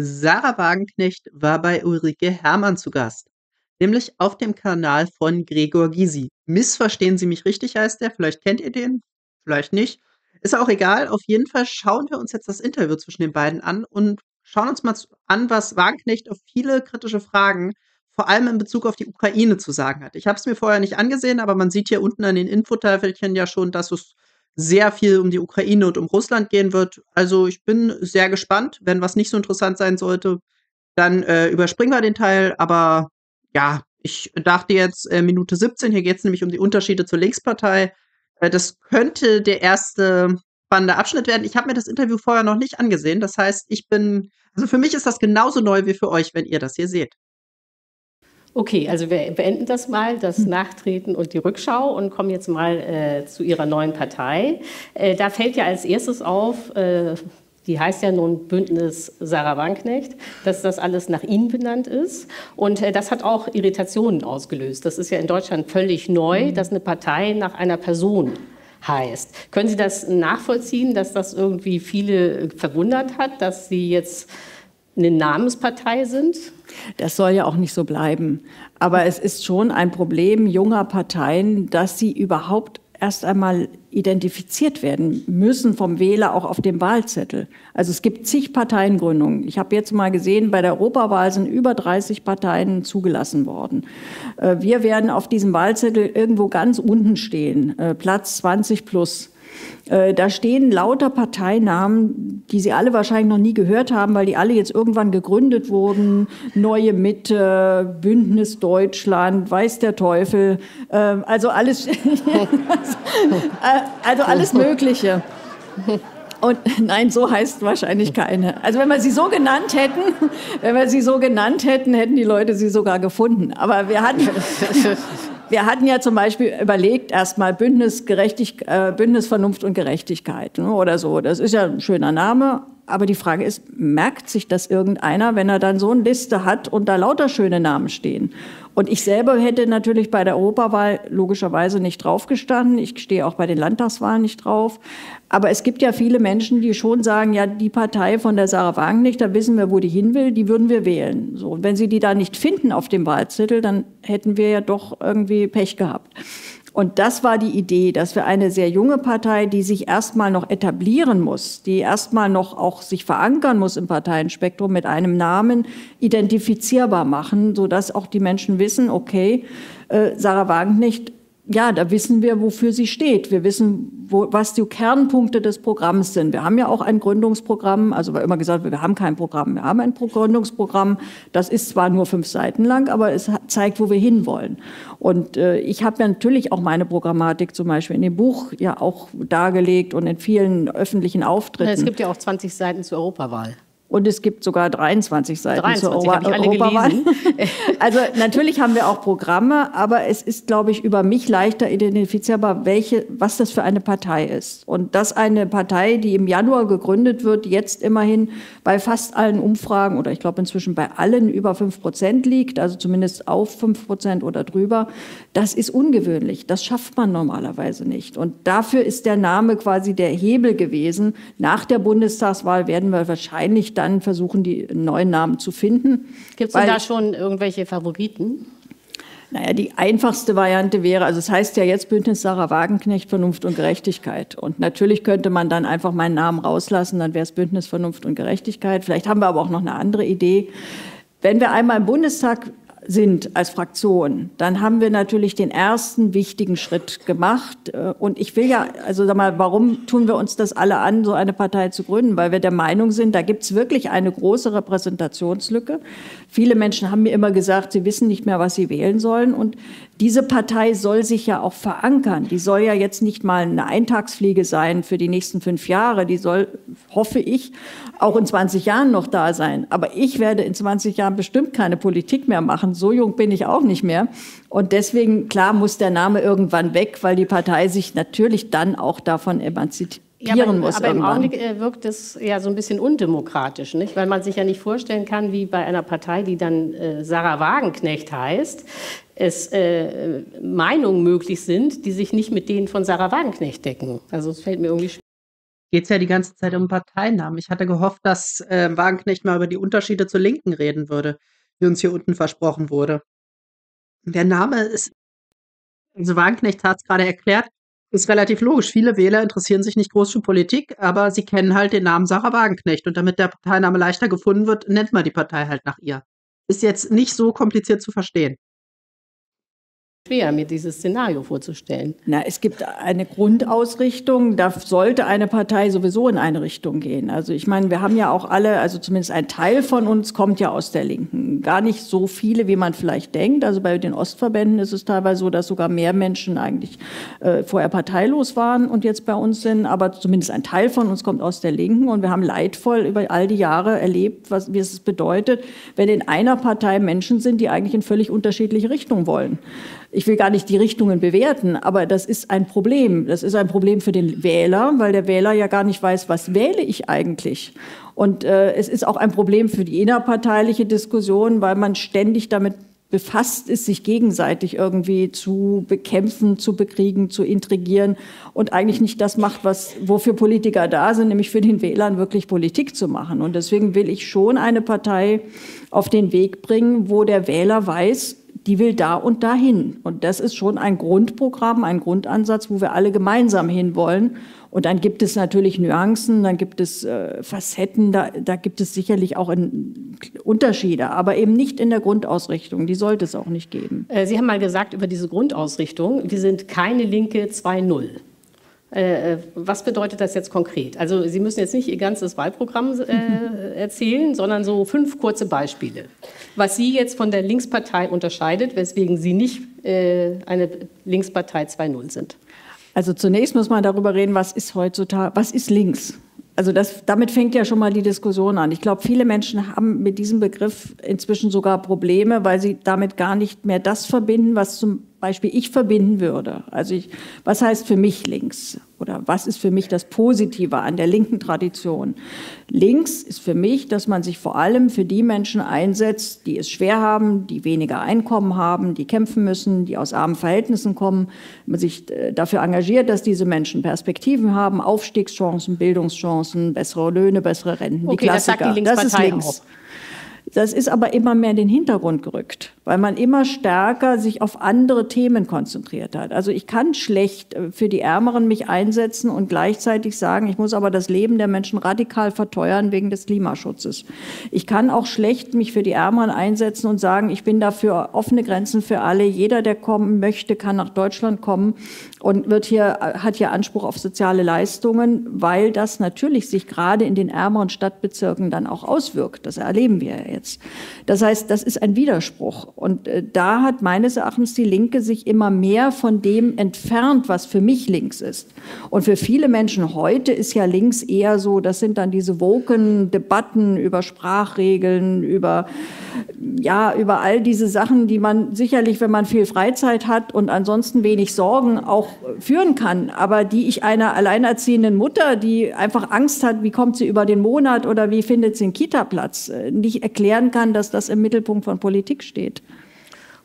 Sarah Wagenknecht war bei Ulrike Herrmann zu Gast, nämlich auf dem Kanal von Gregor Gysi. Missverstehen Sie mich richtig heißt der, vielleicht kennt ihr den, vielleicht nicht. Ist auch egal, auf jeden Fall schauen wir uns jetzt das Interview zwischen den beiden an und schauen uns mal an, was Wagenknecht auf viele kritische Fragen, vor allem in Bezug auf die Ukraine zu sagen hat. Ich habe es mir vorher nicht angesehen, aber man sieht hier unten an den Infotafelchen ja schon, dass es sehr viel um die Ukraine und um Russland gehen wird. Also ich bin sehr gespannt. Wenn was nicht so interessant sein sollte, dann äh, überspringen wir den Teil. Aber ja, ich dachte jetzt äh, Minute 17, hier geht es nämlich um die Unterschiede zur Linkspartei. Äh, das könnte der erste spannende Abschnitt werden. Ich habe mir das Interview vorher noch nicht angesehen. Das heißt, ich bin, also für mich ist das genauso neu wie für euch, wenn ihr das hier seht. Okay, also wir beenden das mal, das hm. Nachtreten und die Rückschau und kommen jetzt mal äh, zu Ihrer neuen Partei. Äh, da fällt ja als erstes auf, äh, die heißt ja nun Bündnis Sarah Wanknecht, dass das alles nach Ihnen benannt ist. Und äh, das hat auch Irritationen ausgelöst. Das ist ja in Deutschland völlig neu, mhm. dass eine Partei nach einer Person heißt. Können Sie das nachvollziehen, dass das irgendwie viele verwundert hat, dass Sie jetzt eine Namenspartei sind? Das soll ja auch nicht so bleiben. Aber es ist schon ein Problem junger Parteien, dass sie überhaupt erst einmal identifiziert werden müssen vom Wähler auch auf dem Wahlzettel. Also es gibt zig Parteiengründungen. Ich habe jetzt mal gesehen, bei der Europawahl sind über 30 Parteien zugelassen worden. Äh, wir werden auf diesem Wahlzettel irgendwo ganz unten stehen, äh, Platz 20 plus. Äh, da stehen lauter Parteinamen, die Sie alle wahrscheinlich noch nie gehört haben, weil die alle jetzt irgendwann gegründet wurden. Neue Mitte, Bündnis Deutschland, weiß der Teufel, ähm, also alles, äh, also alles Mögliche. Und nein, so heißt wahrscheinlich keine. Also wenn wir sie so genannt hätten, wenn wir sie so genannt hätten, hätten die Leute sie sogar gefunden. Aber wir hatten, wir hatten ja zum Beispiel überlegt, erstmal Bündnis, äh, Bündnis Vernunft und Gerechtigkeit ne, oder so. Das ist ja ein schöner Name. Aber die Frage ist, merkt sich das irgendeiner, wenn er dann so eine Liste hat und da lauter schöne Namen stehen? Und ich selber hätte natürlich bei der Europawahl logischerweise nicht draufgestanden. Ich stehe auch bei den Landtagswahlen nicht drauf. Aber es gibt ja viele Menschen, die schon sagen, ja, die Partei von der Sarah Wagenknecht, da wissen wir, wo die hin will, die würden wir wählen. So, und wenn sie die da nicht finden auf dem Wahlzettel, dann hätten wir ja doch irgendwie Pech gehabt. Und das war die Idee, dass wir eine sehr junge Partei, die sich erstmal noch etablieren muss, die erstmal noch auch sich verankern muss im Parteienspektrum mit einem Namen identifizierbar machen, sodass auch die Menschen wissen, okay, äh, Sarah Wagenknecht ja, da wissen wir, wofür sie steht. Wir wissen, wo, was die Kernpunkte des Programms sind. Wir haben ja auch ein Gründungsprogramm. Also wir immer gesagt, wir haben kein Programm. Wir haben ein Gründungsprogramm. Das ist zwar nur fünf Seiten lang, aber es zeigt, wo wir hinwollen. Und äh, ich habe ja natürlich auch meine Programmatik zum Beispiel in dem Buch ja auch dargelegt und in vielen öffentlichen Auftritten. Es gibt ja auch 20 Seiten zur Europawahl. Und es gibt sogar 23 Seiten 23, zur alle Europawahl. Also natürlich haben wir auch Programme, aber es ist, glaube ich, über mich leichter identifizierbar, welche, was das für eine Partei ist. Und dass eine Partei, die im Januar gegründet wird, jetzt immerhin bei fast allen Umfragen oder ich glaube inzwischen bei allen über 5 Prozent liegt, also zumindest auf 5 Prozent oder drüber, das ist ungewöhnlich. Das schafft man normalerweise nicht. Und dafür ist der Name quasi der Hebel gewesen. Nach der Bundestagswahl werden wir wahrscheinlich dann versuchen, die neuen Namen zu finden. Gibt es da schon irgendwelche Favoriten? Naja, die einfachste Variante wäre, also es heißt ja jetzt Bündnis Sarah Wagenknecht, Vernunft und Gerechtigkeit. Und natürlich könnte man dann einfach meinen Namen rauslassen, dann wäre es Bündnis Vernunft und Gerechtigkeit. Vielleicht haben wir aber auch noch eine andere Idee. Wenn wir einmal im Bundestag sind als Fraktion, dann haben wir natürlich den ersten wichtigen Schritt gemacht. Äh, und ich will ja, also sag mal, warum tun wir uns das alle an, so eine Partei zu gründen? Weil wir der Meinung sind, da gibt es wirklich eine große Repräsentationslücke. Viele Menschen haben mir immer gesagt, sie wissen nicht mehr, was sie wählen sollen. Und diese Partei soll sich ja auch verankern. Die soll ja jetzt nicht mal eine Eintagsfliege sein für die nächsten fünf Jahre. Die soll, hoffe ich, auch in 20 Jahren noch da sein. Aber ich werde in 20 Jahren bestimmt keine Politik mehr machen. So jung bin ich auch nicht mehr. Und deswegen, klar, muss der Name irgendwann weg, weil die Partei sich natürlich dann auch davon emanzipiert ja, aber, muss. Aber irgendwann. im Augenblick äh, wirkt es ja so ein bisschen undemokratisch, nicht? weil man sich ja nicht vorstellen kann, wie bei einer Partei, die dann äh, Sarah Wagenknecht heißt, es äh, Meinungen möglich sind, die sich nicht mit denen von Sarah Wagenknecht decken. Also es fällt mir irgendwie schwer. geht es ja die ganze Zeit um Parteinamen. Ich hatte gehofft, dass äh, Wagenknecht mal über die Unterschiede zur Linken reden würde, wie uns hier unten versprochen wurde. Der Name ist, also Wagenknecht hat es gerade erklärt, ist relativ logisch. Viele Wähler interessieren sich nicht groß für Politik, aber sie kennen halt den Namen Sarah Wagenknecht. Und damit der Parteiname leichter gefunden wird, nennt man die Partei halt nach ihr. Ist jetzt nicht so kompliziert zu verstehen schwer, mir dieses Szenario vorzustellen. Na, es gibt eine Grundausrichtung, da sollte eine Partei sowieso in eine Richtung gehen. Also ich meine, wir haben ja auch alle, also zumindest ein Teil von uns kommt ja aus der Linken. Gar nicht so viele, wie man vielleicht denkt. Also bei den Ostverbänden ist es teilweise so, dass sogar mehr Menschen eigentlich äh, vorher parteilos waren und jetzt bei uns sind. Aber zumindest ein Teil von uns kommt aus der Linken und wir haben leidvoll über all die Jahre erlebt, was, wie es bedeutet, wenn in einer Partei Menschen sind, die eigentlich in völlig unterschiedliche Richtungen wollen ich will gar nicht die Richtungen bewerten, aber das ist ein Problem. Das ist ein Problem für den Wähler, weil der Wähler ja gar nicht weiß, was wähle ich eigentlich. Und äh, es ist auch ein Problem für die innerparteiliche Diskussion, weil man ständig damit befasst ist, sich gegenseitig irgendwie zu bekämpfen, zu bekriegen, zu intrigieren und eigentlich nicht das macht, was, wofür Politiker da sind, nämlich für den Wählern wirklich Politik zu machen. Und deswegen will ich schon eine Partei auf den Weg bringen, wo der Wähler weiß, die will da und dahin. Und das ist schon ein Grundprogramm, ein Grundansatz, wo wir alle gemeinsam hinwollen. Und dann gibt es natürlich Nuancen, dann gibt es äh, Facetten, da, da gibt es sicherlich auch Unterschiede, aber eben nicht in der Grundausrichtung. Die sollte es auch nicht geben. Äh, Sie haben mal gesagt über diese Grundausrichtung, wir sind keine Linke 2.0. Äh, äh, was bedeutet das jetzt konkret? Also Sie müssen jetzt nicht Ihr ganzes Wahlprogramm äh, erzählen, sondern so fünf kurze Beispiele. Was Sie jetzt von der Linkspartei unterscheidet, weswegen Sie nicht äh, eine Linkspartei 2.0 sind. Also zunächst muss man darüber reden, was ist heutzutage, was ist links? Also das, damit fängt ja schon mal die Diskussion an. Ich glaube, viele Menschen haben mit diesem Begriff inzwischen sogar Probleme, weil sie damit gar nicht mehr das verbinden, was zum Beispiel ich verbinden würde. Also ich, was heißt für mich links? Oder was ist für mich das Positive an der linken Tradition? Links ist für mich, dass man sich vor allem für die Menschen einsetzt, die es schwer haben, die weniger Einkommen haben, die kämpfen müssen, die aus armen Verhältnissen kommen. Man sich äh, dafür engagiert, dass diese Menschen Perspektiven haben, Aufstiegschancen, Bildungschancen, bessere Löhne, bessere Renten. Okay, die Klassiker. das sagt die Linkspartei das ist links. Auch. Das ist aber immer mehr in den Hintergrund gerückt, weil man immer stärker sich auf andere Themen konzentriert hat. Also ich kann schlecht äh, für die Ärmeren mich einsetzen und gleichzeitig sagen, ich muss aber das Leben der Menschen radikal verteuern wegen des Klimaschutzes. Ich kann auch schlecht mich für die Ärmeren einsetzen und sagen, ich bin dafür offene Grenzen für alle. Jeder, der kommen möchte, kann nach Deutschland kommen und wird hier, äh, hat hier Anspruch auf soziale Leistungen, weil das natürlich sich gerade in den ärmeren Stadtbezirken dann auch auswirkt. Das erleben wir ja jetzt. Das heißt, das ist ein Widerspruch. Und äh, da hat meines Erachtens die Linke sich immer mehr von dem entfernt, was für mich links ist. Und für viele Menschen heute ist ja links eher so, das sind dann diese woken Debatten über Sprachregeln, über, ja, über all diese Sachen, die man sicherlich, wenn man viel Freizeit hat und ansonsten wenig Sorgen, auch führen kann. Aber die ich einer alleinerziehenden Mutter, die einfach Angst hat, wie kommt sie über den Monat oder wie findet sie einen Kita-Platz, äh, nicht erklären erklären kann, dass das im Mittelpunkt von Politik steht.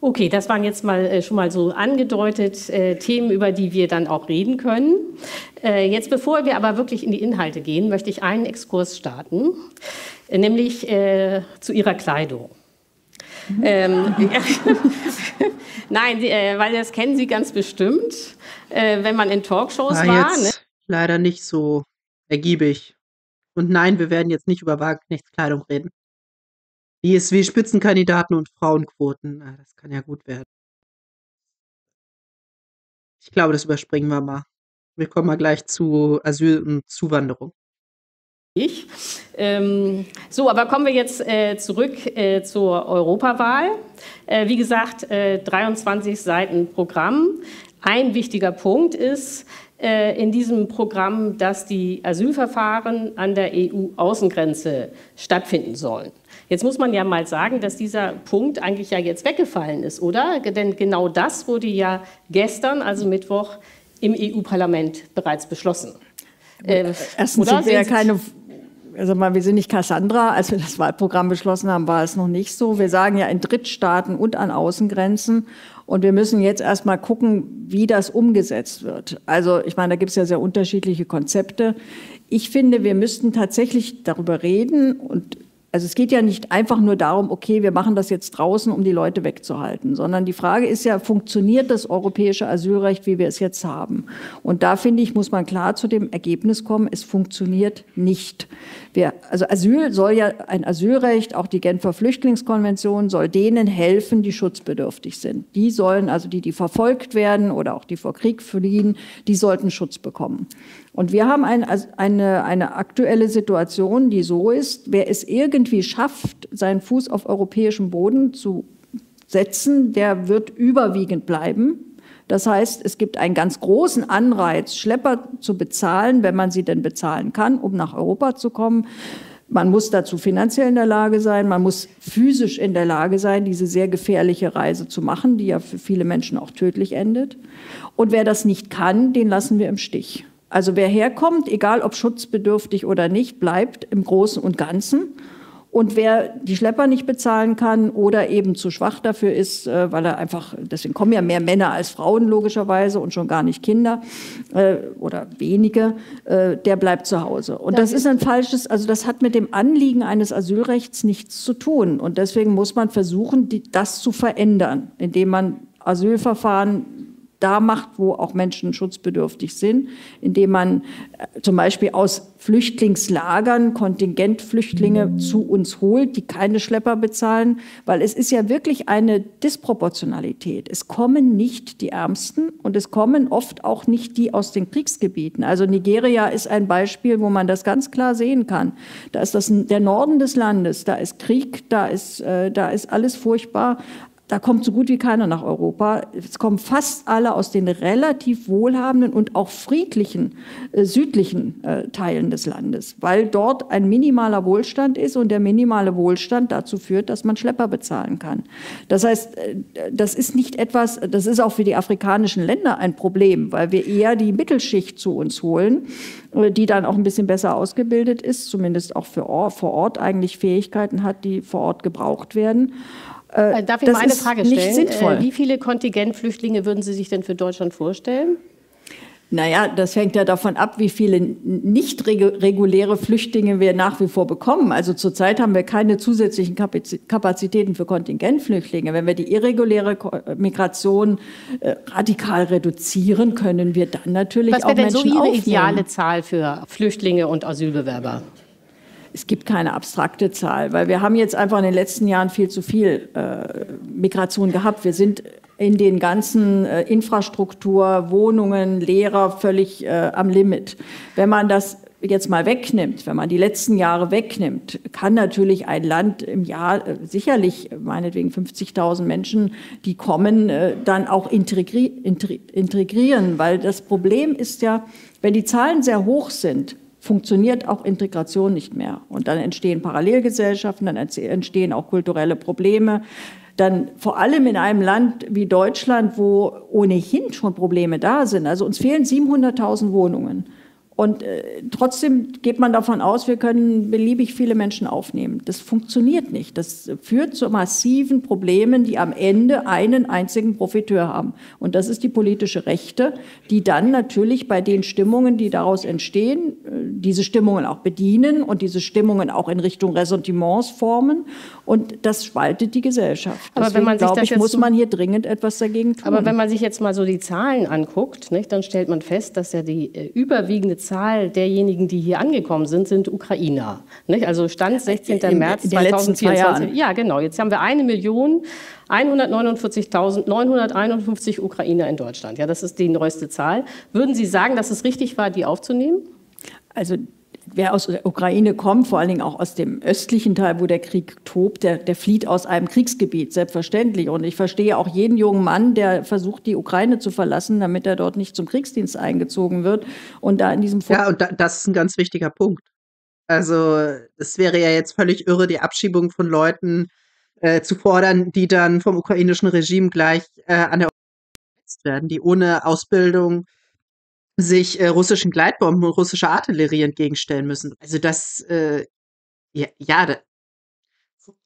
Okay, das waren jetzt mal äh, schon mal so angedeutet äh, Themen, über die wir dann auch reden können. Äh, jetzt, bevor wir aber wirklich in die Inhalte gehen, möchte ich einen Exkurs starten, äh, nämlich äh, zu Ihrer Kleidung. Mhm. Ähm, Nein, äh, weil das kennen Sie ganz bestimmt, wenn man in Talkshows war. war ne? Leider nicht so ergiebig. Und nein, wir werden jetzt nicht über Wagenknechts Kleidung reden. ISW Spitzenkandidaten und Frauenquoten. Ah, das kann ja gut werden. Ich glaube, das überspringen wir mal. Wir kommen mal gleich zu Asyl und Zuwanderung. Ich. Ähm, so, aber kommen wir jetzt äh, zurück äh, zur Europawahl. Äh, wie gesagt, 23 äh, Seiten Programm. Ein wichtiger Punkt ist äh, in diesem Programm, dass die Asylverfahren an der EU-Außengrenze stattfinden sollen. Jetzt muss man ja mal sagen, dass dieser Punkt eigentlich ja jetzt weggefallen ist, oder? Denn genau das wurde ja gestern, also Mittwoch, im EU-Parlament bereits beschlossen. Äh, Erstens sind wir ja keine also mal, wir sind nicht Cassandra. Als wir das Wahlprogramm beschlossen haben, war es noch nicht so. Wir sagen ja in Drittstaaten und an Außengrenzen. Und wir müssen jetzt erstmal gucken, wie das umgesetzt wird. Also ich meine, da gibt es ja sehr unterschiedliche Konzepte. Ich finde, wir müssten tatsächlich darüber reden und also es geht ja nicht einfach nur darum, okay, wir machen das jetzt draußen, um die Leute wegzuhalten, sondern die Frage ist ja, funktioniert das europäische Asylrecht, wie wir es jetzt haben? Und da finde ich, muss man klar zu dem Ergebnis kommen, es funktioniert nicht. Wir, also Asyl soll ja ein Asylrecht, auch die Genfer Flüchtlingskonvention soll denen helfen, die schutzbedürftig sind. Die sollen, also die, die verfolgt werden oder auch die vor Krieg fliehen, die sollten Schutz bekommen. Und wir haben ein, eine, eine aktuelle Situation, die so ist, wer es irgendwie schafft, seinen Fuß auf europäischem Boden zu setzen, der wird überwiegend bleiben. Das heißt, es gibt einen ganz großen Anreiz, Schlepper zu bezahlen, wenn man sie denn bezahlen kann, um nach Europa zu kommen. Man muss dazu finanziell in der Lage sein, man muss physisch in der Lage sein, diese sehr gefährliche Reise zu machen, die ja für viele Menschen auch tödlich endet. Und wer das nicht kann, den lassen wir im Stich. Also wer herkommt, egal ob schutzbedürftig oder nicht, bleibt im Großen und Ganzen. Und wer die Schlepper nicht bezahlen kann oder eben zu schwach dafür ist, äh, weil er einfach, deswegen kommen ja mehr Männer als Frauen logischerweise und schon gar nicht Kinder äh, oder wenige, äh, der bleibt zu Hause. Und das ist ein falsches, also das hat mit dem Anliegen eines Asylrechts nichts zu tun. Und deswegen muss man versuchen, das zu verändern, indem man Asylverfahren da macht, wo auch Menschen schutzbedürftig sind, indem man äh, zum Beispiel aus Flüchtlingslagern Kontingentflüchtlinge zu uns holt, die keine Schlepper bezahlen, weil es ist ja wirklich eine Disproportionalität. Es kommen nicht die Ärmsten und es kommen oft auch nicht die aus den Kriegsgebieten. Also Nigeria ist ein Beispiel, wo man das ganz klar sehen kann. Da ist das der Norden des Landes, da ist Krieg, da ist, äh, da ist alles furchtbar. Da kommt so gut wie keiner nach Europa. Es kommen fast alle aus den relativ wohlhabenden und auch friedlichen äh, südlichen äh, Teilen des Landes, weil dort ein minimaler Wohlstand ist und der minimale Wohlstand dazu führt, dass man Schlepper bezahlen kann. Das heißt, äh, das ist nicht etwas, das ist auch für die afrikanischen Länder ein Problem, weil wir eher die Mittelschicht zu uns holen, äh, die dann auch ein bisschen besser ausgebildet ist, zumindest auch für vor Ort eigentlich Fähigkeiten hat, die vor Ort gebraucht werden. Äh, äh, Darf ich mal eine Frage stellen? Äh, wie viele Kontingentflüchtlinge würden Sie sich denn für Deutschland vorstellen? Naja, das hängt ja davon ab, wie viele nicht reguläre Flüchtlinge wir nach wie vor bekommen. Also zurzeit haben wir keine zusätzlichen Kapazitäten für Kontingentflüchtlinge. Wenn wir die irreguläre Migration äh, radikal reduzieren, können wir dann natürlich Was auch Menschen aufnehmen. Was wäre denn so Ihre ideale Zahl für Flüchtlinge und Asylbewerber? Es gibt keine abstrakte Zahl, weil wir haben jetzt einfach in den letzten Jahren viel zu viel äh, Migration gehabt. Wir sind in den ganzen äh, Infrastruktur, Wohnungen, Lehrer völlig äh, am Limit. Wenn man das jetzt mal wegnimmt, wenn man die letzten Jahre wegnimmt, kann natürlich ein Land im Jahr äh, sicherlich meinetwegen 50.000 Menschen, die kommen, äh, dann auch integri integrieren, weil das Problem ist ja, wenn die Zahlen sehr hoch sind, funktioniert auch Integration nicht mehr. Und dann entstehen Parallelgesellschaften, dann entstehen auch kulturelle Probleme. Dann vor allem in einem Land wie Deutschland, wo ohnehin schon Probleme da sind. Also uns fehlen 700.000 Wohnungen. Und äh, trotzdem geht man davon aus, wir können beliebig viele Menschen aufnehmen. Das funktioniert nicht. Das führt zu massiven Problemen, die am Ende einen einzigen Profiteur haben. Und das ist die politische Rechte, die dann natürlich bei den Stimmungen, die daraus entstehen, äh, diese Stimmungen auch bedienen und diese Stimmungen auch in Richtung Ressentiments formen. Und das spaltet die Gesellschaft. Aber Deswegen, wenn man sich glaube ich, muss so man hier dringend etwas dagegen tun. Aber wenn man sich jetzt mal so die Zahlen anguckt, nicht, dann stellt man fest, dass ja die äh, überwiegende Zahl derjenigen, die hier angekommen sind, sind Ukrainer. Nicht? Also Stand 16. In, März 2024. Ja, genau. Jetzt haben wir eine Million 149.951 Ukrainer in Deutschland. Ja, das ist die neueste Zahl. Würden Sie sagen, dass es richtig war, die aufzunehmen? Also wer aus der Ukraine kommt, vor allen Dingen auch aus dem östlichen Teil, wo der Krieg tobt, der, der flieht aus einem Kriegsgebiet, selbstverständlich. Und ich verstehe auch jeden jungen Mann, der versucht, die Ukraine zu verlassen, damit er dort nicht zum Kriegsdienst eingezogen wird. Und da in diesem Vor Ja, und da, das ist ein ganz wichtiger Punkt. Also, es wäre ja jetzt völlig irre, die Abschiebung von Leuten äh, zu fordern, die dann vom ukrainischen Regime gleich äh, an der werden, die ohne Ausbildung sich äh, russischen Gleitbomben und russischer Artillerie entgegenstellen müssen. Also das, äh, ja, ja da,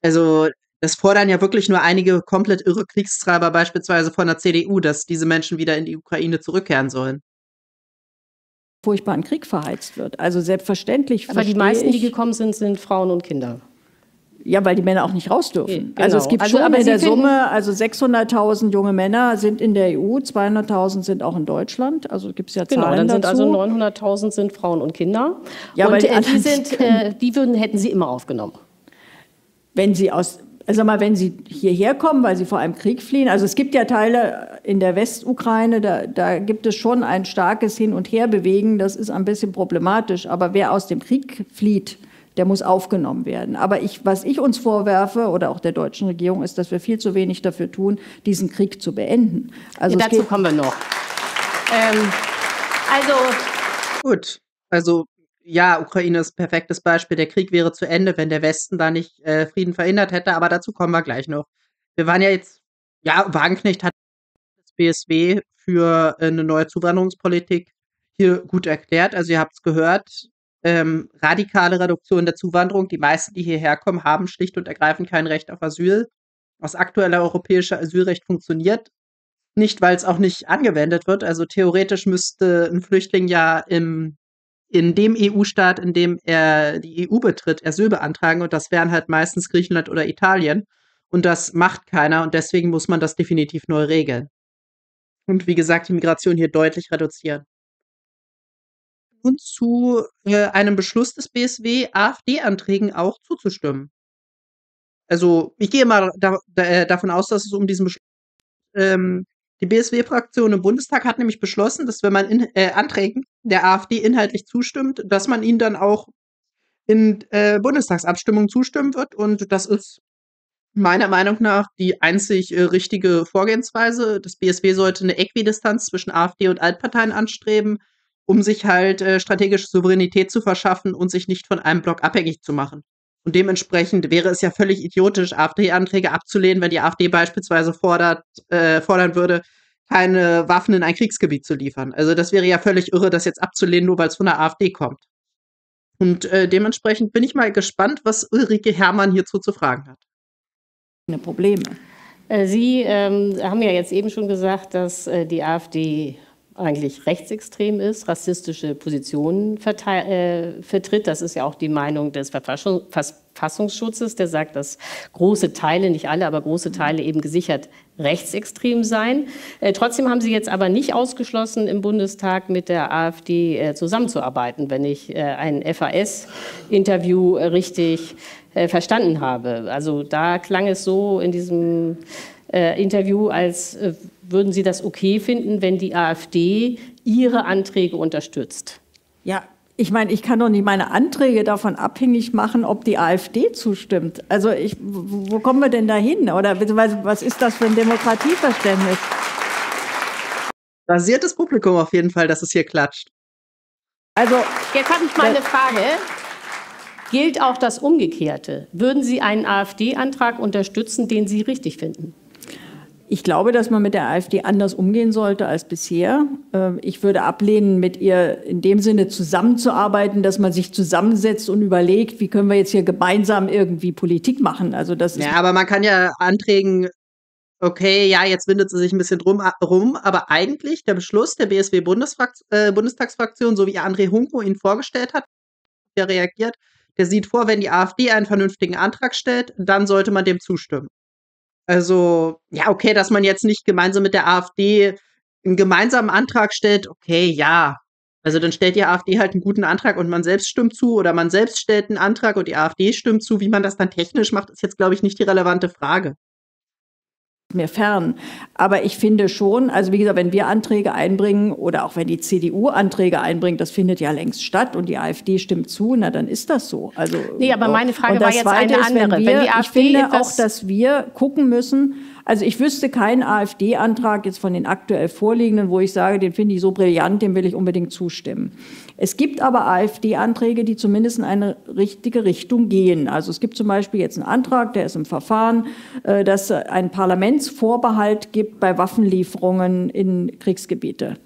also Das fordern ja wirklich nur einige komplett irre Kriegstreiber, beispielsweise von der CDU, dass diese Menschen wieder in die Ukraine zurückkehren sollen. Furchtbaren Krieg verheizt wird. Also selbstverständlich. Aber die meisten, die gekommen sind, sind Frauen und Kinder. Ja, weil die Männer auch nicht raus dürfen. Genau. Also es gibt also, schon in der Summe, also 600.000 junge Männer sind in der EU, 200.000 sind auch in Deutschland. Also gibt es ja genau, Zahlen Genau, dann sind dazu. also 900.000 sind Frauen und Kinder. Ja, und die, äh, die, sind, äh, die würden, hätten Sie immer aufgenommen. Wenn Sie aus, also mal, wenn Sie hierher kommen, weil Sie vor einem Krieg fliehen. Also es gibt ja Teile in der Westukraine, da, da gibt es schon ein starkes Hin- und Herbewegen. Das ist ein bisschen problematisch. Aber wer aus dem Krieg flieht, der muss aufgenommen werden. Aber ich, was ich uns vorwerfe oder auch der deutschen Regierung ist, dass wir viel zu wenig dafür tun, diesen Krieg zu beenden. Also ja, dazu kommen wir noch. Ähm, also gut, also ja, Ukraine ist ein perfektes Beispiel. Der Krieg wäre zu Ende, wenn der Westen da nicht äh, Frieden verhindert hätte. Aber dazu kommen wir gleich noch. Wir waren ja jetzt, ja, Wagenknecht hat das BSW für äh, eine neue Zuwanderungspolitik hier gut erklärt. Also ihr habt es gehört, ähm, radikale Reduktion der Zuwanderung. Die meisten, die hierher kommen, haben schlicht und ergreifend kein Recht auf Asyl. Das aktuelle europäische Asylrecht funktioniert nicht, weil es auch nicht angewendet wird. Also theoretisch müsste ein Flüchtling ja im, in dem EU-Staat, in dem er die EU betritt, Asyl beantragen und das wären halt meistens Griechenland oder Italien. Und das macht keiner und deswegen muss man das definitiv neu regeln. Und wie gesagt, die Migration hier deutlich reduzieren und zu äh, einem Beschluss des BSW, AfD-Anträgen auch zuzustimmen. Also ich gehe mal da, da, äh, davon aus, dass es um diesen Beschluss ähm, die BSW-Fraktion im Bundestag hat nämlich beschlossen, dass wenn man in, äh, Anträgen der AfD inhaltlich zustimmt, dass man ihnen dann auch in äh, Bundestagsabstimmungen zustimmen wird. Und das ist meiner Meinung nach die einzig äh, richtige Vorgehensweise. Das BSW sollte eine Äquidistanz zwischen AfD und Altparteien anstreben um sich halt äh, strategische Souveränität zu verschaffen und sich nicht von einem Block abhängig zu machen. Und dementsprechend wäre es ja völlig idiotisch, AfD-Anträge abzulehnen, wenn die AfD beispielsweise fordert, äh, fordern würde, keine Waffen in ein Kriegsgebiet zu liefern. Also das wäre ja völlig irre, das jetzt abzulehnen, nur weil es von der AfD kommt. Und äh, dementsprechend bin ich mal gespannt, was Ulrike Herrmann hierzu zu fragen hat. Probleme. Äh, Sie ähm, haben ja jetzt eben schon gesagt, dass äh, die AfD eigentlich rechtsextrem ist, rassistische Positionen äh, vertritt. Das ist ja auch die Meinung des Verfassungsschutzes, der sagt, dass große Teile, nicht alle, aber große Teile eben gesichert rechtsextrem seien. Äh, trotzdem haben Sie jetzt aber nicht ausgeschlossen, im Bundestag mit der AfD äh, zusammenzuarbeiten, wenn ich äh, ein FAS-Interview äh, richtig äh, verstanden habe. Also da klang es so in diesem Interview, als würden Sie das okay finden, wenn die AfD Ihre Anträge unterstützt? Ja, ich meine, ich kann doch nicht meine Anträge davon abhängig machen, ob die AfD zustimmt. Also ich, wo kommen wir denn da hin? Oder was ist das für ein Demokratieverständnis? Basiertes Publikum auf jeden Fall, dass es hier klatscht. Also jetzt habe ich mal eine Frage. Gilt auch das Umgekehrte? Würden Sie einen AfD-Antrag unterstützen, den Sie richtig finden? Ich glaube, dass man mit der AfD anders umgehen sollte als bisher. Ähm, ich würde ablehnen, mit ihr in dem Sinne zusammenzuarbeiten, dass man sich zusammensetzt und überlegt, wie können wir jetzt hier gemeinsam irgendwie Politik machen. Also das ja, aber man kann ja Anträgen, okay, ja, jetzt windet sie sich ein bisschen drum rum, aber eigentlich der Beschluss der BSW äh, so wie André Hunko ihn vorgestellt hat, der reagiert, der sieht vor, wenn die AfD einen vernünftigen Antrag stellt, dann sollte man dem zustimmen. Also, ja, okay, dass man jetzt nicht gemeinsam mit der AfD einen gemeinsamen Antrag stellt, okay, ja. Also dann stellt die AfD halt einen guten Antrag und man selbst stimmt zu oder man selbst stellt einen Antrag und die AfD stimmt zu. Wie man das dann technisch macht, ist jetzt, glaube ich, nicht die relevante Frage mir fern. Aber ich finde schon, also wie gesagt, wenn wir Anträge einbringen oder auch wenn die CDU Anträge einbringt, das findet ja längst statt und die AfD stimmt zu, na dann ist das so. Also, nee, aber meine Frage war jetzt eine ist, andere. Wenn wir, wenn die AfD ich finde auch, dass wir gucken müssen, also ich wüsste keinen AfD-Antrag jetzt von den aktuell vorliegenden, wo ich sage, den finde ich so brillant, dem will ich unbedingt zustimmen. Es gibt aber AfD-Anträge, die zumindest in eine richtige Richtung gehen. Also es gibt zum Beispiel jetzt einen Antrag, der ist im Verfahren, äh, dass es einen Parlamentsvorbehalt gibt bei Waffenlieferungen in Kriegsgebiete.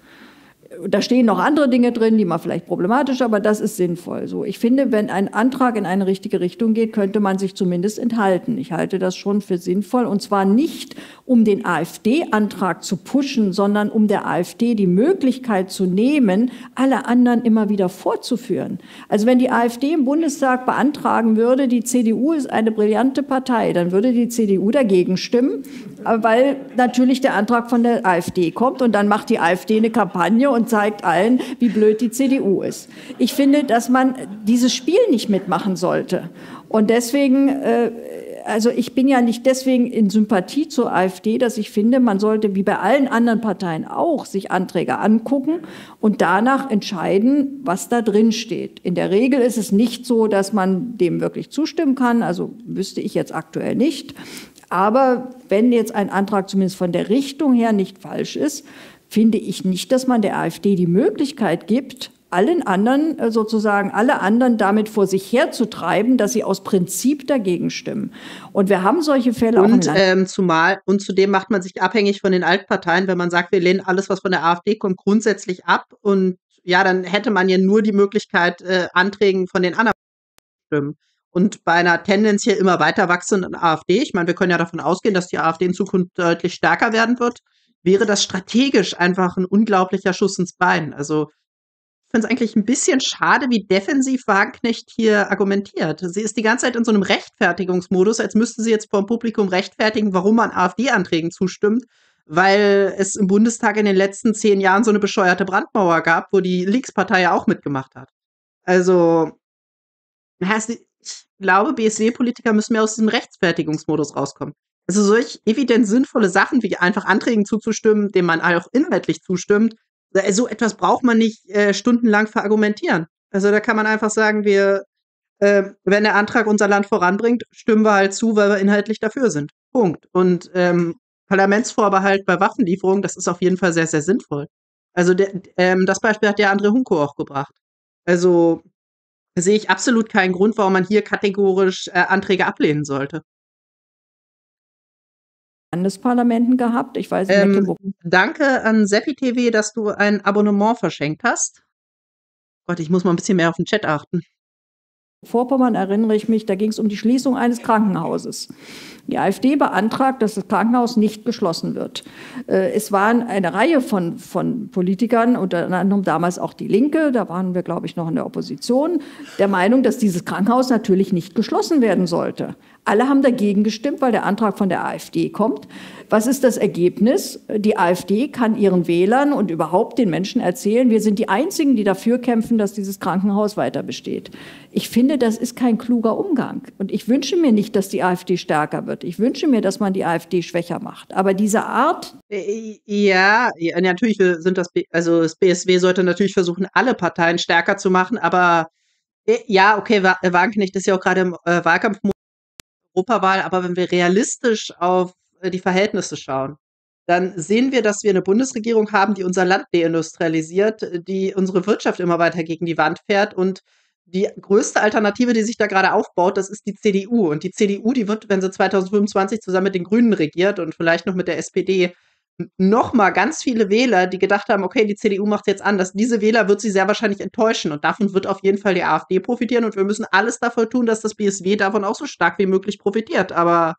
Da stehen noch andere Dinge drin, die man vielleicht problematisch, aber das ist sinnvoll. So, ich finde, wenn ein Antrag in eine richtige Richtung geht, könnte man sich zumindest enthalten. Ich halte das schon für sinnvoll und zwar nicht, um den AfD-Antrag zu pushen, sondern um der AfD die Möglichkeit zu nehmen, alle anderen immer wieder vorzuführen. Also wenn die AfD im Bundestag beantragen würde, die CDU ist eine brillante Partei, dann würde die CDU dagegen stimmen, weil natürlich der Antrag von der AfD kommt und dann macht die AfD eine Kampagne und zeigt allen, wie blöd die CDU ist. Ich finde, dass man dieses Spiel nicht mitmachen sollte. Und deswegen äh, also ich bin ja nicht deswegen in Sympathie zur AfD, dass ich finde, man sollte wie bei allen anderen Parteien auch sich Anträge angucken und danach entscheiden, was da drin steht. In der Regel ist es nicht so, dass man dem wirklich zustimmen kann. Also wüsste ich jetzt aktuell nicht. Aber wenn jetzt ein Antrag zumindest von der Richtung her nicht falsch ist, finde ich nicht, dass man der AfD die Möglichkeit gibt, allen anderen äh, sozusagen alle anderen damit vor sich herzutreiben, dass sie aus Prinzip dagegen stimmen. Und wir haben solche Fälle und, auch. Ähm, zumal und zudem macht man sich abhängig von den Altparteien, wenn man sagt, wir lehnen alles, was von der AfD kommt, grundsätzlich ab. Und ja, dann hätte man ja nur die Möglichkeit, äh, Anträgen von den anderen zu stimmen. Und bei einer tendenziell immer weiter wachsenden AfD, ich meine, wir können ja davon ausgehen, dass die AfD in Zukunft deutlich stärker werden wird, wäre das strategisch einfach ein unglaublicher Schuss ins Bein. Also finde es eigentlich ein bisschen schade, wie defensiv Wagenknecht hier argumentiert. Sie ist die ganze Zeit in so einem Rechtfertigungsmodus, als müsste sie jetzt vor dem Publikum rechtfertigen, warum man AfD-Anträgen zustimmt, weil es im Bundestag in den letzten zehn Jahren so eine bescheuerte Brandmauer gab, wo die Leaks-Partei ja auch mitgemacht hat. Also, ich glaube, BSW-Politiker müssen mehr aus diesem Rechtfertigungsmodus rauskommen. Also solch evident sinnvolle Sachen wie einfach Anträgen zuzustimmen, denen man auch inhaltlich zustimmt, äh, so etwas braucht man nicht äh, stundenlang verargumentieren. Also da kann man einfach sagen, wir, äh, wenn der Antrag unser Land voranbringt, stimmen wir halt zu, weil wir inhaltlich dafür sind. Punkt. Und ähm, Parlamentsvorbehalt bei Waffenlieferungen, das ist auf jeden Fall sehr, sehr sinnvoll. Also der, ähm, das Beispiel hat der André Hunko auch gebracht. Also sehe ich absolut keinen Grund, warum man hier kategorisch äh, Anträge ablehnen sollte. Landesparlamenten gehabt. Ich weiß ähm, Danke an Seppi TV, dass du ein Abonnement verschenkt hast. Gott, ich muss mal ein bisschen mehr auf den Chat achten. Vorpommern erinnere ich mich, da ging es um die Schließung eines Krankenhauses. Die AfD beantragt, dass das Krankenhaus nicht geschlossen wird. Äh, es waren eine Reihe von, von Politikern, unter anderem damals auch die Linke, da waren wir, glaube ich, noch in der Opposition, der Meinung, dass dieses Krankenhaus natürlich nicht geschlossen werden sollte. Alle haben dagegen gestimmt, weil der Antrag von der AfD kommt. Was ist das Ergebnis? Die AfD kann ihren Wählern und überhaupt den Menschen erzählen, wir sind die Einzigen, die dafür kämpfen, dass dieses Krankenhaus weiter besteht. Ich finde, das ist kein kluger Umgang. Und ich wünsche mir nicht, dass die AfD stärker wird. Ich wünsche mir, dass man die AfD schwächer macht. Aber diese Art. Äh, ja, ja natürlich sind das, also das BSW sollte natürlich versuchen, alle Parteien stärker zu machen, aber äh, ja, okay, Wagenknecht ist ja auch gerade im äh, Wahlkampf Europawahl, aber wenn wir realistisch auf äh, die Verhältnisse schauen, dann sehen wir, dass wir eine Bundesregierung haben, die unser Land deindustrialisiert, die unsere Wirtschaft immer weiter gegen die Wand fährt und die größte Alternative, die sich da gerade aufbaut, das ist die CDU. Und die CDU, die wird, wenn sie 2025 zusammen mit den Grünen regiert und vielleicht noch mit der SPD, nochmal ganz viele Wähler, die gedacht haben, okay, die CDU macht jetzt anders. Diese Wähler wird sie sehr wahrscheinlich enttäuschen und davon wird auf jeden Fall die AfD profitieren und wir müssen alles dafür tun, dass das BSW davon auch so stark wie möglich profitiert. Aber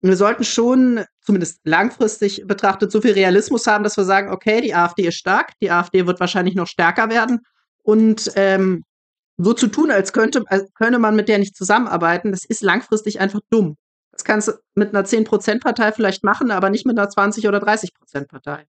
wir sollten schon, zumindest langfristig betrachtet, so viel Realismus haben, dass wir sagen, okay, die AfD ist stark, die AfD wird wahrscheinlich noch stärker werden und ähm, so zu tun, als könnte, als könne man mit der nicht zusammenarbeiten, das ist langfristig einfach dumm. Das kannst du mit einer 10%-Partei vielleicht machen, aber nicht mit einer 20- oder 30%-Partei.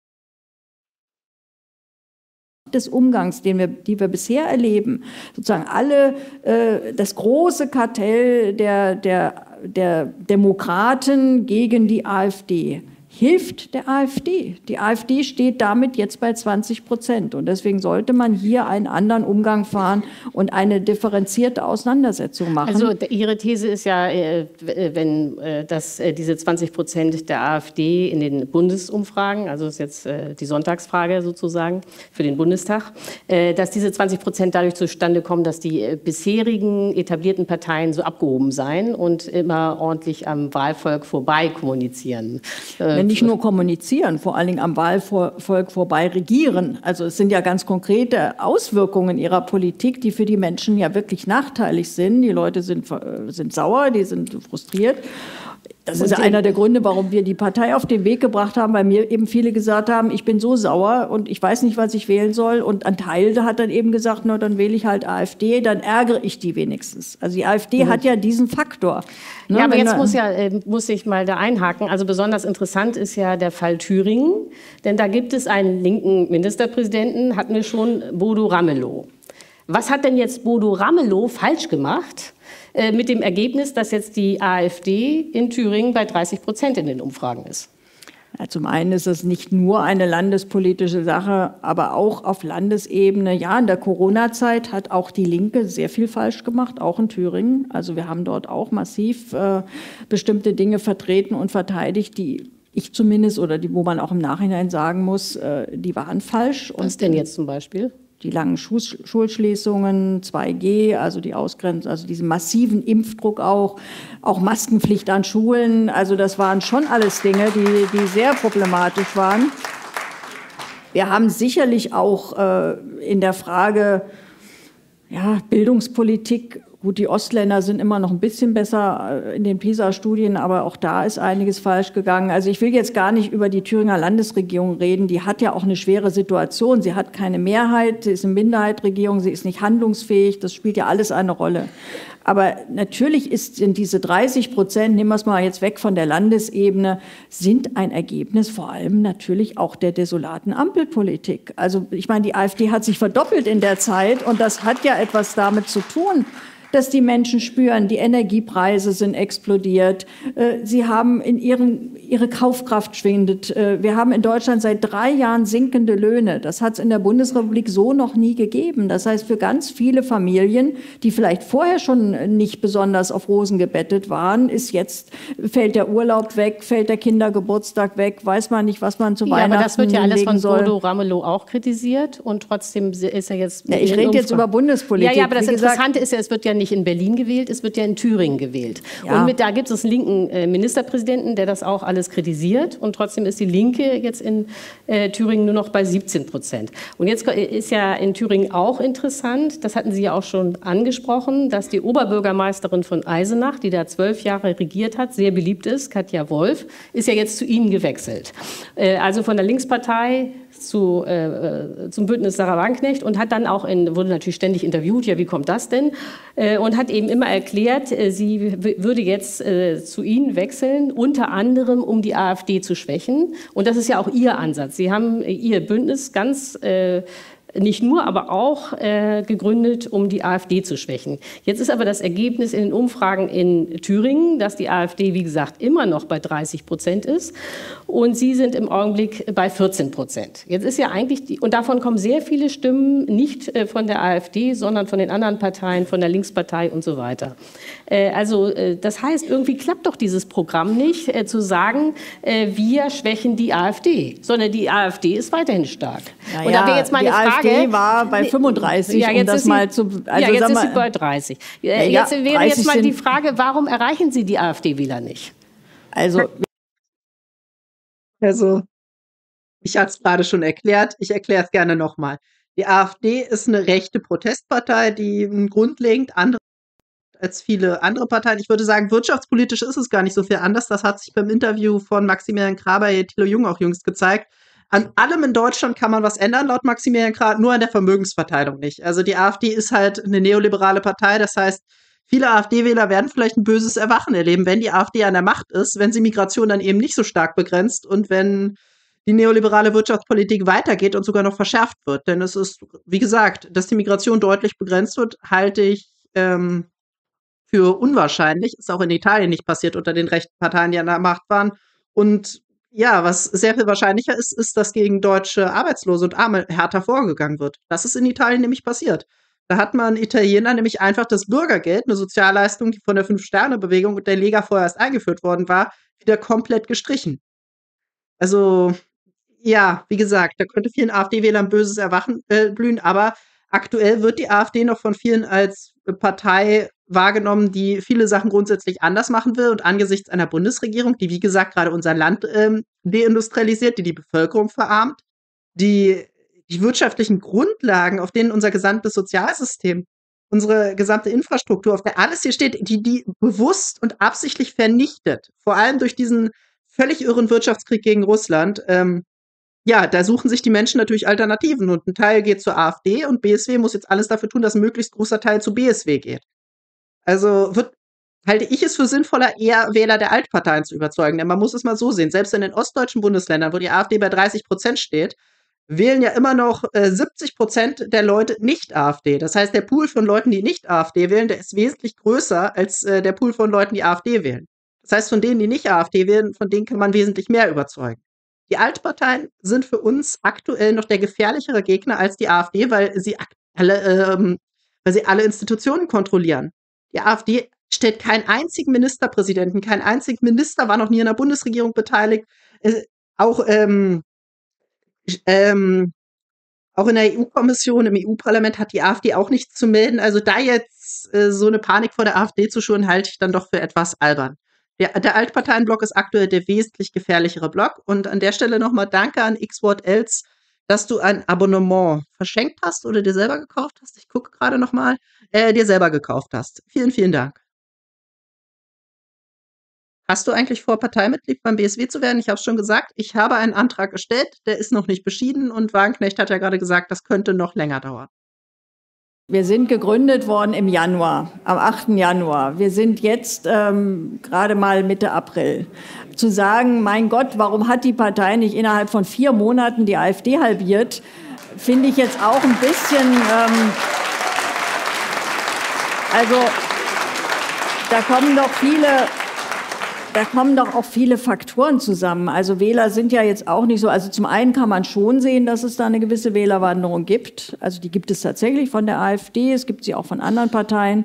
des Umgangs, den wir, die wir bisher erleben, sozusagen alle, äh, das große Kartell der, der, der Demokraten gegen die AfD, hilft der AfD. Die AfD steht damit jetzt bei 20 Prozent. Und deswegen sollte man hier einen anderen Umgang fahren und eine differenzierte Auseinandersetzung machen. Also Ihre These ist ja, äh, wenn äh, dass äh, diese 20 Prozent der AfD in den Bundesumfragen, also ist jetzt die Sonntagsfrage sozusagen für den Bundestag, dass diese 20 Prozent dadurch zustande kommen, dass die bisherigen etablierten Parteien so abgehoben seien und immer ordentlich am Wahlvolk vorbei kommunizieren. Ja, nicht nur kommunizieren, vor allen Dingen am Wahlvolk vorbei regieren. Also es sind ja ganz konkrete Auswirkungen ihrer Politik, die für die Menschen ja wirklich nachteilig sind. Die Leute sind, äh, sind sauer, die sind frustriert. Das ist einer der Gründe, warum wir die Partei auf den Weg gebracht haben, weil mir eben viele gesagt haben, ich bin so sauer und ich weiß nicht, was ich wählen soll. Und ein Teil hat dann eben gesagt, na, dann wähle ich halt AfD, dann ärgere ich die wenigstens. Also die AfD mhm. hat ja diesen Faktor. Ne, ja, aber jetzt muss, ja, äh, muss ich mal da einhaken. Also besonders interessant ist ja der Fall Thüringen, denn da gibt es einen linken Ministerpräsidenten, hatten wir schon, Bodo Ramelow. Was hat denn jetzt Bodo Ramelow falsch gemacht? Äh, mit dem Ergebnis, dass jetzt die AfD in Thüringen bei 30 Prozent in den Umfragen ist. Ja, zum einen ist es nicht nur eine landespolitische Sache, aber auch auf Landesebene. Ja, in der Corona-Zeit hat auch die Linke sehr viel falsch gemacht, auch in Thüringen. Also wir haben dort auch massiv äh, bestimmte Dinge vertreten und verteidigt, die ich zumindest oder die, wo man auch im Nachhinein sagen muss, äh, die waren falsch. Was denn jetzt zum Beispiel? Die langen Schulschließungen, 2G, also die Ausgrenzung, also diesen massiven Impfdruck auch, auch Maskenpflicht an Schulen. Also das waren schon alles Dinge, die, die sehr problematisch waren. Wir haben sicherlich auch äh, in der Frage ja, Bildungspolitik Gut, die Ostländer sind immer noch ein bisschen besser äh, in den PISA-Studien, aber auch da ist einiges falsch gegangen. Also ich will jetzt gar nicht über die Thüringer Landesregierung reden. Die hat ja auch eine schwere Situation. Sie hat keine Mehrheit, sie ist eine Minderheitsregierung, sie ist nicht handlungsfähig. Das spielt ja alles eine Rolle. Aber natürlich ist, sind diese 30 Prozent, nehmen wir es mal jetzt weg von der Landesebene, sind ein Ergebnis vor allem natürlich auch der desolaten Ampelpolitik. Also ich meine, die AfD hat sich verdoppelt in der Zeit und das hat ja etwas damit zu tun, dass die Menschen spüren, die Energiepreise sind explodiert, äh, sie haben in ihren, ihre Kaufkraft schwindet. Äh, wir haben in Deutschland seit drei Jahren sinkende Löhne. Das hat es in der Bundesrepublik so noch nie gegeben. Das heißt, für ganz viele Familien, die vielleicht vorher schon nicht besonders auf Rosen gebettet waren, ist jetzt, fällt der Urlaub weg, fällt der Kindergeburtstag weg, weiß man nicht, was man zu ja, Weihnachten aber das wird ja alles von Bodo Ramelow auch kritisiert und trotzdem ist er jetzt... Ja, ich rede jetzt über Bundespolitik. Ja, ja, aber das Interessante ist ja, es wird ja nicht in Berlin gewählt, es wird ja in Thüringen gewählt. Ja. Und mit, da gibt es einen linken äh, Ministerpräsidenten, der das auch alles kritisiert. Und trotzdem ist die Linke jetzt in äh, Thüringen nur noch bei 17 Prozent. Und jetzt ist ja in Thüringen auch interessant, das hatten Sie ja auch schon angesprochen, dass die Oberbürgermeisterin von Eisenach, die da zwölf Jahre regiert hat, sehr beliebt ist, Katja Wolf, ist ja jetzt zu Ihnen gewechselt. Äh, also von der Linkspartei zu, äh, äh, zum Bündnis Sarah Wagenknecht und hat dann auch in, wurde natürlich ständig interviewt, ja, wie kommt das denn? Äh, und hat eben immer erklärt, äh, sie würde jetzt äh, zu Ihnen wechseln, unter anderem, um die AfD zu schwächen. Und das ist ja auch Ihr Ansatz. Sie haben äh, Ihr Bündnis ganz nicht nur, aber auch äh, gegründet, um die AfD zu schwächen. Jetzt ist aber das Ergebnis in den Umfragen in Thüringen, dass die AfD, wie gesagt, immer noch bei 30 Prozent ist und Sie sind im Augenblick bei 14 Prozent. Jetzt ist ja eigentlich, die, und davon kommen sehr viele Stimmen nicht äh, von der AfD, sondern von den anderen Parteien, von der Linkspartei und so weiter. Äh, also äh, das heißt, irgendwie klappt doch dieses Programm nicht, äh, zu sagen, äh, wir schwächen die AfD, sondern die AfD ist weiterhin stark. Naja, und da wäre jetzt meine Frage, AfD war bei 35, ja, jetzt um das sie, mal zu... Also, ja, jetzt ist sie bei 30. Ja, jetzt wäre jetzt mal die Frage, warum erreichen Sie die AfD-Wähler nicht? Also, also ich hatte es gerade schon erklärt, ich erkläre es gerne nochmal. Die AfD ist eine rechte Protestpartei, die grundlegend andere als viele andere Parteien. Ich würde sagen, wirtschaftspolitisch ist es gar nicht so viel anders. Das hat sich beim Interview von Maximilian Kraber, Thilo Jung auch jüngst gezeigt. An allem in Deutschland kann man was ändern, laut Maximilian Krah, nur an der Vermögensverteilung nicht. Also die AfD ist halt eine neoliberale Partei, das heißt, viele AfD-Wähler werden vielleicht ein böses Erwachen erleben, wenn die AfD an der Macht ist, wenn sie Migration dann eben nicht so stark begrenzt und wenn die neoliberale Wirtschaftspolitik weitergeht und sogar noch verschärft wird. Denn es ist, wie gesagt, dass die Migration deutlich begrenzt wird, halte ich ähm, für unwahrscheinlich. Ist auch in Italien nicht passiert unter den rechten Parteien, die an der Macht waren. Und ja, was sehr viel wahrscheinlicher ist, ist, dass gegen deutsche Arbeitslose und Arme härter vorgegangen wird. Das ist in Italien nämlich passiert. Da hat man Italiener nämlich einfach das Bürgergeld, eine Sozialleistung, die von der Fünf-Sterne-Bewegung und der Lega vorher erst eingeführt worden war, wieder komplett gestrichen. Also, ja, wie gesagt, da könnte vielen AfD-Wählern böses Erwachen äh, blühen, aber aktuell wird die AfD noch von vielen als Partei wahrgenommen, die viele Sachen grundsätzlich anders machen will und angesichts einer Bundesregierung, die wie gesagt gerade unser Land ähm, deindustrialisiert, die die Bevölkerung verarmt, die die wirtschaftlichen Grundlagen, auf denen unser gesamtes Sozialsystem, unsere gesamte Infrastruktur, auf der alles hier steht, die die bewusst und absichtlich vernichtet, vor allem durch diesen völlig irren Wirtschaftskrieg gegen Russland. Ähm, ja, da suchen sich die Menschen natürlich Alternativen und ein Teil geht zur AfD und BSW muss jetzt alles dafür tun, dass ein möglichst großer Teil zu BSW geht. Also wird, halte ich es für sinnvoller, eher Wähler der Altparteien zu überzeugen. Denn man muss es mal so sehen. Selbst in den ostdeutschen Bundesländern, wo die AfD bei 30 Prozent steht, wählen ja immer noch äh, 70 Prozent der Leute nicht AfD. Das heißt, der Pool von Leuten, die nicht AfD wählen, der ist wesentlich größer als äh, der Pool von Leuten, die AfD wählen. Das heißt, von denen, die nicht AfD wählen, von denen kann man wesentlich mehr überzeugen. Die Altparteien sind für uns aktuell noch der gefährlichere Gegner als die AfD, weil sie alle, ähm, weil sie alle Institutionen kontrollieren. Die AfD stellt keinen einzigen Ministerpräsidenten, kein einziger Minister war noch nie in der Bundesregierung beteiligt. Äh, auch, ähm, ähm, auch in der EU-Kommission, im EU-Parlament hat die AfD auch nichts zu melden. Also da jetzt äh, so eine Panik vor der AfD zu schulen, halte ich dann doch für etwas albern. Der, der Altparteienblock ist aktuell der wesentlich gefährlichere Block. Und an der Stelle nochmal Danke an Xwort Else, dass du ein Abonnement verschenkt hast oder dir selber gekauft hast. Ich gucke gerade nochmal äh, dir selber gekauft hast. Vielen, vielen Dank. Hast du eigentlich vor, Parteimitglied beim BSW zu werden? Ich habe schon gesagt, ich habe einen Antrag gestellt, der ist noch nicht beschieden und Wagenknecht hat ja gerade gesagt, das könnte noch länger dauern. Wir sind gegründet worden im Januar, am 8. Januar. Wir sind jetzt ähm, gerade mal Mitte April. Zu sagen, mein Gott, warum hat die Partei nicht innerhalb von vier Monaten die AfD halbiert, finde ich jetzt auch ein bisschen. Ähm, also da kommen doch viele, da kommen doch auch viele Faktoren zusammen. Also Wähler sind ja jetzt auch nicht so. Also zum einen kann man schon sehen, dass es da eine gewisse Wählerwanderung gibt. Also die gibt es tatsächlich von der AfD, es gibt sie auch von anderen Parteien.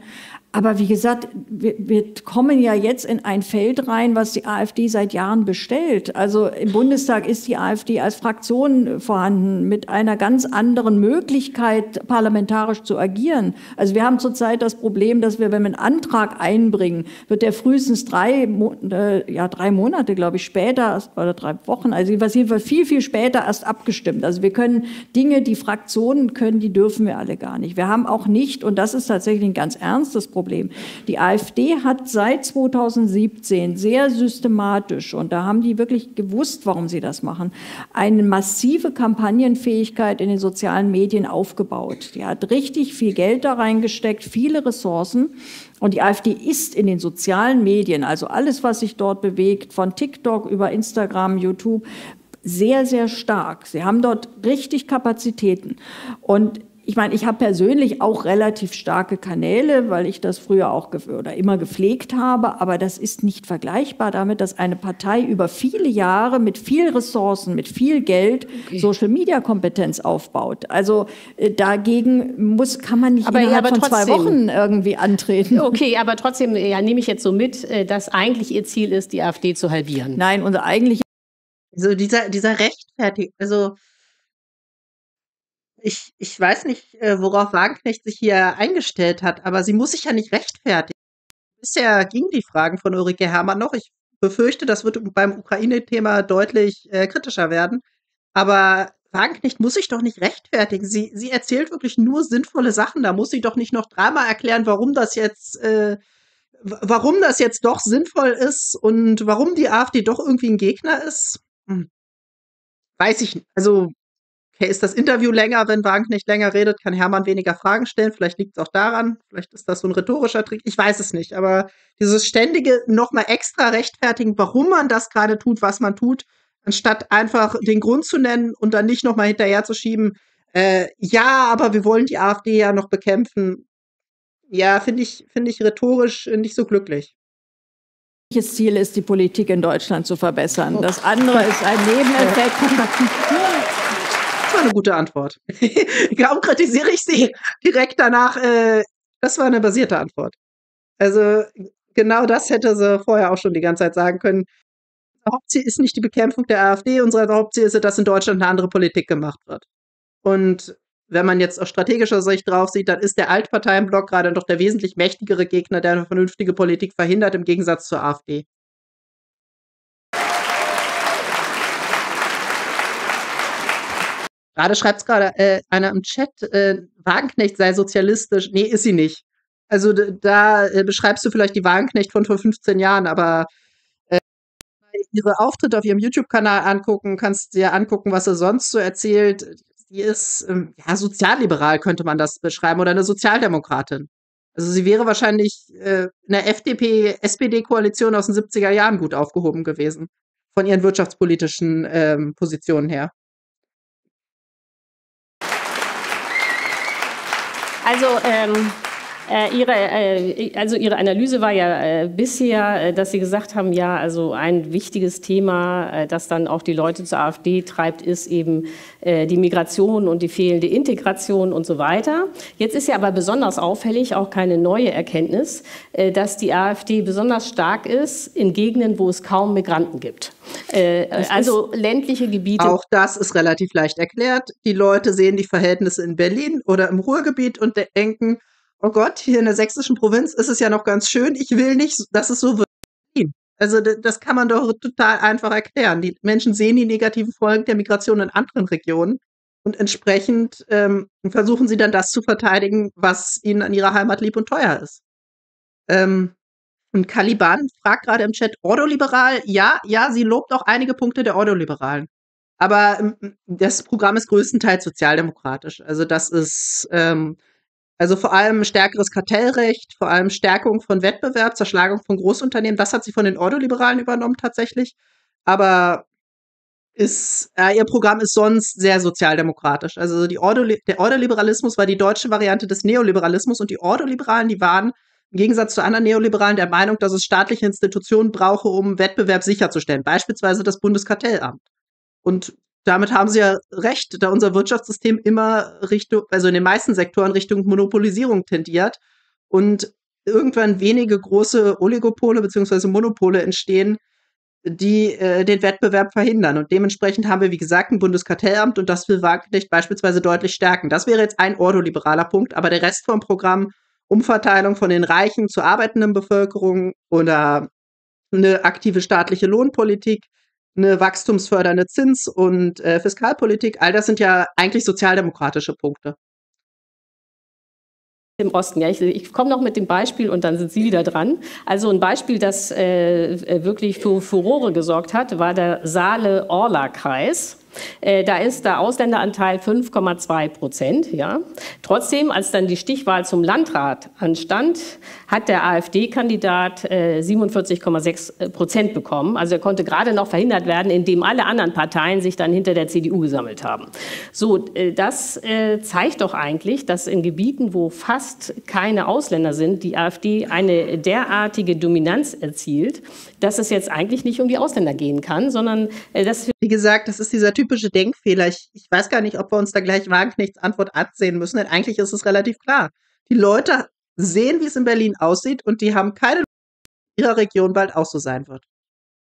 Aber wie gesagt, wir, wir, kommen ja jetzt in ein Feld rein, was die AfD seit Jahren bestellt. Also im Bundestag ist die AfD als Fraktion vorhanden mit einer ganz anderen Möglichkeit, parlamentarisch zu agieren. Also wir haben zurzeit das Problem, dass wir, wenn wir einen Antrag einbringen, wird der frühestens drei, äh, ja, drei Monate, glaube ich, später oder drei Wochen, also jedenfalls viel, viel später erst abgestimmt. Also wir können Dinge, die Fraktionen können, die dürfen wir alle gar nicht. Wir haben auch nicht, und das ist tatsächlich ein ganz ernstes Problem, Problem. Die AfD hat seit 2017 sehr systematisch, und da haben die wirklich gewusst, warum sie das machen, eine massive Kampagnenfähigkeit in den sozialen Medien aufgebaut. Die hat richtig viel Geld da reingesteckt, viele Ressourcen. Und die AfD ist in den sozialen Medien, also alles, was sich dort bewegt, von TikTok über Instagram, YouTube, sehr, sehr stark. Sie haben dort richtig Kapazitäten. Und ich meine, ich habe persönlich auch relativ starke Kanäle, weil ich das früher auch oder immer gepflegt habe, aber das ist nicht vergleichbar damit, dass eine Partei über viele Jahre mit viel Ressourcen, mit viel Geld okay. Social Media Kompetenz aufbaut. Also äh, dagegen muss kann man nicht aber, innerhalb ja, von trotzdem. zwei Wochen irgendwie antreten. Okay, aber trotzdem ja, nehme ich jetzt so mit, äh, dass eigentlich ihr Ziel ist, die AfD zu halbieren. Nein, unser eigentlich also dieser dieser Rechtfertig, also ich, ich weiß nicht, äh, worauf Wagenknecht sich hier eingestellt hat, aber sie muss sich ja nicht rechtfertigen. Bisher gingen die Fragen von Ulrike Herrmann noch. Ich befürchte, das wird beim Ukraine-Thema deutlich äh, kritischer werden. Aber Wagenknecht muss sich doch nicht rechtfertigen. Sie, sie erzählt wirklich nur sinnvolle Sachen. Da muss sie doch nicht noch dreimal erklären, warum das jetzt, äh, warum das jetzt doch sinnvoll ist und warum die AfD doch irgendwie ein Gegner ist. Hm. Weiß ich nicht. Also Okay, ist das Interview länger, wenn Wagenknecht länger redet, kann Hermann weniger Fragen stellen. Vielleicht liegt es auch daran. Vielleicht ist das so ein rhetorischer Trick. Ich weiß es nicht. Aber dieses ständige nochmal extra rechtfertigen, warum man das gerade tut, was man tut, anstatt einfach den Grund zu nennen und dann nicht nochmal hinterher zu schieben, äh, ja, aber wir wollen die AfD ja noch bekämpfen. Ja, finde ich, finde ich rhetorisch nicht so glücklich. Ziel ist, die Politik in Deutschland zu verbessern. Das andere ist ein Nebeneffekt. eine gute Antwort. Kaum kritisiere ich sie direkt danach. Äh, das war eine basierte Antwort. Also genau das hätte sie vorher auch schon die ganze Zeit sagen können. Unser Hauptziel ist nicht die Bekämpfung der AfD, unser Hauptziel ist, dass in Deutschland eine andere Politik gemacht wird. Und wenn man jetzt aus strategischer Sicht drauf sieht, dann ist der Altparteienblock gerade doch der wesentlich mächtigere Gegner, der eine vernünftige Politik verhindert, im Gegensatz zur AfD. Gerade schreibt es gerade äh, einer im Chat, äh, Wagenknecht sei sozialistisch. Nee, ist sie nicht. Also da äh, beschreibst du vielleicht die Wagenknecht von vor 15 Jahren, aber äh, ihre Auftritte auf ihrem YouTube-Kanal angucken, kannst dir angucken, was sie sonst so erzählt. Die ist ähm, ja sozialliberal, könnte man das beschreiben, oder eine Sozialdemokratin. Also sie wäre wahrscheinlich äh, in der FDP-SPD-Koalition aus den 70er Jahren gut aufgehoben gewesen, von ihren wirtschaftspolitischen ähm, Positionen her. Also ähm, äh, ihre, äh, also Ihre Analyse war ja äh, bisher, äh, dass Sie gesagt haben, ja, also ein wichtiges Thema, äh, das dann auch die Leute zur AfD treibt, ist eben äh, die Migration und die fehlende Integration und so weiter. Jetzt ist ja aber besonders auffällig, auch keine neue Erkenntnis, dass die AfD besonders stark ist in Gegenden, wo es kaum Migranten gibt. also ländliche Gebiete. Auch das ist relativ leicht erklärt. Die Leute sehen die Verhältnisse in Berlin oder im Ruhrgebiet und denken, oh Gott, hier in der sächsischen Provinz ist es ja noch ganz schön. Ich will nicht, dass es so wird. Also das kann man doch total einfach erklären. Die Menschen sehen die negativen Folgen der Migration in anderen Regionen und entsprechend ähm, versuchen sie dann das zu verteidigen, was ihnen an ihrer Heimat lieb und teuer ist. Ähm, und Caliban fragt gerade im Chat, ordoliberal? Ja, ja, sie lobt auch einige Punkte der Ordoliberalen. Aber ähm, das Programm ist größtenteils sozialdemokratisch. Also das ist ähm, also vor allem stärkeres Kartellrecht, vor allem Stärkung von Wettbewerb, Zerschlagung von Großunternehmen. Das hat sie von den Ordoliberalen übernommen tatsächlich. Aber ist, äh, ihr Programm ist sonst sehr sozialdemokratisch. Also die Ordo, der Ordoliberalismus war die deutsche Variante des Neoliberalismus und die Ordoliberalen, die waren im Gegensatz zu anderen Neoliberalen der Meinung, dass es staatliche Institutionen brauche, um Wettbewerb sicherzustellen, beispielsweise das Bundeskartellamt. Und damit haben Sie ja recht, da unser Wirtschaftssystem immer Richtung, also in den meisten Sektoren Richtung Monopolisierung tendiert und irgendwann wenige große Oligopole beziehungsweise Monopole entstehen, die äh, den Wettbewerb verhindern. Und dementsprechend haben wir, wie gesagt, ein Bundeskartellamt und das will Wagenknecht beispielsweise deutlich stärken. Das wäre jetzt ein ordoliberaler Punkt, aber der Rest vom Programm, Umverteilung von den Reichen zur arbeitenden Bevölkerung oder eine aktive staatliche Lohnpolitik, eine wachstumsfördernde Zins- und äh, Fiskalpolitik, all das sind ja eigentlich sozialdemokratische Punkte. Im Osten, ja. Ich, ich komme noch mit dem Beispiel und dann sind Sie wieder dran. Also ein Beispiel, das äh, wirklich für Furore gesorgt hat, war der Saale-Orla-Kreis. Äh, da ist der Ausländeranteil 5,2 Prozent. Ja. Trotzdem, als dann die Stichwahl zum Landrat anstand, hat der AfD-Kandidat äh, 47,6 Prozent bekommen. Also er konnte gerade noch verhindert werden, indem alle anderen Parteien sich dann hinter der CDU gesammelt haben. So, äh, das äh, zeigt doch eigentlich, dass in Gebieten, wo fast keine Ausländer sind, die AfD eine derartige Dominanz erzielt, dass es jetzt eigentlich nicht um die Ausländer gehen kann, sondern äh, das. Wie gesagt, das ist dieser typische Denkfehler. Ich, ich weiß gar nicht, ob wir uns da gleich Wagenknechts Antwort ansehen müssen, denn eigentlich ist es relativ klar. Die Leute sehen, wie es in Berlin aussieht und die haben keine in ihrer Region bald auch so sein wird.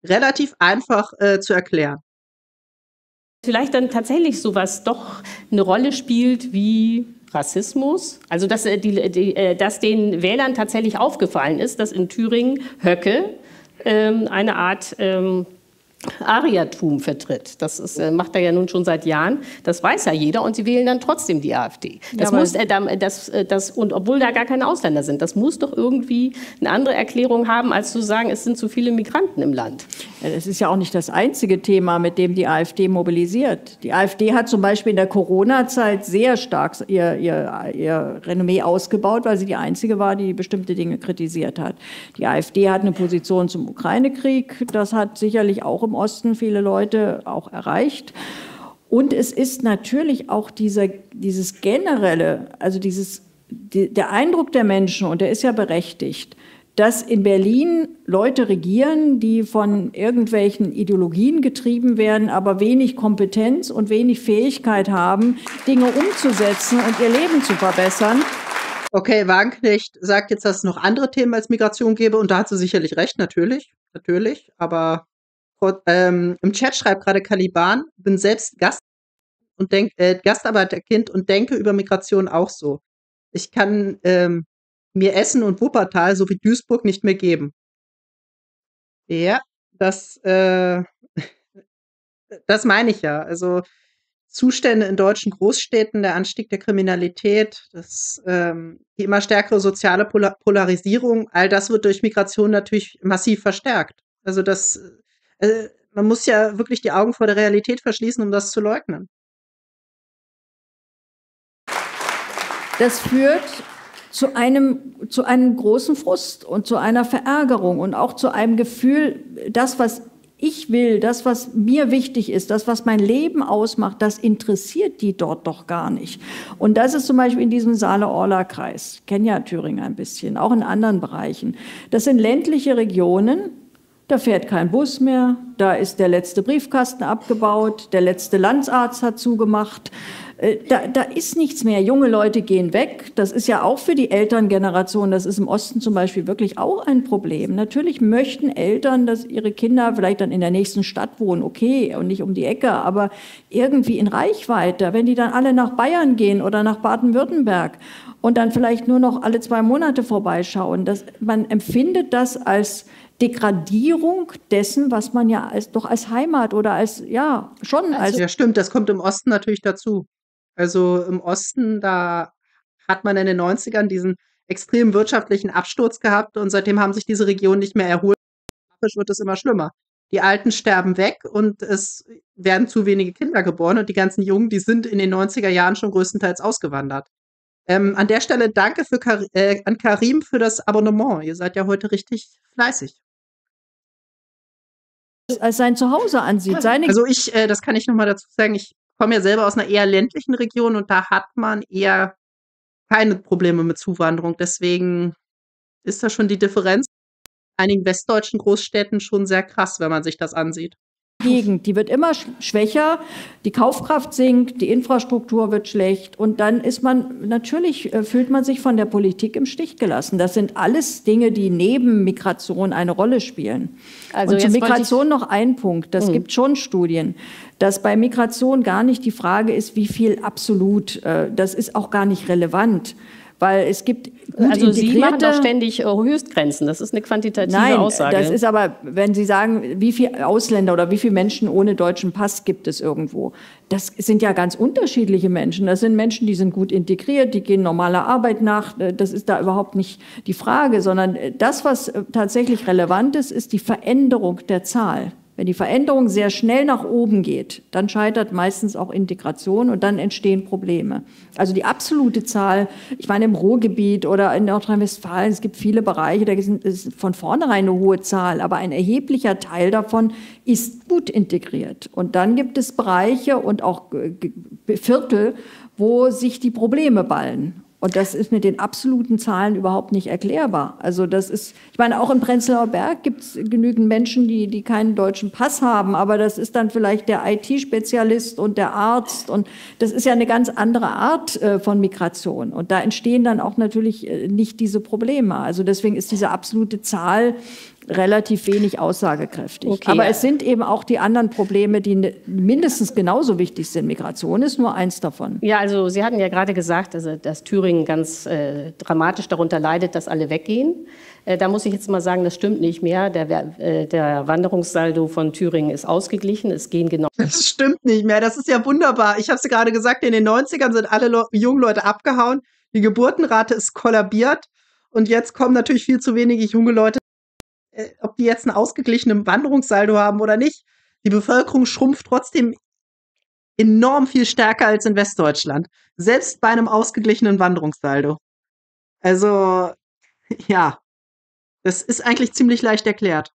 Relativ einfach äh, zu erklären. Vielleicht dann tatsächlich sowas doch eine Rolle spielt wie Rassismus. Also dass, äh, die, die, äh, dass den Wählern tatsächlich aufgefallen ist, dass in Thüringen Höcke ähm, eine Art ähm, Ariatum vertritt. Das ist, äh, macht er ja nun schon seit Jahren. Das weiß ja jeder und sie wählen dann trotzdem die AfD. Das ja, muss, äh, das, äh, das, und obwohl da gar keine Ausländer sind, das muss doch irgendwie eine andere Erklärung haben, als zu sagen, es sind zu viele Migranten im Land. Es ist ja auch nicht das einzige Thema, mit dem die AfD mobilisiert. Die AfD hat zum Beispiel in der Corona-Zeit sehr stark ihr, ihr, ihr Renommee ausgebaut, weil sie die einzige war, die bestimmte Dinge kritisiert hat. Die AfD hat eine Position zum Ukraine-Krieg. Das hat sicherlich auch im im Osten viele Leute auch erreicht. Und es ist natürlich auch dieser, dieses generelle, also dieses, die, der Eindruck der Menschen, und der ist ja berechtigt, dass in Berlin Leute regieren, die von irgendwelchen Ideologien getrieben werden, aber wenig Kompetenz und wenig Fähigkeit haben, Dinge umzusetzen und ihr Leben zu verbessern. Okay, Wagenknecht sagt jetzt, dass es noch andere Themen als Migration gäbe und da hat sie sicherlich recht, natürlich, natürlich, aber ähm, Im Chat schreibt gerade Caliban, bin selbst Gast und denk, äh, Gastarbeiterkind und denke über Migration auch so. Ich kann ähm, mir Essen und Wuppertal sowie Duisburg nicht mehr geben. Ja, das, äh, das meine ich ja. Also Zustände in deutschen Großstädten, der Anstieg der Kriminalität, das, ähm, die immer stärkere soziale Polar Polarisierung, all das wird durch Migration natürlich massiv verstärkt. Also das, äh, man muss ja wirklich die Augen vor der Realität verschließen, um das zu leugnen. Das führt zu einem, zu einem großen Frust und zu einer Verärgerung und auch zu einem Gefühl, das, was ich will, das, was mir wichtig ist, das, was mein Leben ausmacht, das interessiert die dort doch gar nicht. Und das ist zum Beispiel in diesem Saale-Orla-Kreis. Ich kenne ja Thüringen ein bisschen, auch in anderen Bereichen. Das sind ländliche Regionen, da fährt kein Bus mehr, da ist der letzte Briefkasten abgebaut, der letzte Landsarzt hat zugemacht. Äh, da, da ist nichts mehr. Junge Leute gehen weg. Das ist ja auch für die Elterngeneration, das ist im Osten zum Beispiel wirklich auch ein Problem. Natürlich möchten Eltern, dass ihre Kinder vielleicht dann in der nächsten Stadt wohnen, okay, und nicht um die Ecke, aber irgendwie in Reichweite. Wenn die dann alle nach Bayern gehen oder nach Baden-Württemberg und dann vielleicht nur noch alle zwei Monate vorbeischauen, das, man empfindet das als Degradierung dessen, was man ja als, doch als Heimat oder als, ja, schon also als. Ja, stimmt, das kommt im Osten natürlich dazu. Also im Osten, da hat man in den 90ern diesen extremen wirtschaftlichen Absturz gehabt und seitdem haben sich diese Regionen nicht mehr erholt. wird es immer schlimmer. Die Alten sterben weg und es werden zu wenige Kinder geboren und die ganzen Jungen, die sind in den 90er Jahren schon größtenteils ausgewandert. Ähm, an der Stelle danke für Kar äh, an Karim für das Abonnement. Ihr seid ja heute richtig fleißig. Als sein Zuhause ansieht. Seine also ich, äh, das kann ich nochmal dazu sagen, ich komme ja selber aus einer eher ländlichen Region und da hat man eher keine Probleme mit Zuwanderung. Deswegen ist da schon die Differenz in einigen westdeutschen Großstädten schon sehr krass, wenn man sich das ansieht. Gegend, die wird immer schwächer, die Kaufkraft sinkt, die Infrastruktur wird schlecht und dann ist man, natürlich äh, fühlt man sich von der Politik im Stich gelassen. Das sind alles Dinge, die neben Migration eine Rolle spielen. Also und zur Migration noch ein Punkt, das mhm. gibt schon Studien, dass bei Migration gar nicht die Frage ist, wie viel absolut, äh, das ist auch gar nicht relevant weil es gibt gut also Sie machen doch ständig äh, Höchstgrenzen. Das ist eine quantitative Nein, Aussage. Das ist aber, wenn Sie sagen, wie viele Ausländer oder wie viele Menschen ohne deutschen Pass gibt es irgendwo? Das sind ja ganz unterschiedliche Menschen. Das sind Menschen, die sind gut integriert, die gehen normaler Arbeit nach. Äh, das ist da überhaupt nicht die Frage, sondern äh, das, was tatsächlich relevant ist, ist die Veränderung der Zahl. Wenn die Veränderung sehr schnell nach oben geht, dann scheitert meistens auch Integration und dann entstehen Probleme. Also die absolute Zahl, ich meine im Ruhrgebiet oder in Nordrhein-Westfalen, es gibt viele Bereiche, da ist von vornherein eine hohe Zahl, aber ein erheblicher Teil davon ist gut integriert. Und dann gibt es Bereiche und auch Viertel, wo sich die Probleme ballen. Und das ist mit den absoluten Zahlen überhaupt nicht erklärbar. Also das ist, ich meine, auch in Prenzlauer Berg gibt es genügend Menschen, die, die keinen deutschen Pass haben, aber das ist dann vielleicht der IT-Spezialist und der Arzt und das ist ja eine ganz andere Art äh, von Migration. Und da entstehen dann auch natürlich äh, nicht diese Probleme. Also deswegen ist diese absolute Zahl relativ wenig aussagekräftig. Okay, Aber es sind eben auch die anderen Probleme, die mindestens genauso wichtig sind. Migration ist nur eins davon. Ja, also Sie hatten ja gerade gesagt, also, dass Thüringen ganz äh, dramatisch darunter leidet, dass alle weggehen. Äh, da muss ich jetzt mal sagen, das stimmt nicht mehr. Der, äh, der Wanderungssaldo von Thüringen ist ausgeglichen. Es gehen genau. Das stimmt nicht mehr. Das ist ja wunderbar. Ich habe es gerade gesagt, in den 90ern sind alle Le jungen Leute abgehauen. Die Geburtenrate ist kollabiert. Und jetzt kommen natürlich viel zu wenige junge Leute ob die jetzt einen ausgeglichenen Wanderungssaldo haben oder nicht, die Bevölkerung schrumpft trotzdem enorm viel stärker als in Westdeutschland. Selbst bei einem ausgeglichenen Wanderungssaldo. Also, ja, das ist eigentlich ziemlich leicht erklärt.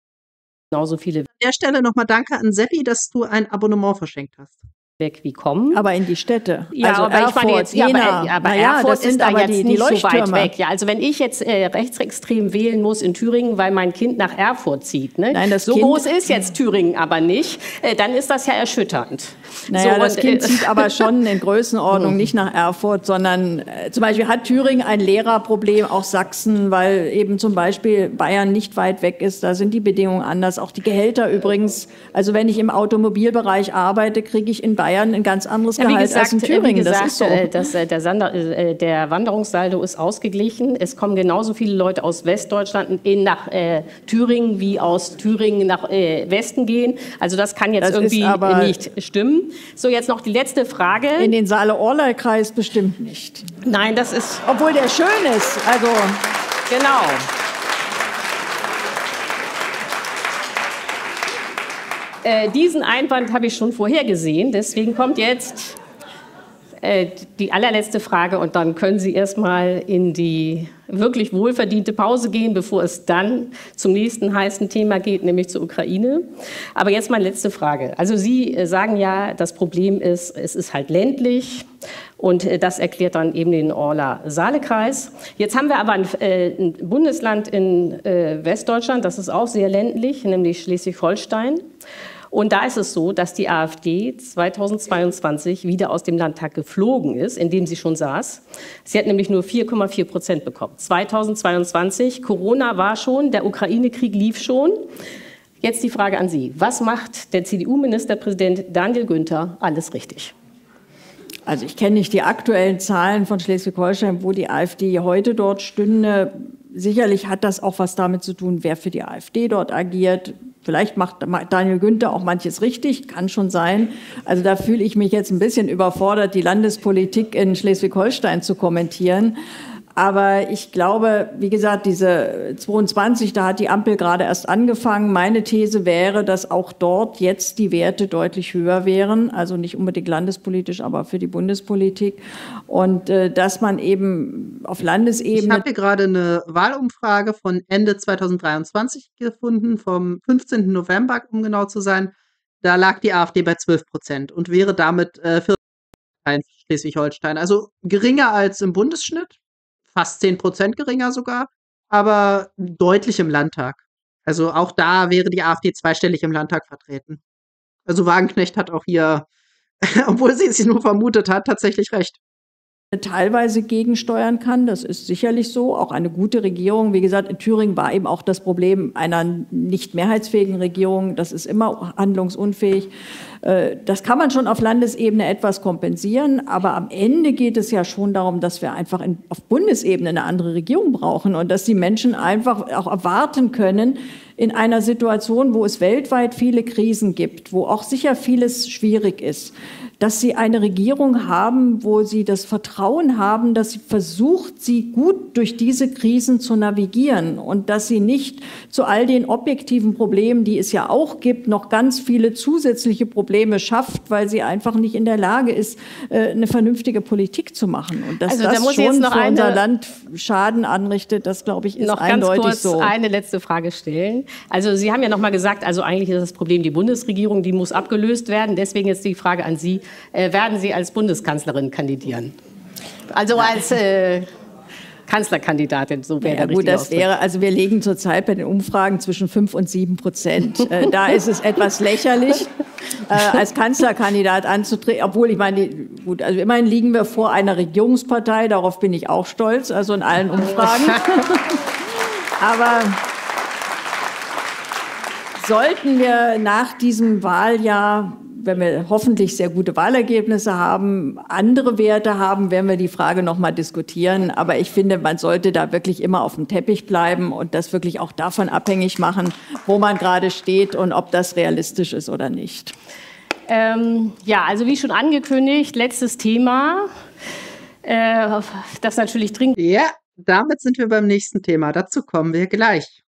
Genauso viele. An der Stelle nochmal danke an Seppi, dass du ein Abonnement verschenkt hast weg wie kommen. Aber in die Städte. Ja, also aber Erfurt, ich meine jetzt, ja, aber, aber naja, Erfurt das sind ist da aber jetzt die, nicht die so weit weg. Ja, also wenn ich jetzt äh, rechtsextrem wählen muss in Thüringen, weil mein Kind nach Erfurt zieht, ne? Nein, das so kind, groß ist jetzt Thüringen aber nicht, äh, dann ist das ja erschütternd. Naja, so, das und, Kind äh, zieht aber schon in Größenordnung nicht nach Erfurt, sondern äh, zum Beispiel hat Thüringen ein Lehrerproblem, auch Sachsen, weil eben zum Beispiel Bayern nicht weit weg ist. Da sind die Bedingungen anders, auch die Gehälter übrigens. Also wenn ich im Automobilbereich arbeite, kriege ich in Bayern Bayern ein ganz anderes ja, Gehalt gesagt, als in Thüringen. Gesagt, das ist so. Äh, das, äh, der, Sander, äh, der Wanderungssaldo ist ausgeglichen. Es kommen genauso viele Leute aus Westdeutschland in, nach äh, Thüringen wie aus Thüringen nach äh, Westen gehen. Also das kann jetzt das irgendwie nicht stimmen. So, jetzt noch die letzte Frage. In den Saale-Orlei-Kreis bestimmt nicht. Nein, das ist... Obwohl der schön ist. Also... Genau. Äh, diesen Einwand habe ich schon vorhergesehen. Deswegen kommt jetzt äh, die allerletzte Frage und dann können Sie erstmal in die wirklich wohlverdiente Pause gehen, bevor es dann zum nächsten heißen Thema geht, nämlich zur Ukraine. Aber jetzt meine letzte Frage. Also Sie äh, sagen ja, das Problem ist, es ist halt ländlich und das erklärt dann eben den Orla-Saale-Kreis. Jetzt haben wir aber ein, Bundesland in Westdeutschland, das ist auch sehr ländlich, nämlich Schleswig-Holstein. Und da ist es so, dass die AfD 2022 wieder aus dem Landtag geflogen ist, in dem sie schon saß. Sie hat nämlich nur 4,4 Prozent bekommen. 2022, Corona war schon, der Ukraine-Krieg lief schon. Jetzt die Frage an Sie. Was macht der CDU-Ministerpräsident Daniel Günther alles richtig? Also ich kenne nicht die aktuellen Zahlen von Schleswig-Holstein, wo die AfD heute dort stünde. Sicherlich hat das auch was damit zu tun, wer für die AfD dort agiert, Vielleicht macht Daniel Günther auch manches richtig, kann schon sein. Also da fühle ich mich jetzt ein bisschen überfordert, die Landespolitik in Schleswig-Holstein zu kommentieren. Aber ich glaube, wie gesagt, diese 22, da hat die Ampel gerade erst angefangen. Meine These wäre, dass auch dort jetzt die Werte deutlich höher wären. Also nicht unbedingt landespolitisch, aber für die Bundespolitik. Und äh, dass man eben auf Landesebene. Ich habe hier gerade eine Wahlumfrage von Ende 2023 gefunden, vom 15. November, um genau zu sein. Da lag die AfD bei 12 Prozent und wäre damit äh, für Schleswig-Holstein. Also geringer als im Bundesschnitt fast 10 Prozent geringer sogar, aber deutlich im Landtag. Also auch da wäre die AfD zweistellig im Landtag vertreten. Also Wagenknecht hat auch hier, obwohl sie es nur vermutet hat, tatsächlich recht teilweise gegensteuern kann. Das ist sicherlich so. Auch eine gute Regierung. Wie gesagt, in Thüringen war eben auch das Problem einer nicht mehrheitsfähigen Regierung. Das ist immer handlungsunfähig. Äh, das kann man schon auf Landesebene etwas kompensieren. Aber am Ende geht es ja schon darum, dass wir einfach in, auf Bundesebene eine andere Regierung brauchen und dass die Menschen einfach auch erwarten können, in einer Situation, wo es weltweit viele Krisen gibt, wo auch sicher vieles schwierig ist, dass sie eine Regierung haben, wo sie das Vertrauen haben, dass sie versucht, sie gut durch diese Krisen zu navigieren und dass sie nicht zu all den objektiven Problemen, die es ja auch gibt, noch ganz viele zusätzliche Probleme schafft, weil sie einfach nicht in der Lage ist, äh, eine vernünftige Politik zu machen. Und dass also, das da schon für unser Land Schaden anrichtet, das glaube ich ist noch eindeutig ganz kurz so. eine letzte Frage stellen. Also Sie haben ja noch mal gesagt, also eigentlich ist das Problem die Bundesregierung, die muss abgelöst werden. Deswegen jetzt die Frage an Sie werden Sie als Bundeskanzlerin kandidieren? Also als äh, Kanzlerkandidatin, so wäre ja, gut, das wäre, also wir liegen zurzeit bei den Umfragen zwischen 5 und 7 Prozent. Äh, da ist es etwas lächerlich, äh, als Kanzlerkandidat anzutreten, obwohl ich meine, gut, also immerhin liegen wir vor einer Regierungspartei, darauf bin ich auch stolz, also in allen Umfragen. Aber sollten wir nach diesem Wahljahr wenn wir hoffentlich sehr gute Wahlergebnisse haben, andere Werte haben, werden wir die Frage noch mal diskutieren. Aber ich finde, man sollte da wirklich immer auf dem Teppich bleiben und das wirklich auch davon abhängig machen, wo man gerade steht und ob das realistisch ist oder nicht. Ähm, ja, also wie schon angekündigt, letztes Thema, äh, das natürlich dringend. Ja, damit sind wir beim nächsten Thema. Dazu kommen wir gleich.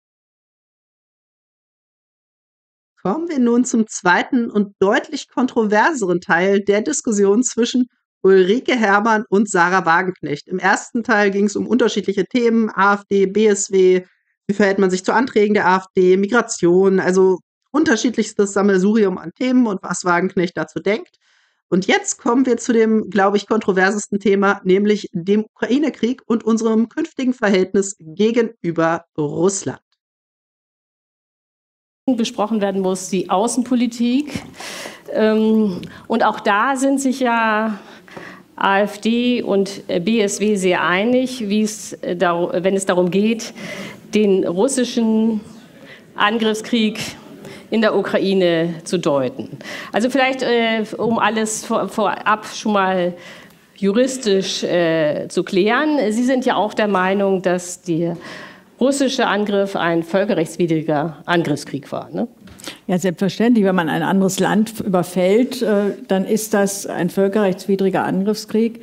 Kommen wir nun zum zweiten und deutlich kontroverseren Teil der Diskussion zwischen Ulrike Herrmann und Sarah Wagenknecht. Im ersten Teil ging es um unterschiedliche Themen, AfD, BSW, wie verhält man sich zu Anträgen der AfD, Migration, also unterschiedlichstes Sammelsurium an Themen und was Wagenknecht dazu denkt. Und jetzt kommen wir zu dem, glaube ich, kontroversesten Thema, nämlich dem Ukraine-Krieg und unserem künftigen Verhältnis gegenüber Russland besprochen werden muss, die Außenpolitik. Ähm, und auch da sind sich ja AfD und BSW sehr einig, es, äh, wenn es darum geht, den russischen Angriffskrieg in der Ukraine zu deuten. Also vielleicht, äh, um alles vor, vorab schon mal juristisch äh, zu klären. Sie sind ja auch der Meinung, dass der russische Angriff ein völkerrechtswidriger Angriffskrieg war. Ne? Ja, selbstverständlich. Wenn man ein anderes Land überfällt, äh, dann ist das ein völkerrechtswidriger Angriffskrieg.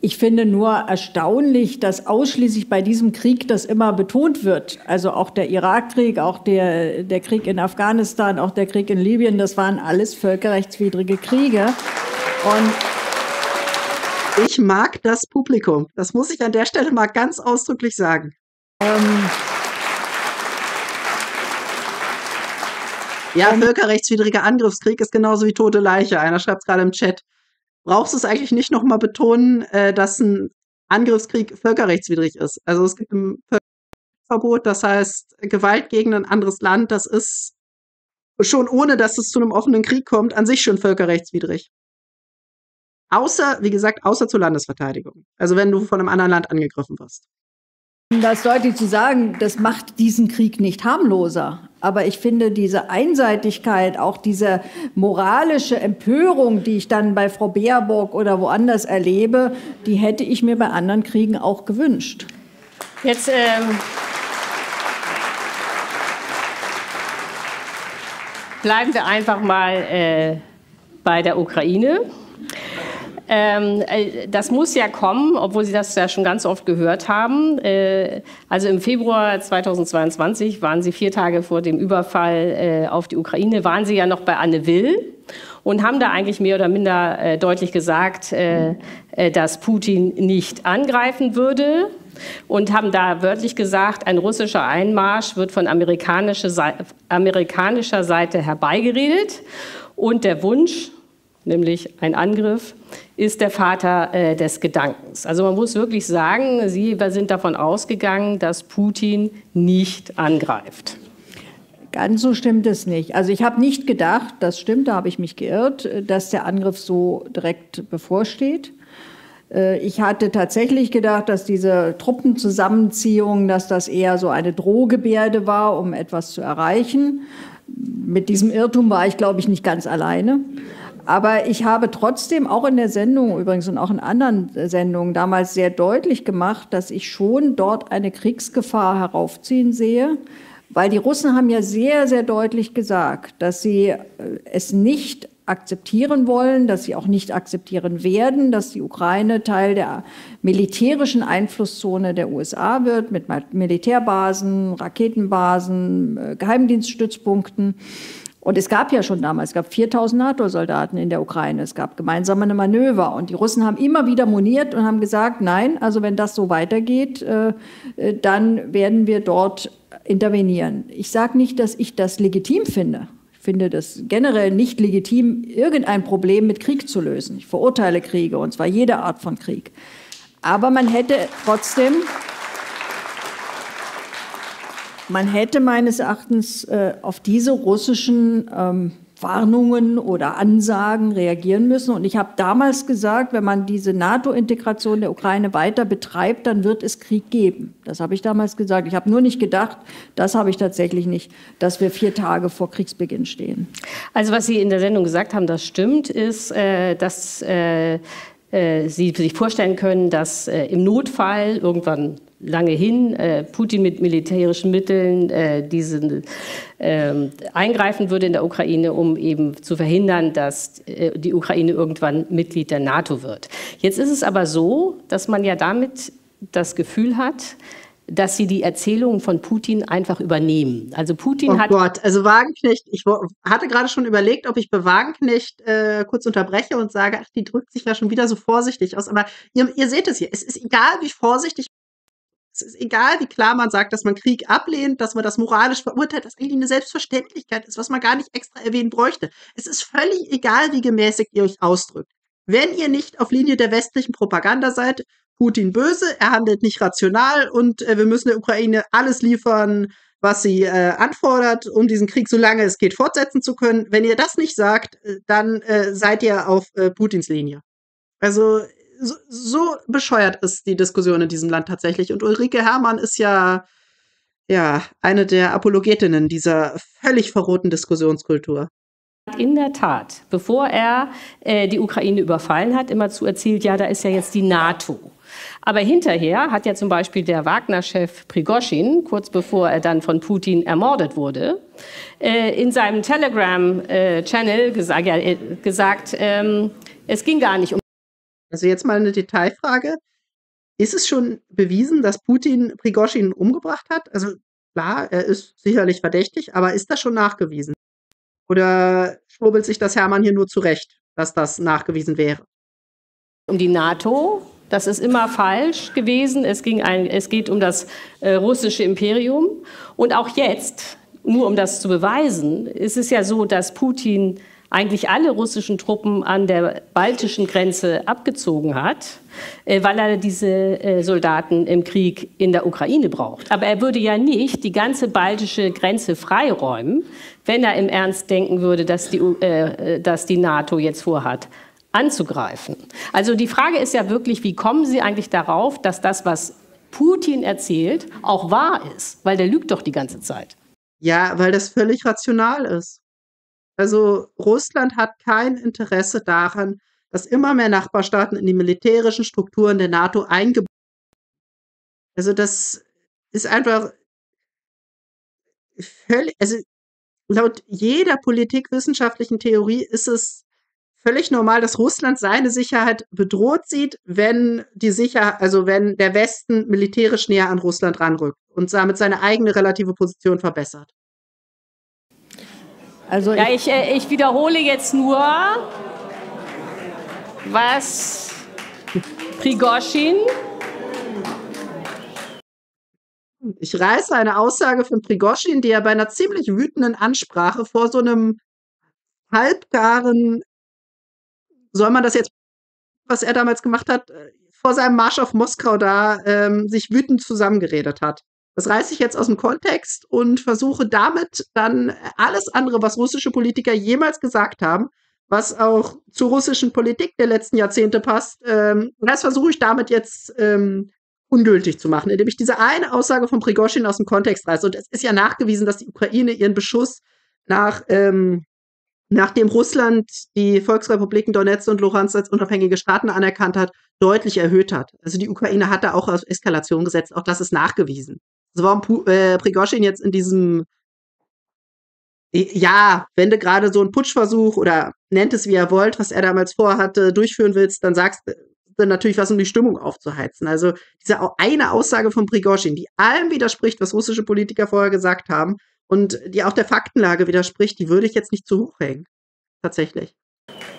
Ich finde nur erstaunlich, dass ausschließlich bei diesem Krieg das immer betont wird. Also auch der Irakkrieg, auch der, der Krieg in Afghanistan, auch der Krieg in Libyen, das waren alles völkerrechtswidrige Kriege. Und ich mag das Publikum. Das muss ich an der Stelle mal ganz ausdrücklich sagen. Ähm, ja, völkerrechtswidriger Angriffskrieg ist genauso wie tote Leiche. Einer schreibt es gerade im Chat brauchst du es eigentlich nicht nochmal betonen, äh, dass ein Angriffskrieg völkerrechtswidrig ist. Also es gibt ein Verbot, das heißt, Gewalt gegen ein anderes Land, das ist schon ohne, dass es zu einem offenen Krieg kommt, an sich schon völkerrechtswidrig. Außer, wie gesagt, außer zur Landesverteidigung. Also wenn du von einem anderen Land angegriffen wirst. Um das deutlich zu sagen, das macht diesen Krieg nicht harmloser. Aber ich finde diese Einseitigkeit, auch diese moralische Empörung, die ich dann bei Frau Baerbock oder woanders erlebe, die hätte ich mir bei anderen Kriegen auch gewünscht. Jetzt ähm, bleiben wir einfach mal äh, bei der Ukraine. Ähm, äh, das muss ja kommen, obwohl Sie das ja schon ganz oft gehört haben. Äh, also im Februar 2022 waren Sie vier Tage vor dem Überfall äh, auf die Ukraine, waren Sie ja noch bei Anne Will und haben da eigentlich mehr oder minder äh, deutlich gesagt, äh, äh, dass Putin nicht angreifen würde und haben da wörtlich gesagt, ein russischer Einmarsch wird von amerikanischer Seite, amerikanischer Seite herbeigeredet und der Wunsch, nämlich ein Angriff, ist der Vater äh, des Gedankens. Also man muss wirklich sagen, Sie sind davon ausgegangen, dass Putin nicht angreift. Ganz so stimmt es nicht. Also ich habe nicht gedacht, das stimmt, da habe ich mich geirrt, dass der Angriff so direkt bevorsteht. Äh, ich hatte tatsächlich gedacht, dass diese Truppenzusammenziehung, dass das eher so eine Drohgebärde war, um etwas zu erreichen. Mit diesem Irrtum war ich, glaube ich, nicht ganz alleine. Aber ich habe trotzdem auch in der Sendung übrigens und auch in anderen Sendungen damals sehr deutlich gemacht, dass ich schon dort eine Kriegsgefahr heraufziehen sehe. Weil die Russen haben ja sehr, sehr deutlich gesagt, dass sie äh, es nicht akzeptieren wollen, dass sie auch nicht akzeptieren werden, dass die Ukraine Teil der militärischen Einflusszone der USA wird, mit Militärbasen, Raketenbasen, äh, Geheimdienststützpunkten. Und es gab ja schon damals, es gab 4000 NATO-Soldaten in der Ukraine, es gab gemeinsame Manöver und die Russen haben immer wieder moniert und haben gesagt, nein, also wenn das so weitergeht, äh, äh dann werden wir dort intervenieren. Ich sage nicht, dass ich das legitim finde. Ich finde das generell nicht legitim, irgendein Problem mit Krieg zu lösen. Ich verurteile Kriege, und zwar jede Art von Krieg. Aber man hätte trotzdem man hätte meines Erachtens äh, auf diese russischen ähm, Warnungen oder Ansagen reagieren müssen. Und ich habe damals gesagt, wenn man diese NATO-Integration der Ukraine weiter betreibt, dann wird es Krieg geben. Das habe ich damals gesagt. Ich habe nur nicht gedacht, das habe ich tatsächlich nicht, dass wir vier Tage vor Kriegsbeginn stehen. Also was Sie in der Sendung gesagt haben, das stimmt, ist, äh, dass äh, äh Sie sich vorstellen können, dass äh, im Notfall irgendwann lange hin äh, Putin mit militärischen Mitteln äh, diesen, äh, eingreifen würde in der Ukraine, um eben zu verhindern, dass äh, die Ukraine irgendwann Mitglied der NATO wird. Jetzt ist es aber so, dass man ja damit das Gefühl hat, dass sie die Erzählungen von Putin einfach übernehmen. Also Putin oh hat. Gott, also Wagenknecht, ich hatte gerade schon überlegt, ob ich bei Wagenknecht äh, kurz unterbreche und sage, ach, die drückt sich ja schon wieder so vorsichtig aus. Aber ihr, ihr seht es hier, es ist egal, wie vorsichtig es ist egal, wie klar man sagt, dass man Krieg ablehnt, dass man das moralisch verurteilt, dass eigentlich eine Selbstverständlichkeit ist, was man gar nicht extra erwähnen bräuchte. Es ist völlig egal, wie gemäßigt ihr euch ausdrückt. Wenn ihr nicht auf Linie der westlichen Propaganda seid, Putin böse, er handelt nicht rational und äh, wir müssen der Ukraine alles liefern, was sie äh, anfordert, um diesen Krieg, solange es geht, fortsetzen zu können. Wenn ihr das nicht sagt, äh, dann äh, seid ihr auf äh, Putins Linie. Also so, bescheuert ist die Diskussion in diesem Land tatsächlich. Und Ulrike Herrmann ist ja, ja, eine der Apologetinnen dieser völlig verrohten Diskussionskultur. In der Tat, bevor er äh, die Ukraine überfallen hat, immer zu erzählt, ja, da ist ja jetzt die NATO. Aber hinterher hat ja zum Beispiel der Wagner-Chef Prigoschin, kurz bevor er dann von Putin ermordet wurde, äh, in seinem Telegram-Channel äh, gesagt, äh, gesagt ähm, es ging gar nicht um. Also jetzt mal eine Detailfrage. Ist es schon bewiesen, dass Putin Prigoschin umgebracht hat? Also klar, er ist sicherlich verdächtig, aber ist das schon nachgewiesen? Oder schwurbelt sich das Hermann hier nur zurecht, dass das nachgewiesen wäre? Um die NATO, das ist immer falsch gewesen. Es, ging ein, es geht um das äh, russische Imperium. Und auch jetzt, nur um das zu beweisen, ist es ja so, dass Putin eigentlich alle russischen Truppen an der baltischen Grenze abgezogen hat, äh, weil er diese äh, Soldaten im Krieg in der Ukraine braucht. Aber er würde ja nicht die ganze baltische Grenze freiräumen, wenn er im Ernst denken würde, dass die, äh, dass die NATO jetzt vorhat, anzugreifen. Also die Frage ist ja wirklich, wie kommen Sie eigentlich darauf, dass das, was Putin erzählt, auch wahr ist? Weil der lügt doch die ganze Zeit. Ja, weil das völlig rational ist. Also Russland hat kein Interesse daran, dass immer mehr Nachbarstaaten in die militärischen Strukturen der NATO eingebunden Also das ist einfach völlig, also laut jeder politikwissenschaftlichen Theorie ist es völlig normal, dass Russland seine Sicherheit bedroht sieht, wenn die Sicherheit, also wenn der Westen militärisch näher an Russland ranrückt und damit seine eigene relative Position verbessert. Also ja, ich, äh, ich wiederhole jetzt nur, was Prigoschin. Ich reiße eine Aussage von Prigoschin, die er bei einer ziemlich wütenden Ansprache vor so einem halbgaren, soll man das jetzt, was er damals gemacht hat, vor seinem Marsch auf Moskau da ähm, sich wütend zusammengeredet hat. Das reiße ich jetzt aus dem Kontext und versuche damit dann alles andere, was russische Politiker jemals gesagt haben, was auch zur russischen Politik der letzten Jahrzehnte passt, ähm, das versuche ich damit jetzt ähm, ungültig zu machen, indem ich diese eine Aussage von Prigozhin aus dem Kontext reiße. Und es ist ja nachgewiesen, dass die Ukraine ihren Beschuss nach, ähm, nachdem Russland die Volksrepubliken Donetsk und Luhansk als unabhängige Staaten anerkannt hat, deutlich erhöht hat. Also die Ukraine hat da auch auf Eskalation gesetzt. Auch das ist nachgewiesen. Also warum äh, Prigozhin jetzt in diesem ja, wenn du gerade so einen Putschversuch oder nennt es wie ihr wollt, was er damals vorhatte, durchführen willst, dann sagst du natürlich was, um die Stimmung aufzuheizen. Also diese eine Aussage von Prigozhin, die allem widerspricht, was russische Politiker vorher gesagt haben und die auch der Faktenlage widerspricht, die würde ich jetzt nicht zu hoch hängen. Tatsächlich.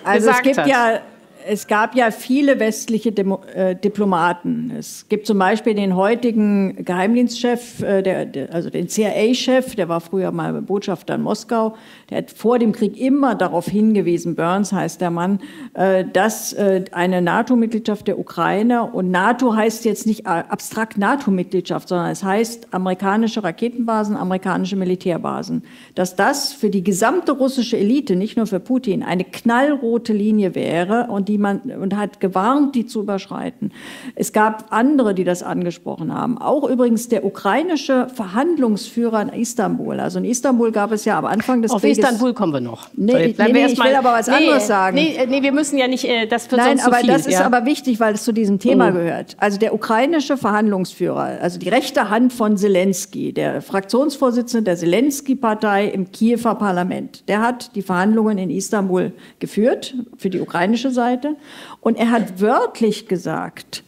Also es gibt hat. ja es gab ja viele westliche Demo äh, Diplomaten. Es gibt zum Beispiel den heutigen Geheimdienstchef, äh, der, der, also den CIA-Chef, der war früher mal Botschafter in Moskau. Der hat vor dem Krieg immer darauf hingewiesen, Burns heißt der Mann, äh, dass äh, eine NATO-Mitgliedschaft der Ukraine und NATO heißt jetzt nicht abstrakt NATO-Mitgliedschaft, sondern es heißt amerikanische Raketenbasen, amerikanische Militärbasen, dass das für die gesamte russische Elite, nicht nur für Putin, eine knallrote Linie wäre und die die man und hat gewarnt, die zu überschreiten. Es gab andere, die das angesprochen haben. Auch übrigens der ukrainische Verhandlungsführer in Istanbul. Also in Istanbul gab es ja am Anfang des Auf Krieges. Auf Istanbul kommen wir noch. Nee, nee, nee ich will aber was nee, anderes sagen. Nee, äh, nee, wir müssen ja nicht, äh, das wird Nein, sonst aber viel, das ja? ist aber wichtig, weil es zu diesem Thema mhm. gehört. Also der ukrainische Verhandlungsführer, also die rechte Hand von Zelensky, der Fraktionsvorsitzende der Zelensky-Partei im Kiewer Parlament, der hat die Verhandlungen in Istanbul geführt für die ukrainische Seite. Seite. Und er hat wörtlich gesagt,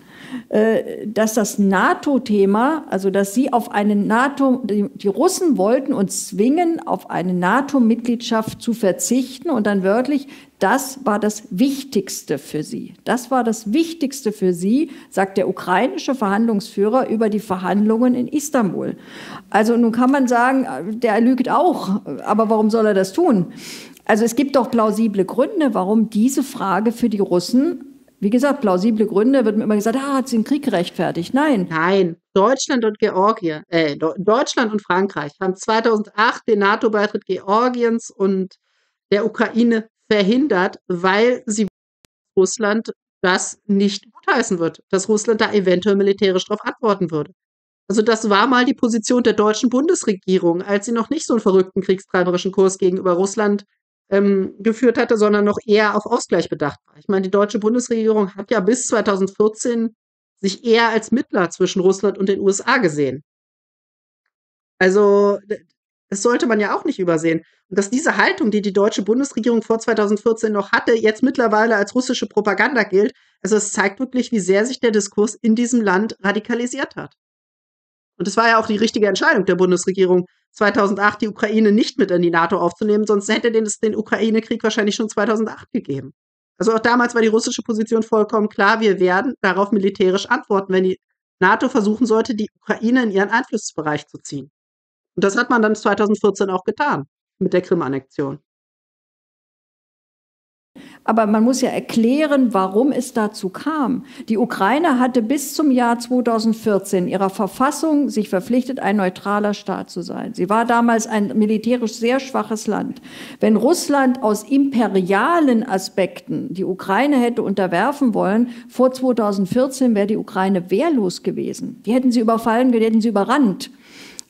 äh, dass das NATO-Thema, also dass sie auf eine NATO, die, Russen wollten uns zwingen, auf eine NATO-Mitgliedschaft zu verzichten und dann wörtlich, das war das Wichtigste für sie. Das war das Wichtigste für sie, sagt der ukrainische Verhandlungsführer über die Verhandlungen in Istanbul. Also nun kann man sagen, der lügt auch, aber warum soll er das tun? Also es gibt doch plausible Gründe, warum diese Frage für die Russen wie gesagt, plausible Gründe wird mir immer gesagt, ah, hat sie den Krieg gerechtfertigt. Nein. Nein. Deutschland und Georgien, äh, Deutschland und Frankreich haben 2008 den NATO-Beitritt Georgiens und der Ukraine verhindert, weil sie Russland das nicht gutheißen wird, dass Russland da eventuell militärisch darauf antworten würde. Also das war mal die Position der deutschen Bundesregierung, als sie noch nicht so einen verrückten kriegstreiberischen Kurs gegenüber Russland ähm, geführt hatte, sondern noch eher auf Ausgleich bedacht war. Ich meine, die deutsche Bundesregierung hat ja bis 2014 sich eher als Mittler zwischen Russland und den USA gesehen. Also das sollte man ja auch nicht übersehen. Und dass diese Haltung, die die deutsche Bundesregierung vor 2014 noch hatte, jetzt mittlerweile als russische Propaganda gilt, also es zeigt wirklich, wie sehr sich der Diskurs in diesem Land radikalisiert hat. Und es war ja auch die richtige Entscheidung der Bundesregierung, 2008 die Ukraine nicht mit in die NATO aufzunehmen, sonst hätte es den Ukraine-Krieg wahrscheinlich schon 2008 gegeben. Also auch damals war die russische Position vollkommen klar, wir werden darauf militärisch antworten, wenn die NATO versuchen sollte, die Ukraine in ihren Einflussbereich zu ziehen. Und das hat man dann 2014 auch getan mit der Krim-Annexion. Aber man muss ja erklären, warum es dazu kam. Die Ukraine hatte bis zum Jahr 2014 ihrer Verfassung sich verpflichtet, ein neutraler Staat zu sein. Sie war damals ein militärisch sehr schwaches Land. Wenn Russland aus imperialen Aspekten die Ukraine hätte unterwerfen wollen, vor 2014 wäre die Ukraine wehrlos gewesen. Die hätten sie überfallen, die hätten sie überrannt.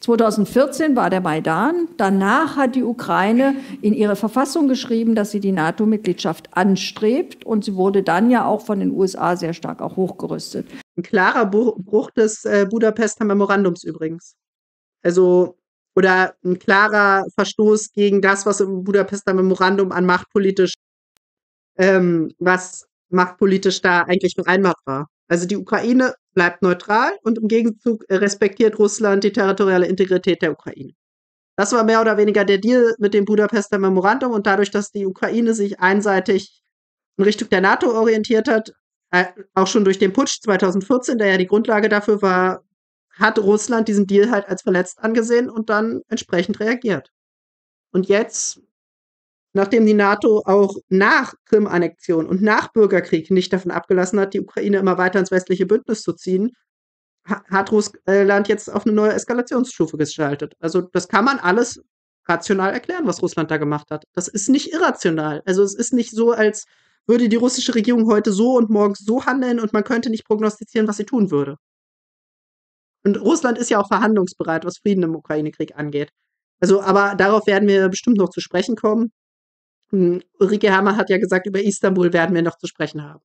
2014 war der Maidan. Danach hat die Ukraine in ihre Verfassung geschrieben, dass sie die NATO-Mitgliedschaft anstrebt. Und sie wurde dann ja auch von den USA sehr stark auch hochgerüstet. Ein klarer Bruch des äh, Budapester Memorandums übrigens. Also, oder ein klarer Verstoß gegen das, was im Budapester Memorandum an machtpolitisch, ähm, was machtpolitisch da eigentlich vereinbart war. Also die Ukraine bleibt neutral und im Gegenzug respektiert Russland die territoriale Integrität der Ukraine. Das war mehr oder weniger der Deal mit dem Budapester Memorandum und dadurch, dass die Ukraine sich einseitig in Richtung der NATO orientiert hat, äh, auch schon durch den Putsch 2014, der ja die Grundlage dafür war, hat Russland diesen Deal halt als verletzt angesehen und dann entsprechend reagiert. Und jetzt nachdem die NATO auch nach Krim-Annexion und nach Bürgerkrieg nicht davon abgelassen hat, die Ukraine immer weiter ins westliche Bündnis zu ziehen, hat Russland jetzt auf eine neue Eskalationsstufe geschaltet. Also das kann man alles rational erklären, was Russland da gemacht hat. Das ist nicht irrational. Also es ist nicht so, als würde die russische Regierung heute so und morgen so handeln und man könnte nicht prognostizieren, was sie tun würde. Und Russland ist ja auch verhandlungsbereit, was Frieden im Ukraine-Krieg angeht. Also, aber darauf werden wir bestimmt noch zu sprechen kommen. Hm, Ulrike Herrmann hat ja gesagt, über Istanbul werden wir noch zu sprechen haben.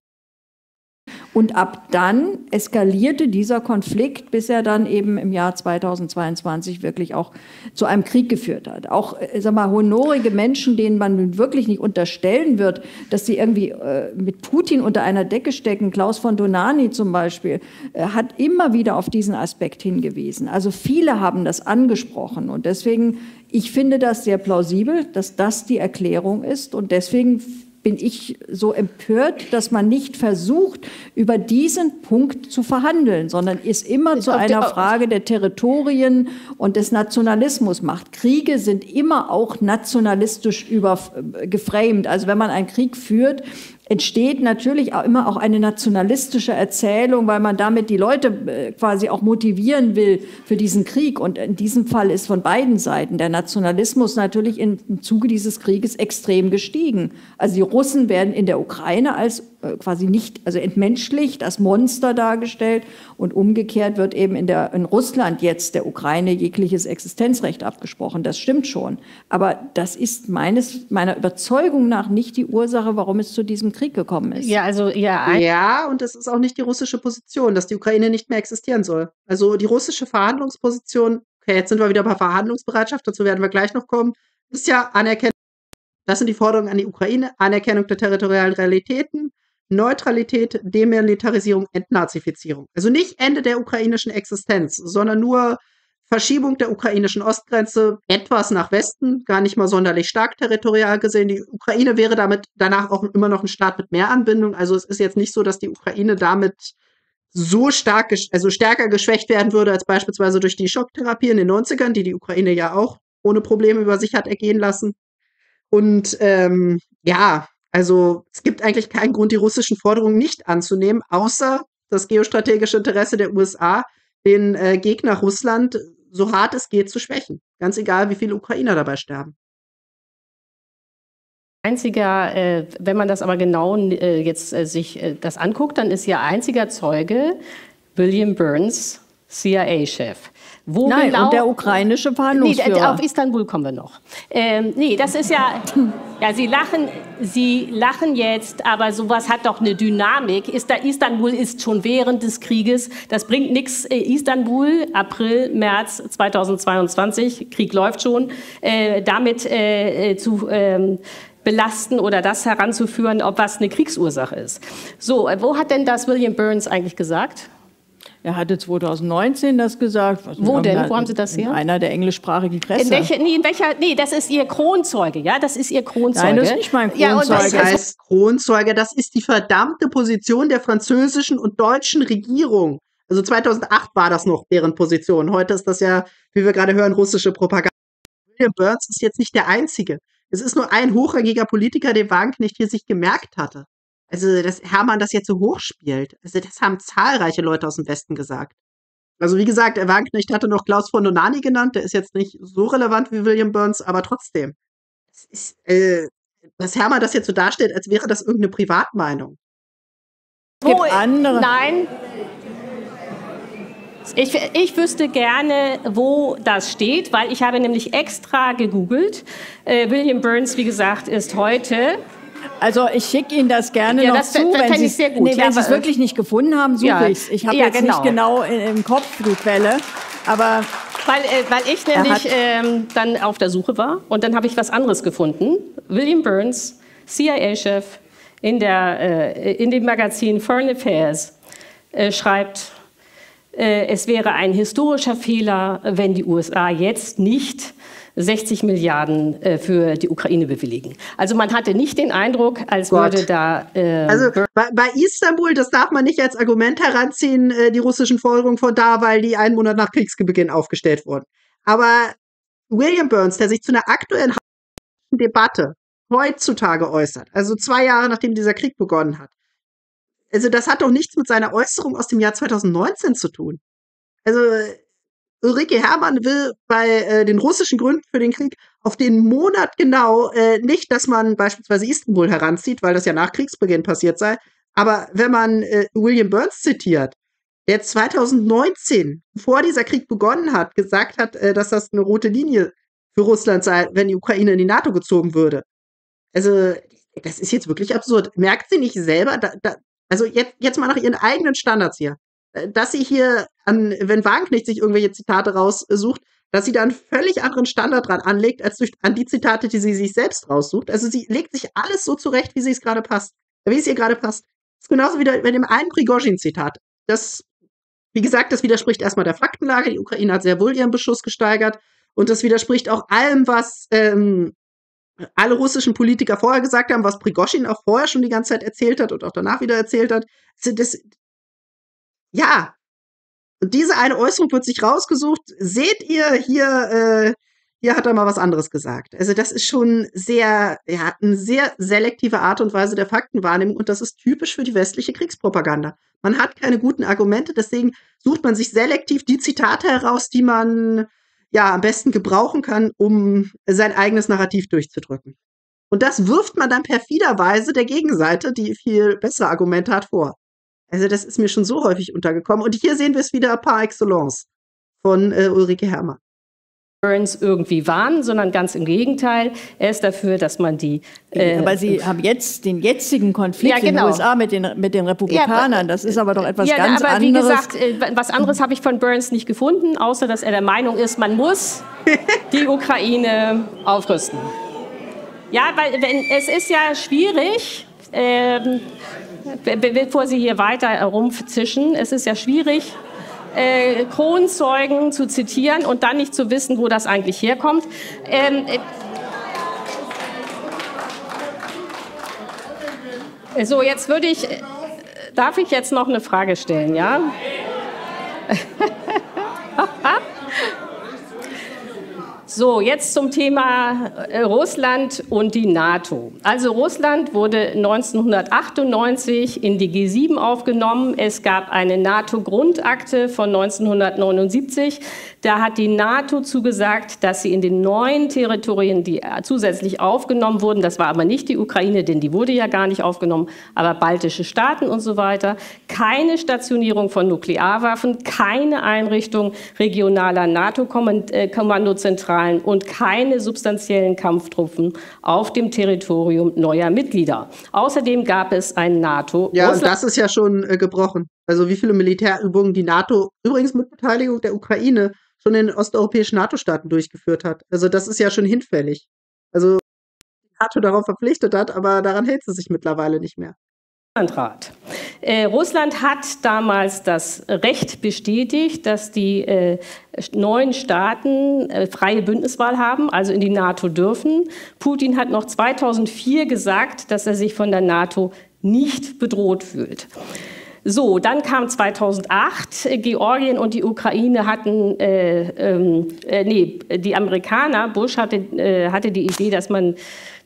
Und ab dann eskalierte dieser Konflikt, bis er dann eben im Jahr 2022 wirklich auch zu einem Krieg geführt hat. Auch, äh, sag mal, honorige Menschen, denen man wirklich nicht unterstellen wird, dass sie irgendwie äh, mit Putin unter einer Decke stecken, Klaus von Donani zum Beispiel, äh, hat immer wieder auf diesen Aspekt hingewiesen. Also viele haben das angesprochen und deswegen, ich finde das sehr plausibel, dass das die Erklärung ist und deswegen bin ich so empört, dass man nicht versucht, über diesen Punkt zu verhandeln, sondern es immer zu einer Frage der Territorien und des Nationalismus macht. Kriege sind immer auch nationalistisch über, äh, geframed. Also wenn man einen Krieg führt, entsteht natürlich auch immer auch eine nationalistische Erzählung, weil man damit die Leute äh, quasi auch motivieren will für diesen Krieg. Und in diesem Fall ist von beiden Seiten der Nationalismus natürlich im Zuge dieses Krieges extrem gestiegen. Also die Russen werden in der Ukraine als quasi nicht, also entmenschlicht, als Monster dargestellt und umgekehrt wird eben in, der, in Russland jetzt der Ukraine jegliches Existenzrecht abgesprochen. Das stimmt schon. Aber das ist meines, meiner Überzeugung nach nicht die Ursache, warum es zu diesem Krieg gekommen ist. Ja, also ja. Ja, und das ist auch nicht die russische Position, dass die Ukraine nicht mehr existieren soll. Also die russische Verhandlungsposition, okay, jetzt sind wir wieder bei Verhandlungsbereitschaft, dazu werden wir gleich noch kommen, ist ja Anerkennung. Das sind die Forderungen an die Ukraine, Anerkennung der territorialen Realitäten, Neutralität, Demilitarisierung, Entnazifizierung. Also nicht Ende der ukrainischen Existenz, sondern nur Verschiebung der ukrainischen Ostgrenze etwas nach Westen, gar nicht mal sonderlich stark territorial gesehen. Die Ukraine wäre damit danach auch immer noch ein Staat mit mehr Anbindung. Also es ist jetzt nicht so, dass die Ukraine damit so stark, also stärker geschwächt werden würde als beispielsweise durch die Schocktherapie in den 90ern, die die Ukraine ja auch ohne Probleme über sich hat ergehen lassen. Und ähm, ja, also es gibt eigentlich keinen Grund, die russischen Forderungen nicht anzunehmen, außer das geostrategische Interesse der USA, den äh, Gegner Russland so hart es geht zu schwächen. Ganz egal, wie viele Ukrainer dabei sterben. Einziger, äh, wenn man das aber genau äh, jetzt äh, sich äh, das anguckt, dann ist ja einziger Zeuge William Burns, CIA-Chef. Wo Nein, genau, und der ukrainische Verhandlungsführer. Nee, auf Istanbul kommen wir noch. Ähm, nee, das ist ja, ja, Sie lachen, Sie lachen jetzt, aber sowas hat doch eine Dynamik. Istanbul ist schon während des Krieges, das bringt nichts. Äh, Istanbul, April, März 2022, Krieg läuft schon, äh, damit äh, äh zu ähm, belasten oder das heranzuführen, ob was eine Kriegsursache ist. So, wo hat denn das William Burns eigentlich gesagt? Er hatte 2019 das gesagt. Wo denn? Wo haben Sie das her? In einer der englischsprachigen Presse. In, welche, nee, in welcher? Nee, das ist Ihr Kronzeuge, ja? Das ist Ihr Kronzeuge. Nein, das ist nicht mein Kronzeuge. Ja, und das heißt Kronzeuge, das ist die verdammte Position der französischen und deutschen Regierung. Also 2008 war das noch deren Position. Heute ist das ja, wie wir gerade hören, russische Propaganda. William Burns ist jetzt nicht der Einzige. Es ist nur ein hochrangiger Politiker, den Wagenknecht hier sich gemerkt hatte. Also, dass Hermann das jetzt so hochspielt. Also, das haben zahlreiche Leute aus dem Westen gesagt. Also, wie gesagt, der Wagenknecht hatte noch Klaus von Donani genannt. Der ist jetzt nicht so relevant wie William Burns, aber trotzdem. Das ist, äh, dass Hermann das jetzt so darstellt, als wäre das irgendeine Privatmeinung. Es gibt andere. Nein. Ich, ich wüsste gerne, wo das steht, weil ich habe nämlich extra gegoogelt. Äh, William Burns, wie gesagt, ist heute also ich schicke Ihnen das gerne ja, noch das, zu. Das, wenn Sie es nee, ja, es wirklich nicht gefunden haben, suche ja, ich es. Ich habe ja, jetzt genau. nicht genau im Kopf die Quelle, aber weil, äh, weil ich nämlich ähm, dann auf der Suche war und dann habe ich was anderes gefunden. William Burns, CIA-Chef in, äh, in dem Magazin Foreign Affairs, äh, schreibt, äh, es wäre ein historischer Fehler, wenn die USA jetzt nicht 60 Milliarden äh, für die Ukraine bewilligen. Also man hatte nicht den Eindruck, als Gott. würde da. Äh, also bei, bei, Istanbul, das darf man nicht als Argument heranziehen, äh, die russischen Forderungen von da, weil die einen Monat nach Kriegsbeginn aufgestellt wurden. Aber William Burns, der sich zu einer aktuellen Debatte heutzutage äußert, also zwei Jahre nachdem dieser Krieg begonnen hat, also das hat doch nichts mit seiner Äußerung aus dem Jahr 2019 zu tun. Also Ulrike Herrmann will bei äh, den russischen Gründen für den Krieg auf den Monat genau äh, nicht, dass man beispielsweise Istanbul heranzieht, weil das ja nach Kriegsbeginn passiert sei. Aber wenn man äh, William Burns zitiert, der 2019, bevor dieser Krieg begonnen hat, gesagt hat, äh, dass das eine rote Linie für Russland sei, wenn die Ukraine in die NATO gezogen würde. Also, das ist jetzt wirklich absurd. Merkt sie nicht selber, da, da, also jetzt, jetzt mal nach ihren eigenen Standards hier. Äh, dass sie hier an, wenn Wagenknecht sich irgendwelche Zitate raussucht, dass sie da einen völlig anderen Standard dran anlegt, als durch, an die Zitate, die sie sich selbst raussucht. Also sie legt sich alles so zurecht, wie sie es gerade passt, wie es ihr gerade passt. Das ist genauso wie bei dem einen Prigozhin-Zitat. Das, wie gesagt, das widerspricht erstmal der Faktenlage. Die Ukraine hat sehr wohl ihren Beschuss gesteigert. Und das widerspricht auch allem, was ähm, alle russischen Politiker vorher gesagt haben, was Prigozhin auch vorher schon die ganze Zeit erzählt hat und auch danach wieder erzählt hat. Also das, ja. Diese eine Äußerung wird sich rausgesucht. Seht ihr hier, äh, hier hat er mal was anderes gesagt. Also das ist schon sehr, ja, eine sehr selektive Art und Weise der Faktenwahrnehmung und das ist typisch für die westliche Kriegspropaganda. Man hat keine guten Argumente, deswegen sucht man sich selektiv die Zitate heraus, die man ja am besten gebrauchen kann, um sein eigenes Narrativ durchzudrücken. Und das wirft man dann perfiderweise der Gegenseite, die viel bessere Argumente hat, vor. Also das ist mir schon so häufig untergekommen. Und hier sehen wir es wieder par excellence von äh, Ulrike Herrmann. Burns irgendwie warnen, sondern ganz im Gegenteil. Er ist dafür, dass man die. Äh, aber Sie haben jetzt den jetzigen Konflikt ja, genau. in den genau. USA mit den, mit den Republikanern. Das ist aber doch etwas ja, ganz aber anderes. Aber wie gesagt, äh, was anderes habe ich von Burns nicht gefunden, außer dass er der Meinung ist, man muss die Ukraine aufrüsten. Ja, weil wenn, es ist ja schwierig. Ähm, bevor Sie hier weiter rumzischen, es ist ja schwierig, äh, Kronzeugen zu zitieren und dann nicht zu wissen, wo das eigentlich herkommt. Ähm, äh, so, jetzt würde ich, äh, darf ich jetzt noch eine Frage stellen, ja? So, jetzt zum Thema äh, Russland und die NATO. Also Russland wurde 1998 in die G7 aufgenommen. Es gab eine NATO-Grundakte von 1979. Da hat die NATO zugesagt, dass sie in den neuen Territorien, die äh, zusätzlich aufgenommen wurden, das war aber nicht die Ukraine, denn die wurde ja gar nicht aufgenommen, aber baltische Staaten und so weiter, keine Stationierung von Nuklearwaffen, keine Einrichtung regionaler NATO-Kommandozentralen und keine substanziellen Kampftruppen auf dem Territorium neuer Mitglieder. Außerdem gab es ein NATO. Ja, und das ist ja schon äh, gebrochen. Also wie viele Militärübungen die NATO übrigens mit Beteiligung der Ukraine schon in den osteuropäischen NATO-Staaten durchgeführt hat. Also das ist ja schon hinfällig. Also die NATO darauf verpflichtet hat, aber daran hält sie sich mittlerweile nicht mehr. Rat. Äh, Russland hat damals das Recht bestätigt, dass die äh, neuen Staaten äh, freie Bündniswahl haben, also in die NATO dürfen. Putin hat noch 2004 gesagt, dass er sich von der NATO nicht bedroht fühlt. So, dann kam 2008. Georgien und die Ukraine hatten, äh, ähm, äh, nee, die Amerikaner, Bush hatte, äh, hatte die Idee, dass man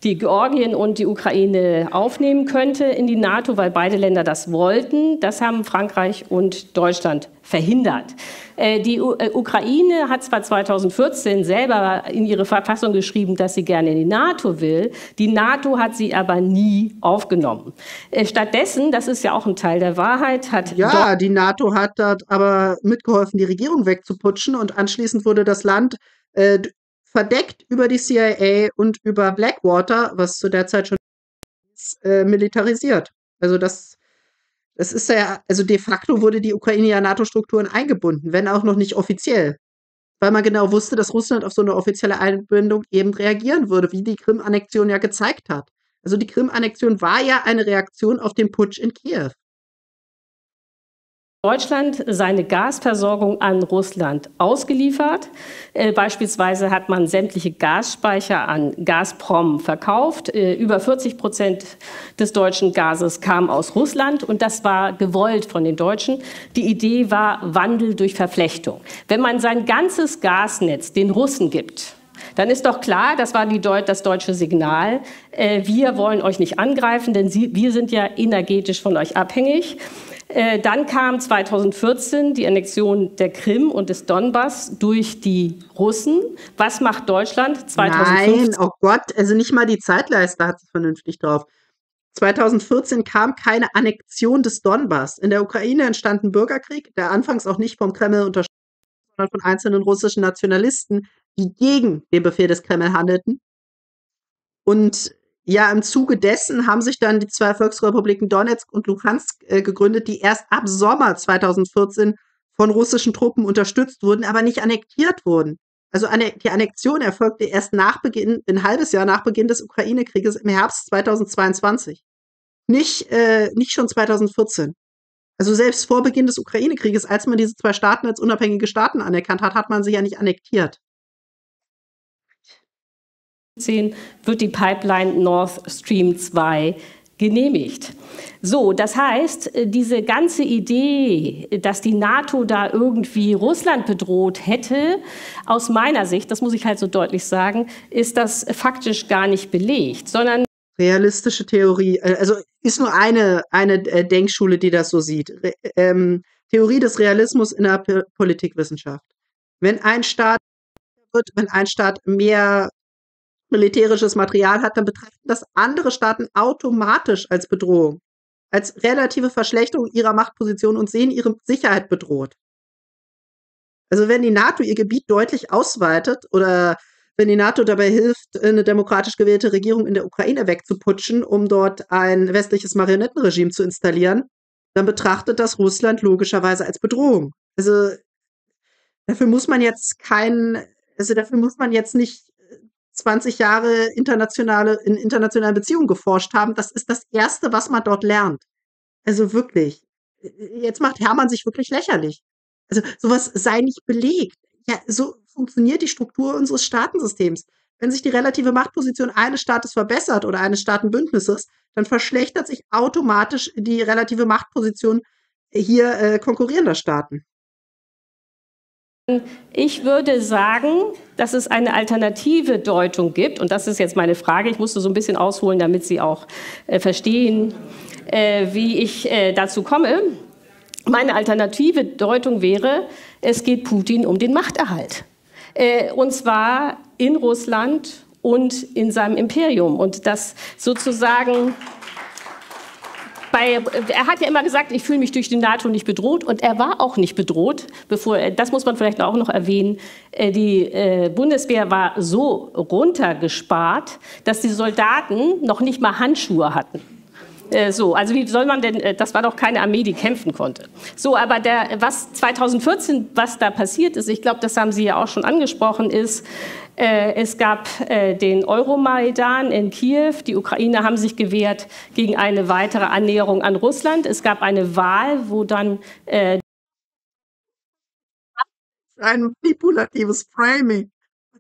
die Georgien und die Ukraine aufnehmen könnte in die NATO, weil beide Länder das wollten. Das haben Frankreich und Deutschland verhindert. Äh, die äh, Ukraine hat zwar 2014 selber in ihre Verfassung geschrieben, dass sie gerne in die NATO will, die NATO hat sie aber nie aufgenommen. Äh, stattdessen, das ist ja auch ein Teil der Wahrheit, hat ja die NATO hat dort aber mitgeholfen, die Regierung wegzuputschen und anschließend wurde das Land verdeckt über die CIA und über Blackwater, was zu der Zeit schon äh, militarisiert. Also das, das ist ja, also de facto wurde die Ukraine ja NATO-Strukturen eingebunden, wenn auch noch nicht offiziell. Weil man genau wusste, dass Russland auf so eine offizielle Einbindung eben reagieren würde, wie die Krim-Annexion ja gezeigt hat. Also die Krim-Annexion war ja eine Reaktion auf den Putsch in Kiew. Deutschland seine Gasversorgung an Russland ausgeliefert. Äh, beispielsweise hat man sämtliche Gasspeicher an Gazprom verkauft. Äh, über 40 Prozent des deutschen Gases kam aus Russland und das war gewollt von den Deutschen. Die Idee war Wandel durch Verflechtung. Wenn man sein ganzes Gasnetz den Russen gibt, dann ist doch klar, das war Deut das deutsche Signal, äh, wir wollen euch nicht angreifen, denn Sie, wir sind ja energetisch von euch abhängig. Äh, dann kam 2014 die Annexion der Krim und des Donbass durch die Russen. Was macht Deutschland 2015? Nein, oh Gott, also nicht mal die Zeitleiste hat es vernünftig drauf. 2014 kam keine Annexion des Donbass. In der Ukraine entstand ein Bürgerkrieg, der anfangs auch nicht vom Kreml unterstützt, sondern von einzelnen russischen Nationalisten, die gegen den Befehl des Kreml handelten. Und ja, im Zuge dessen haben sich dann die zwei Volksrepubliken Donetsk und Luhansk äh, gegründet, die erst ab Sommer 2014 von russischen Truppen unterstützt wurden, aber nicht annektiert wurden. Also die Annexion erfolgte erst nach Beginn, ein halbes Jahr nach Beginn des Ukraine-Krieges im Herbst 2022. Nicht, äh, nicht schon 2014. Also selbst vor Beginn des Ukraine-Krieges, als man diese zwei Staaten als unabhängige Staaten anerkannt hat, hat man sie ja nicht annektiert wird die Pipeline Nord Stream 2 genehmigt. So, das heißt, äh, diese ganze Idee, dass die NATO da irgendwie Russland bedroht hätte, aus meiner Sicht, das muss ich halt so deutlich sagen, ist das faktisch gar nicht belegt, sondern realistische Theorie, äh, also ist nur eine, eine äh, Denkschule, die das so sieht. Re ähm, Theorie des Realismus in der Politikwissenschaft. Wenn ein Staat wird, wenn ein Staat mehr militärisches Material hat, dann betrachten das andere Staaten automatisch als Bedrohung, als relative Verschlechterung ihrer Machtposition und sehen ihre Sicherheit bedroht. Also wenn die NATO ihr Gebiet deutlich ausweitet oder wenn die NATO dabei hilft, eine demokratisch gewählte Regierung in der Ukraine wegzuputschen, um dort ein westliches Marionettenregime zu installieren, dann betrachtet das Russland logischerweise als Bedrohung. Also dafür muss man jetzt kein, also dafür muss man jetzt nicht 20 Jahre internationale, in internationalen Beziehungen geforscht haben. Das ist das Erste, was man dort lernt. Also wirklich. Jetzt macht Hermann sich wirklich lächerlich. Also sowas sei nicht belegt. Ja, so funktioniert die Struktur unseres Staatensystems. Wenn sich die relative Machtposition eines Staates verbessert oder eines Staatenbündnisses, dann verschlechtert sich automatisch die relative Machtposition hier äh, konkurrierender Staaten. Ich würde sagen, dass es eine alternative Deutung gibt. Und das ist jetzt meine Frage. Ich musste so ein bisschen ausholen, damit Sie auch äh, verstehen, äh, wie ich äh, dazu komme. Meine alternative Deutung wäre, es geht Putin um den Machterhalt. Äh, und zwar in Russland und in seinem Imperium. Und das sozusagen bei, er hat ja immer gesagt, ich fühle mich durch die NATO nicht bedroht und er war auch nicht bedroht. Bevor, das muss man vielleicht auch noch erwähnen. Äh, die äh, Bundeswehr war so runtergespart, dass die Soldaten noch nicht mal Handschuhe hatten. Äh, so, also wie soll man denn, das war doch keine Armee, die kämpfen konnte. So, aber der, was 2014, was da passiert ist, ich glaube, das haben Sie ja auch schon angesprochen, ist, äh, es gab äh, den Euromaidan in Kiew. Die Ukrainer haben sich gewehrt gegen eine weitere Annäherung an Russland. Es gab eine Wahl, wo dann äh, ein manipulatives Framing.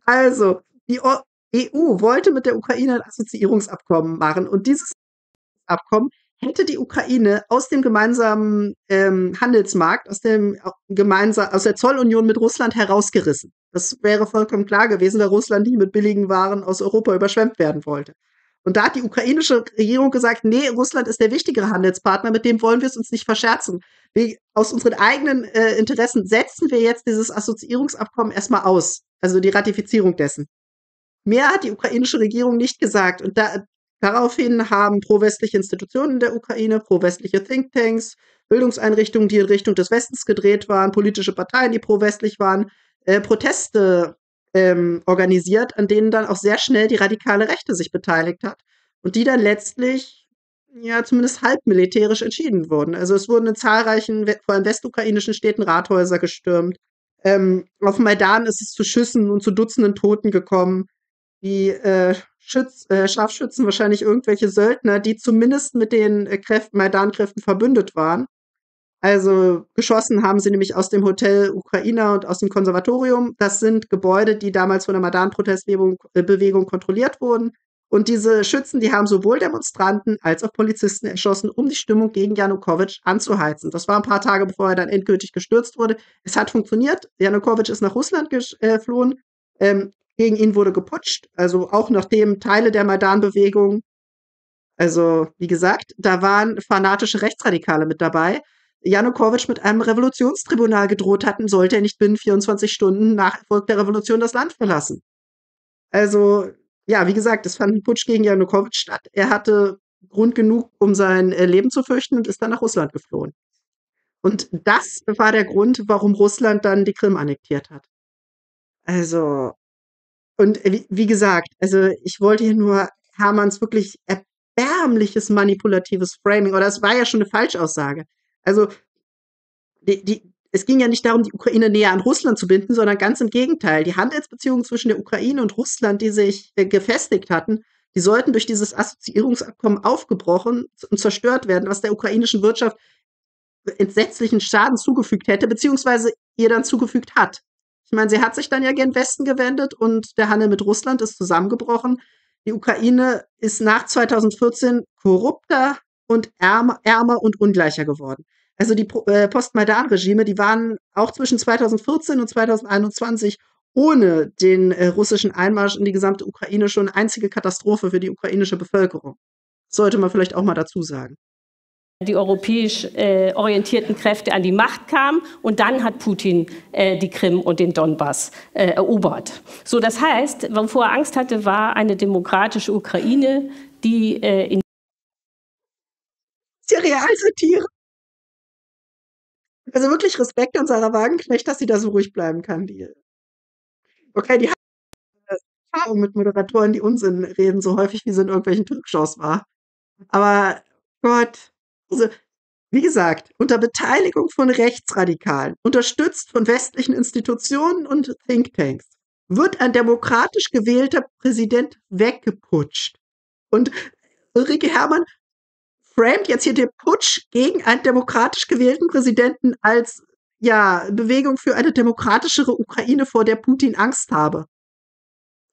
Also, die EU wollte mit der Ukraine ein Assoziierungsabkommen machen und dieses Abkommen hätte die Ukraine aus dem gemeinsamen ähm, Handelsmarkt, aus, dem, gemeinsam, aus der Zollunion mit Russland herausgerissen. Das wäre vollkommen klar gewesen, da Russland nicht mit billigen Waren aus Europa überschwemmt werden wollte. Und da hat die ukrainische Regierung gesagt, nee, Russland ist der wichtigere Handelspartner, mit dem wollen wir es uns nicht verscherzen. Wir, aus unseren eigenen äh, Interessen setzen wir jetzt dieses Assoziierungsabkommen erstmal aus, also die Ratifizierung dessen. Mehr hat die ukrainische Regierung nicht gesagt. Und da, Daraufhin haben pro-westliche Institutionen in der Ukraine, pro-westliche Thinktanks, Bildungseinrichtungen, die in Richtung des Westens gedreht waren, politische Parteien, die pro-westlich waren, äh, Proteste ähm, organisiert, an denen dann auch sehr schnell die radikale Rechte sich beteiligt hat und die dann letztlich ja zumindest halb militärisch entschieden wurden. Also es wurden in zahlreichen, vor allem westukrainischen Städten Rathäuser gestürmt. Ähm, auf Maidan ist es zu Schüssen und zu Dutzenden Toten gekommen. Die äh, Schütz, äh, Scharfschützen wahrscheinlich irgendwelche Söldner, die zumindest mit den äh, Kräften, Maidan-Kräften verbündet waren. Also geschossen haben sie nämlich aus dem Hotel Ukraina und aus dem Konservatorium. Das sind Gebäude, die damals von der Maidan-Protestbewegung äh, kontrolliert wurden. Und diese Schützen, die haben sowohl Demonstranten als auch Polizisten erschossen, um die Stimmung gegen Janukowitsch anzuheizen. Das war ein paar Tage, bevor er dann endgültig gestürzt wurde. Es hat funktioniert. Janukowitsch ist nach Russland geflohen. Äh, ähm, gegen ihn wurde geputscht, also auch nachdem Teile der Maidan-Bewegung, also wie gesagt, da waren fanatische Rechtsradikale mit dabei. Janukowitsch mit einem Revolutionstribunal gedroht hatten, sollte er nicht binnen 24 Stunden nach Erfolg der Revolution das Land verlassen. Also, ja, wie gesagt, es fand ein Putsch gegen Janukowitsch statt. Er hatte Grund genug, um sein äh, Leben zu fürchten und ist dann nach Russland geflohen. Und das war der Grund, warum Russland dann die Krim annektiert hat. Also, und wie, wie gesagt, also ich wollte hier nur Hermanns wirklich erbärmliches manipulatives Framing, oder es war ja schon eine Falschaussage. Also die, die, es ging ja nicht darum, die Ukraine näher an Russland zu binden, sondern ganz im Gegenteil. Die Handelsbeziehungen zwischen der Ukraine und Russland, die sich äh, gefestigt hatten, die sollten durch dieses Assoziierungsabkommen aufgebrochen und zerstört werden, was der ukrainischen Wirtschaft entsetzlichen Schaden zugefügt hätte, beziehungsweise ihr dann zugefügt hat. Ich meine, sie hat sich dann ja gen Westen gewendet und der Handel mit Russland ist zusammengebrochen. Die Ukraine ist nach 2014 korrupter und ärmer, ärmer und ungleicher geworden. Also die äh, Post-Maidan-Regime, die waren auch zwischen 2014 und 2021 ohne den äh, russischen Einmarsch in die gesamte Ukraine schon einzige Katastrophe für die ukrainische Bevölkerung. Sollte man vielleicht auch mal dazu sagen die europäisch äh, orientierten Kräfte an die Macht kamen und dann hat Putin äh, die Krim und den Donbass äh, erobert. So, das heißt, wovor er Angst hatte, war eine demokratische Ukraine, die äh, in Serialsatire. Also wirklich Respekt an Sarah Wagenknecht, dass sie da so ruhig bleiben kann. Die, okay, die hat Erfahrung mit Moderatoren, die Unsinn reden, so häufig wie sie in irgendwelchen Talkshows war. Aber Gott, also, wie gesagt, unter Beteiligung von Rechtsradikalen, unterstützt von westlichen Institutionen und Thinktanks, wird ein demokratisch gewählter Präsident weggeputscht. Und Ulrike Herrmann framet jetzt hier den Putsch gegen einen demokratisch gewählten Präsidenten als ja, Bewegung für eine demokratischere Ukraine, vor der Putin Angst habe.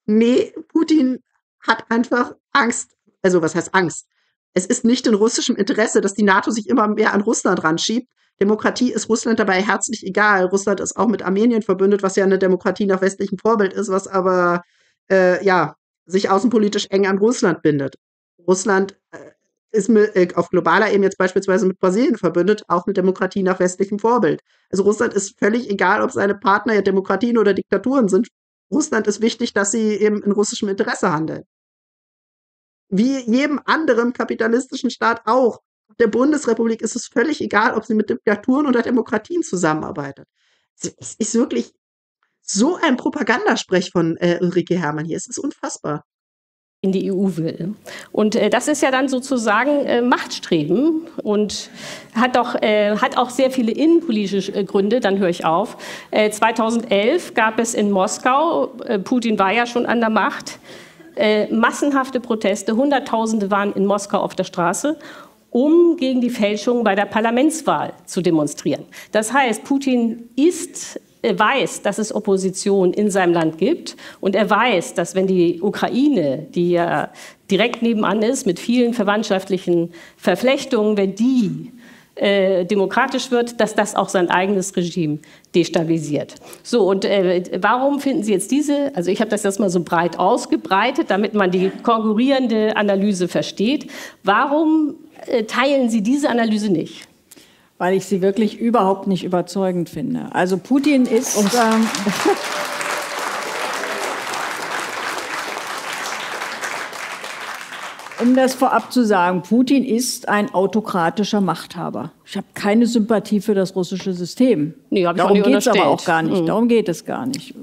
Nee, Putin hat einfach Angst. Also, was heißt Angst? Es ist nicht in russischem Interesse, dass die NATO sich immer mehr an Russland ranschiebt. Demokratie ist Russland dabei herzlich egal. Russland ist auch mit Armenien verbündet, was ja eine Demokratie nach westlichem Vorbild ist, was aber äh, ja sich außenpolitisch eng an Russland bindet. Russland äh, ist mit, äh, auf globaler Ebene jetzt beispielsweise mit Brasilien verbündet, auch eine Demokratie nach westlichem Vorbild. Also Russland ist völlig egal, ob seine Partner ja Demokratien oder Diktaturen sind. Russland ist wichtig, dass sie eben in russischem Interesse handeln. Wie jedem anderen kapitalistischen Staat auch. Der Bundesrepublik ist es völlig egal, ob sie mit Diktaturen oder Demokratien zusammenarbeitet. Es ist wirklich so ein Propagandasprech von äh, Ulrike Hermann hier. Es ist unfassbar in die EU will. Und äh, das ist ja dann sozusagen äh, Machtstreben und hat, doch, äh, hat auch sehr viele innenpolitische äh, Gründe, dann höre ich auf. 2011 äh, gab es in Moskau, äh, Putin war ja schon an der Macht, massenhafte Proteste, Hunderttausende waren in Moskau auf der Straße um gegen die Fälschung bei der Parlamentswahl zu demonstrieren. Das heißt, Putin ist weiß, dass es Opposition in seinem Land gibt und er weiß, dass wenn die Ukraine, die ja direkt nebenan ist, mit vielen verwandtschaftlichen Verflechtungen, wenn die äh, demokratisch wird, dass das auch sein eigenes Regime destabilisiert. So, und äh, warum finden Sie jetzt diese, also ich habe das jetzt mal so breit ausgebreitet, damit man die konkurrierende Analyse versteht. Warum äh, teilen Sie diese Analyse nicht? weil ich sie wirklich überhaupt nicht überzeugend finde. Also Putin ist. Ähm, um das vorab zu sagen, Putin ist ein autokratischer Machthaber. Ich habe keine Sympathie für das russische System. Nee, Darum geht es aber auch gar nicht. Mhm. Darum geht es gar nicht.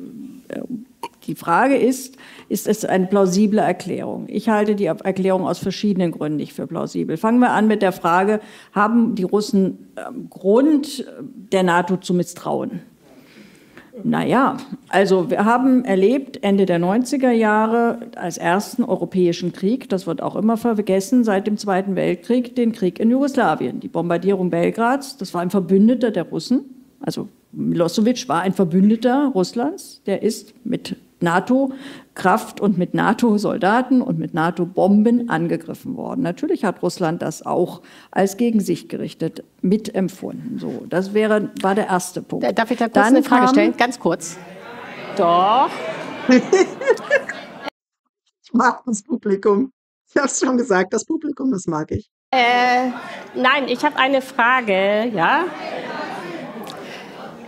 Die Frage ist, ist es eine plausible Erklärung? Ich halte die Erklärung aus verschiedenen Gründen nicht für plausibel. Fangen wir an mit der Frage, haben die Russen ähm, Grund, der NATO zu misstrauen? Naja, also wir haben erlebt Ende der 90er Jahre als ersten europäischen Krieg, das wird auch immer vergessen, seit dem Zweiten Weltkrieg, den Krieg in Jugoslawien. Die Bombardierung Belgrads, das war ein Verbündeter der Russen. Also Milosevic war ein Verbündeter Russlands, der ist mit NATO-Kraft und mit NATO-Soldaten und mit NATO-Bomben angegriffen worden. Natürlich hat Russland das auch als gegen sich gerichtet mitempfunden. So, das wäre, war der erste Punkt. Darf ich da kurz Dann eine Frage stellen? Ganz kurz. Doch. ich mag das Publikum. Ich habe es schon gesagt, das Publikum, das mag ich. Äh, nein, ich habe eine Frage, ja.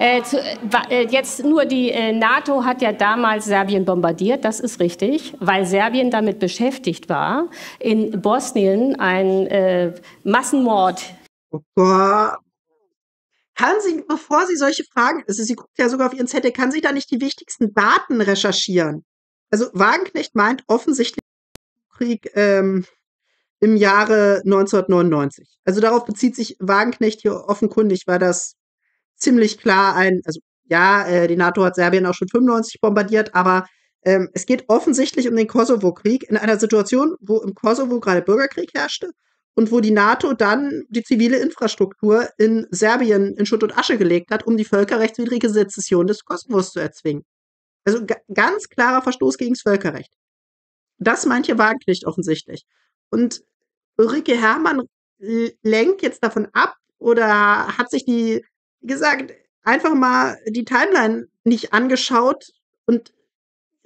Äh, zu, äh, jetzt nur die äh, NATO hat ja damals Serbien bombardiert, das ist richtig, weil Serbien damit beschäftigt war, in Bosnien ein äh, Massenmord. Oh Gott. Kann sie, bevor sie solche Fragen, also sie guckt ja sogar auf ihren Zettel, kann sie da nicht die wichtigsten Daten recherchieren? Also Wagenknecht meint offensichtlich Krieg ähm, im Jahre 1999. Also darauf bezieht sich Wagenknecht hier offenkundig, weil das ziemlich klar ein, also ja, äh, die NATO hat Serbien auch schon 95 bombardiert, aber ähm, es geht offensichtlich um den Kosovo-Krieg in einer Situation, wo im Kosovo gerade Bürgerkrieg herrschte und wo die NATO dann die zivile Infrastruktur in Serbien in Schutt und Asche gelegt hat, um die völkerrechtswidrige Sezession des Kosovos zu erzwingen. Also ganz klarer Verstoß gegen das Völkerrecht. Das manche Wagenknecht offensichtlich. Und Ulrike Herrmann lenkt jetzt davon ab oder hat sich die wie gesagt, einfach mal die Timeline nicht angeschaut und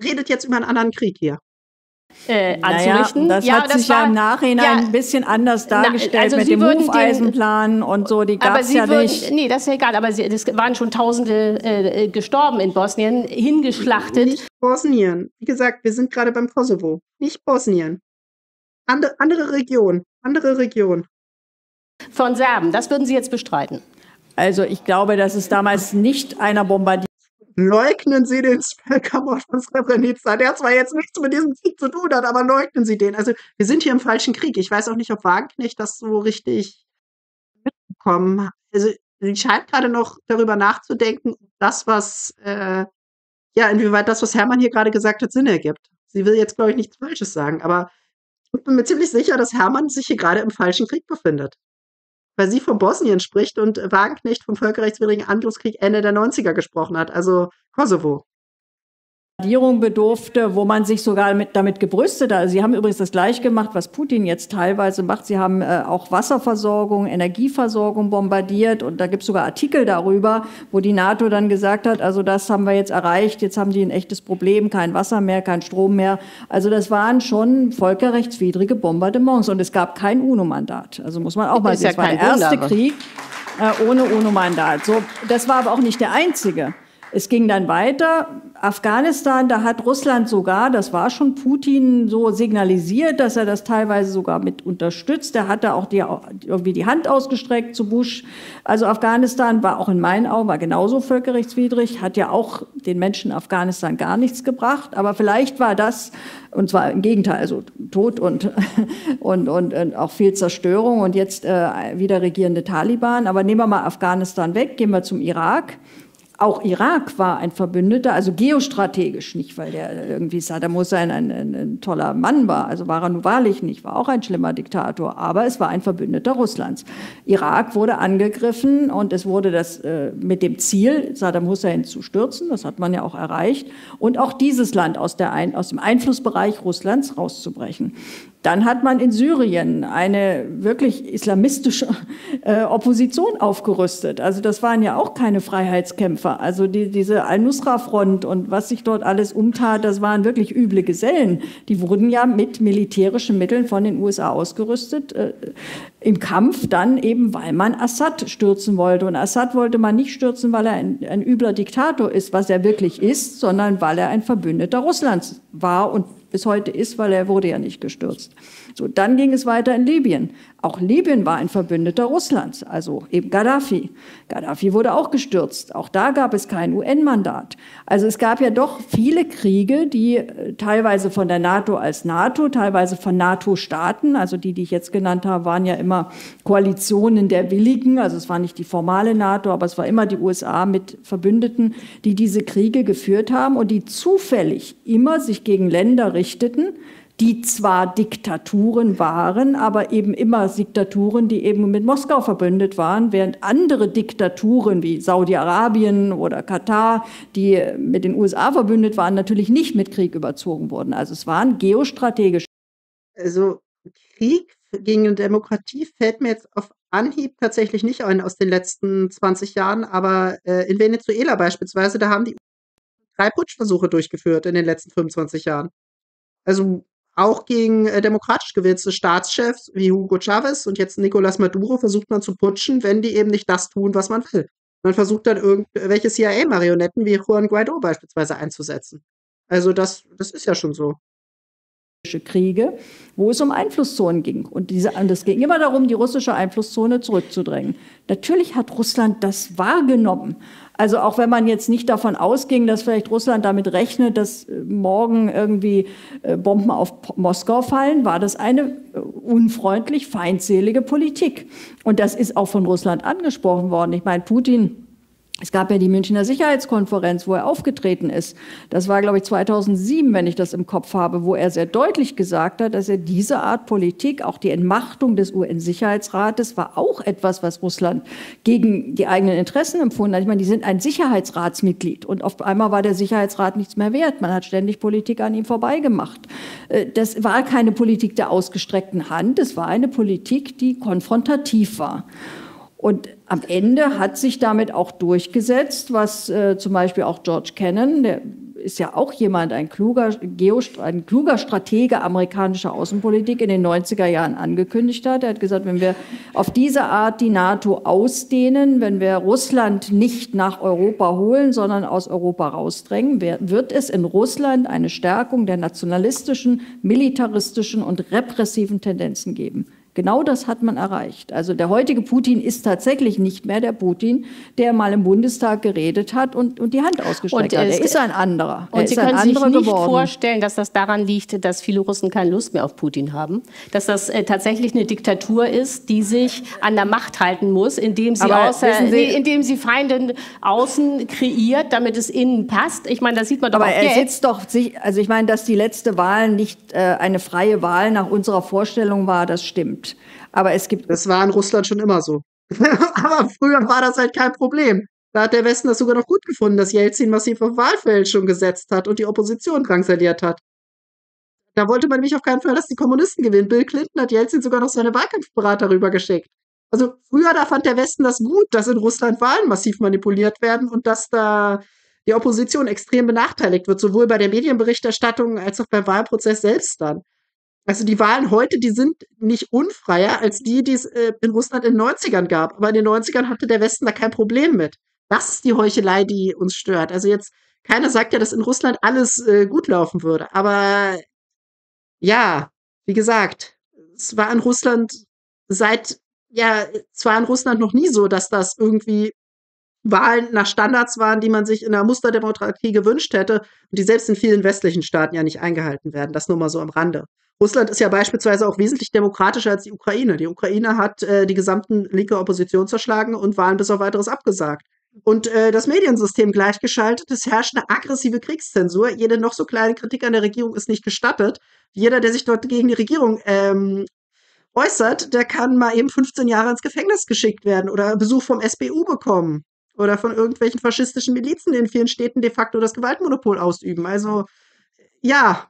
redet jetzt über einen anderen Krieg hier. Äh, anzurichten. Naja, das ja, hat das sich war, ja im Nachhinein ja, ein bisschen anders dargestellt na, also mit dem Hufeisenplan und so. Die gab es ja würden, nicht. Nee, das ist ja egal. Aber es waren schon Tausende äh, gestorben in Bosnien, hingeschlachtet. Nicht Bosnien. Wie gesagt, wir sind gerade beim Kosovo. Nicht Bosnien. Ande, andere Region. Andere Region. Von Serben. Das würden Sie jetzt bestreiten. Also ich glaube, dass es damals nicht einer bombardiert. Leugnen Sie den Völkermord von Srebrenica, der zwar jetzt nichts mit diesem Krieg zu tun hat, aber leugnen Sie den. Also wir sind hier im falschen Krieg. Ich weiß auch nicht, ob Wagenknecht das so richtig mitbekommen hat. Also sie scheint gerade noch darüber nachzudenken, das, was, äh, ja, inwieweit das, was Hermann hier gerade gesagt hat, Sinn ergibt. Sie will jetzt, glaube ich, nichts Falsches sagen, aber ich bin mir ziemlich sicher, dass Hermann sich hier gerade im falschen Krieg befindet weil sie von Bosnien spricht und Wagenknecht vom völkerrechtswidrigen Angriffskrieg Ende der 90er gesprochen hat, also Kosovo. Bedurfte, wo man sich sogar mit, damit gebrüstet hat. Also sie haben übrigens das gleiche gemacht, was Putin jetzt teilweise macht. Sie haben äh, auch Wasserversorgung, Energieversorgung bombardiert und da gibt es sogar Artikel darüber, wo die NATO dann gesagt hat, also das haben wir jetzt erreicht, jetzt haben die ein echtes Problem, kein Wasser mehr, kein Strom mehr. Also das waren schon völkerrechtswidrige Bombardements und es gab kein UNO-Mandat. Also muss man auch mal sehen, ja es war der erste Wunder, Krieg äh, ohne UNO-Mandat. So, das war aber auch nicht der einzige. Es ging dann weiter. Afghanistan, da hat Russland sogar, das war schon Putin so signalisiert, dass er das teilweise sogar mit unterstützt. Er hatte auch die, irgendwie die Hand ausgestreckt zu Bush. Also Afghanistan war auch in meinen Augen war genauso völkerrechtswidrig, hat ja auch den Menschen in Afghanistan gar nichts gebracht. Aber vielleicht war das, und zwar im Gegenteil, also Tod und, und, und, und auch viel Zerstörung und jetzt äh, wieder regierende Taliban. Aber nehmen wir mal Afghanistan weg, gehen wir zum Irak. Auch Irak war ein Verbündeter, also geostrategisch, nicht weil der irgendwie Saddam Hussein ein, ein, ein, toller Mann war, also war er nun wahrlich nicht, war auch ein schlimmer Diktator, aber es war ein Verbündeter Russlands. Irak wurde angegriffen und es wurde das äh, mit dem Ziel, Saddam Hussein zu stürzen, das hat man ja auch erreicht, und auch dieses Land aus, der ein, aus dem Einflussbereich Russlands rauszubrechen. Dann hat man in Syrien eine wirklich islamistische äh, Opposition aufgerüstet. Also das waren ja auch keine Freiheitskämpfer. Also die, diese Al-Nusra-Front und was sich dort alles umtat, das waren wirklich üble Gesellen. Die wurden ja mit militärischen Mitteln von den USA ausgerüstet. Äh, Im Kampf dann eben, weil man Assad stürzen wollte. Und Assad wollte man nicht stürzen, weil er ein, ein übler Diktator ist, was er wirklich ist, sondern weil er ein Verbündeter Russlands war und bis heute ist, weil er wurde ja nicht gestürzt. So, dann ging es weiter in Libyen. Auch Libyen war ein Verbündeter Russlands, also eben Gaddafi. Gaddafi wurde auch gestürzt. Auch da gab es kein UN-Mandat. Also es gab ja doch viele Kriege, die äh, teilweise von der NATO als NATO, teilweise von NATO-Staaten, also die, die ich jetzt genannt habe, waren ja immer Koalitionen der Willigen. Also es war nicht die formale NATO, aber es war immer die USA mit Verbündeten, die diese Kriege geführt haben und die zufällig immer sich gegen Länder richteten, die zwar Diktaturen waren, aber eben immer Diktaturen, die eben mit Moskau verbündet waren, während andere Diktaturen wie Saudi-Arabien oder Katar, die mit den USA verbündet waren, natürlich nicht mit Krieg überzogen wurden. Also es waren geostrategisch. Also Krieg gegen Demokratie fällt mir jetzt auf Anhieb tatsächlich nicht ein aus den letzten 20 Jahren, aber äh, in Venezuela beispielsweise, da haben die drei Putschversuche durchgeführt in den letzten 25 Jahren. Also auch gegen äh, demokratisch gewählte Staatschefs wie Hugo Chavez und jetzt Nicolas Maduro versucht man zu putschen, wenn die eben nicht das tun, was man will. Man versucht dann irgendwelche CIA-Marionetten wie Juan Guaido beispielsweise einzusetzen. Also das, das ist ja schon so. Kriege, wo es um Einflusszonen ging. Und diese, und es ging immer darum, die russische Einflusszone zurückzudrängen. Natürlich hat Russland das wahrgenommen. Also auch wenn man jetzt nicht davon ausging, dass vielleicht Russland damit rechnet, dass äh, morgen irgendwie äh, Bomben auf Moskau fallen, war das eine äh, unfreundlich feindselige Politik. Und das ist auch von Russland angesprochen worden. Ich meine, Putin es gab ja die Münchner Sicherheitskonferenz, wo er aufgetreten ist. Das war, glaube ich, 2007, wenn ich das im Kopf habe, wo er sehr deutlich gesagt hat, dass er diese Art Politik, auch die Entmachtung des UN-Sicherheitsrates, war auch etwas, was Russland gegen die eigenen Interessen empfunden hat. Ich meine, die sind ein Sicherheitsratsmitglied und auf einmal war der Sicherheitsrat nichts mehr wert. Man hat ständig Politik an ihm vorbeigemacht. Äh, das war keine Politik der ausgestreckten Hand, es war eine Politik, die konfrontativ war. Und am Ende hat sich damit auch durchgesetzt, was äh, zum Beispiel auch George Kennan, der ist ja auch jemand, ein kluger, Geost ein kluger Stratege amerikanischer Außenpolitik in den 90er Jahren angekündigt hat. Er hat gesagt, wenn wir auf diese Art die NATO ausdehnen, wenn wir Russland nicht nach Europa holen, sondern aus Europa rausdrängen, wird es in Russland eine Stärkung der nationalistischen, militaristischen und repressiven Tendenzen geben. Genau das hat man erreicht. Also der heutige Putin ist tatsächlich nicht mehr der Putin, der mal im Bundestag geredet hat und, und die Hand ausgestreckt und, hat. Er ist ein anderer. Und er Sie können sich nicht geworden. vorstellen, dass das daran liegt, dass viele Russen keine Lust mehr auf Putin haben. Dass das äh, tatsächlich eine Diktatur ist, die sich an der Macht halten muss, indem sie, außer, sie nee, indem sie Feinde außen kreiert, damit es innen passt. Ich meine, das sieht man doch aber auch er jetzt. sitzt doch, sich, also ich meine, dass die letzte Wahl nicht äh, eine freie Wahl nach unserer Vorstellung war, das stimmt gibt. Aber es gibt. Das war in Russland schon immer so. Aber früher war das halt kein Problem. Da hat der Westen das sogar noch gut gefunden, dass Jelzin massiv auf Wahlfälschung gesetzt hat und die Opposition drangsaliert hat. Da wollte man nämlich auf keinen Fall, dass die Kommunisten gewinnen. Bill Clinton hat Jelzin sogar noch seine Wahlkampfberater rübergeschickt. Also früher, da fand der Westen das gut, dass in Russland Wahlen massiv manipuliert werden und dass da die Opposition extrem benachteiligt wird, sowohl bei der Medienberichterstattung als auch beim Wahlprozess selbst dann. Also die Wahlen heute, die sind nicht unfreier als die, die es äh, in Russland in den 90ern gab. Aber in den 90ern hatte der Westen da kein Problem mit. Das ist die Heuchelei, die uns stört. Also jetzt, keiner sagt ja, dass in Russland alles äh, gut laufen würde. Aber ja, wie gesagt, es war in Russland seit, ja, es war in Russland noch nie so, dass das irgendwie Wahlen nach Standards waren, die man sich in einer Musterdemokratie gewünscht hätte und die selbst in vielen westlichen Staaten ja nicht eingehalten werden. Das nur mal so am Rande. Russland ist ja beispielsweise auch wesentlich demokratischer als die Ukraine. Die Ukraine hat äh, die gesamten linke Opposition zerschlagen und Wahlen bis auf weiteres abgesagt. Und äh, das Mediensystem gleichgeschaltet. Es herrscht eine aggressive Kriegszensur. Jede noch so kleine Kritik an der Regierung ist nicht gestattet. Jeder, der sich dort gegen die Regierung ähm, äußert, der kann mal eben 15 Jahre ins Gefängnis geschickt werden oder Besuch vom SBU bekommen oder von irgendwelchen faschistischen Milizen, die in vielen Städten de facto das Gewaltmonopol ausüben. Also ja,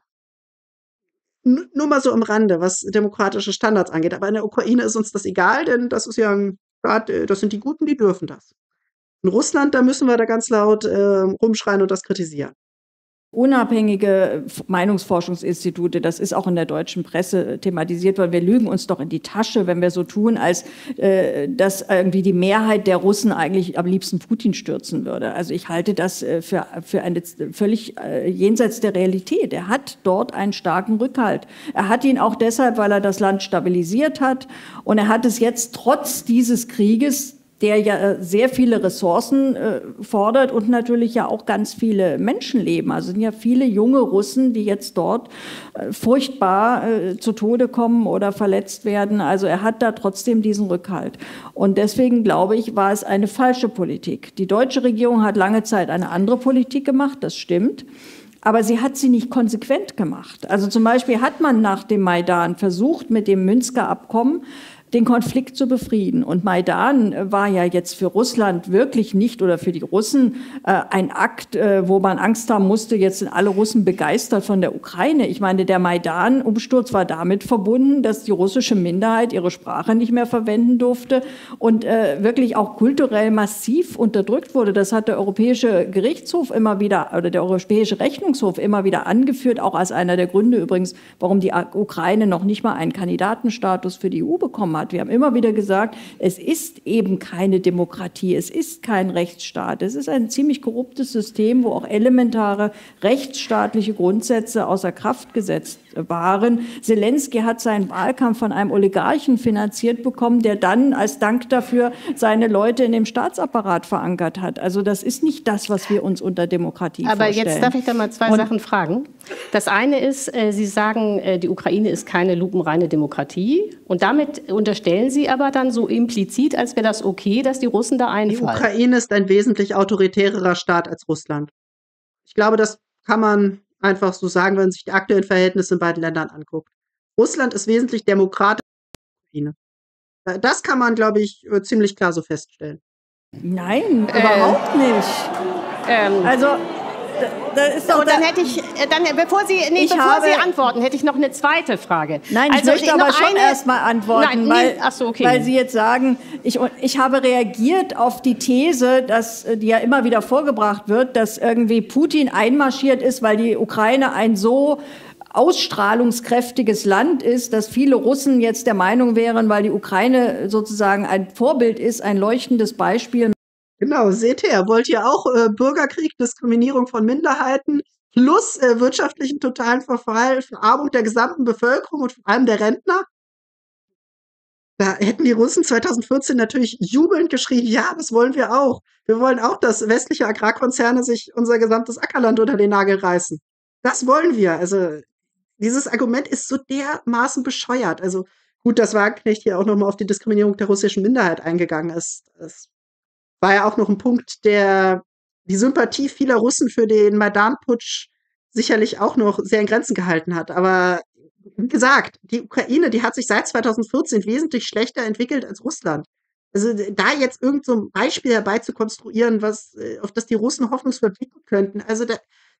nur mal so am Rande, was demokratische Standards angeht. Aber in der Ukraine ist uns das egal, denn das ist ja ein Staat, äh, das sind die Guten, die dürfen das. In Russland, da müssen wir da ganz laut äh, rumschreien und das kritisieren unabhängige Meinungsforschungsinstitute, das ist auch in der deutschen Presse thematisiert worden. Wir lügen uns doch in die Tasche, wenn wir so tun, als äh, dass irgendwie die Mehrheit der Russen eigentlich am liebsten Putin stürzen würde. Also ich halte das äh, für, für eine völlig äh, jenseits der Realität. Er hat dort einen starken Rückhalt. Er hat ihn auch deshalb, weil er das Land stabilisiert hat. Und er hat es jetzt trotz dieses Krieges der ja äh, sehr viele Ressourcen äh, fordert und natürlich ja auch ganz viele Menschenleben. Also sind ja viele junge Russen, die jetzt dort äh, furchtbar zu Tode kommen oder verletzt werden. Also er hat da trotzdem diesen Rückhalt. Und deswegen glaube ich, war es eine falsche Politik. Die deutsche Regierung hat lange Zeit eine andere Politik gemacht, das stimmt. Aber sie hat sie nicht konsequent gemacht. Also zum Beispiel hat man nach dem Maidan versucht, mit dem Münsker Abkommen den Konflikt zu befrieden. Und Maidan äh, war ja jetzt für Russland wirklich nicht oder für die Russen äh, ein Akt, äh, wo man Angst haben musste, jetzt sind alle Russen begeistert von der Ukraine. Ich meine, der Maidan-Umsturz war damit verbunden, dass die russische Minderheit ihre Sprache nicht mehr verwenden durfte und äh, wirklich auch kulturell massiv unterdrückt wurde. Das hat der Europäische Gerichtshof immer wieder oder der Europäische Rechnungshof immer wieder angeführt, auch als einer der Gründe übrigens, warum die Ukraine noch nicht mal einen Kandidatenstatus für die EU bekommen hat hat. Wir haben immer wieder gesagt, es ist eben keine Demokratie, es ist kein Rechtsstaat. Es ist ein ziemlich korruptes System, wo auch elementare rechtsstaatliche Grundsätze außer Kraft gesetzt waren. Zelensky hat seinen Wahlkampf von einem Oligarchen finanziert bekommen, der dann als Dank dafür seine Leute in dem Staatsapparat verankert hat. Also das ist nicht das, was wir uns unter Demokratie Aber vorstellen. Aber jetzt darf ich da mal zwei Und Sachen fragen. Das eine ist, äh, Sie sagen, äh, die Ukraine ist keine lupenreine Demokratie. Und damit unterstellen Sie aber dann so implizit, als wäre das okay, dass die Russen da einfallen. Die Ukraine ist ein wesentlich autoritärerer Staat als Russland. Ich glaube, das kann man einfach so sagen, wenn man sich die aktuellen Verhältnisse in beiden Ländern anguckt. Russland ist wesentlich demokratischer als die Ukraine. Das kann man, glaube ich, äh, ziemlich klar so feststellen. Nein, äh, überhaupt nicht. Ähm, also da ist so, dann hätte ich, äh, dann, bevor Sie, nee, bevor habe, Sie antworten, hätte ich noch eine zweite Frage. Nein, ich also, möchte aber schon erst mal antworten, nein, weil, nee, so, okay. weil Sie jetzt sagen, ich, ich habe reagiert auf die These, dass, äh, die ja immer wieder vorgebracht wird, dass irgendwie Putin einmarschiert ist, weil die Ukraine ein so ausstrahlungskräftiges Land ist, dass viele Russen jetzt der Meinung wären, weil die Ukraine sozusagen ein Vorbild ist, ein leuchtendes Beispiel, Genau, seht her, wollt ihr auch äh, Bürgerkrieg, Diskriminierung von Minderheiten plus äh, wirtschaftlichen totalen Verfall, Verarmung der gesamten Bevölkerung und vor allem der Rentner? Da hätten die Russen 2014 natürlich jubelnd geschrien, ja, das wollen wir auch. Wir wollen auch, dass westliche Agrarkonzerne sich unser gesamtes Ackerland unter den Nagel reißen. Das wollen wir. Also dieses Argument ist so dermaßen bescheuert. Also gut, dass Wagenknecht hier auch nochmal auf die Diskriminierung der russischen Minderheit eingegangen ist. Das war ja auch noch ein Punkt, der die Sympathie vieler Russen für den Maidan-Putsch sicherlich auch noch sehr in Grenzen gehalten hat. Aber wie gesagt, die Ukraine, die hat sich seit 2014 wesentlich schlechter entwickelt als Russland. Also da jetzt irgend so ein Beispiel herbei zu konstruieren, was, äh, auf das die Russen hoffnungsvoll blicken könnten, also da,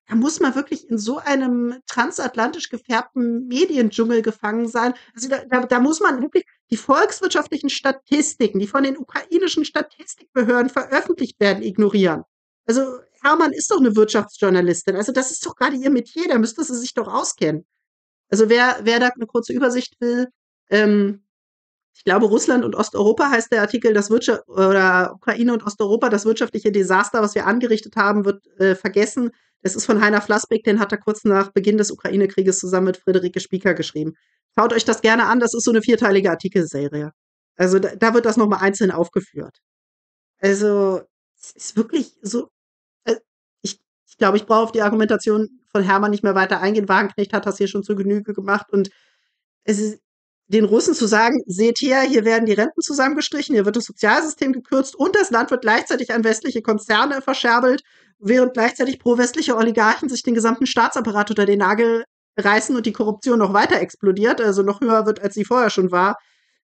da muss man wirklich in so einem transatlantisch gefärbten Mediendschungel gefangen sein. Also da, da, da muss man wirklich die volkswirtschaftlichen Statistiken, die von den ukrainischen Statistikbehörden veröffentlicht werden, ignorieren. Also Hermann ist doch eine Wirtschaftsjournalistin. Also das ist doch gerade ihr Metier, da müsste sie sich doch auskennen. Also wer, wer da eine kurze Übersicht will, ähm, ich glaube, Russland und Osteuropa heißt der Artikel, das Wirtschaft oder Ukraine und Osteuropa, das wirtschaftliche Desaster, was wir angerichtet haben, wird äh, vergessen. Das ist von Heiner Flassbeck, den hat er kurz nach Beginn des Ukraine-Krieges zusammen mit Friederike Spieker geschrieben. Schaut euch das gerne an, das ist so eine vierteilige Artikelserie. Also da, da wird das nochmal einzeln aufgeführt. Also es ist wirklich so. Äh, ich, ich glaube, ich brauche auf die Argumentation von Hermann nicht mehr weiter eingehen. Wagenknecht hat das hier schon zu Genüge gemacht und es ist, den Russen zu sagen, seht hier, hier werden die Renten zusammengestrichen, hier wird das Sozialsystem gekürzt und das Land wird gleichzeitig an westliche Konzerne verscherbelt, während gleichzeitig pro-westliche Oligarchen sich den gesamten Staatsapparat unter den Nagel reißen und die Korruption noch weiter explodiert, also noch höher wird, als sie vorher schon war.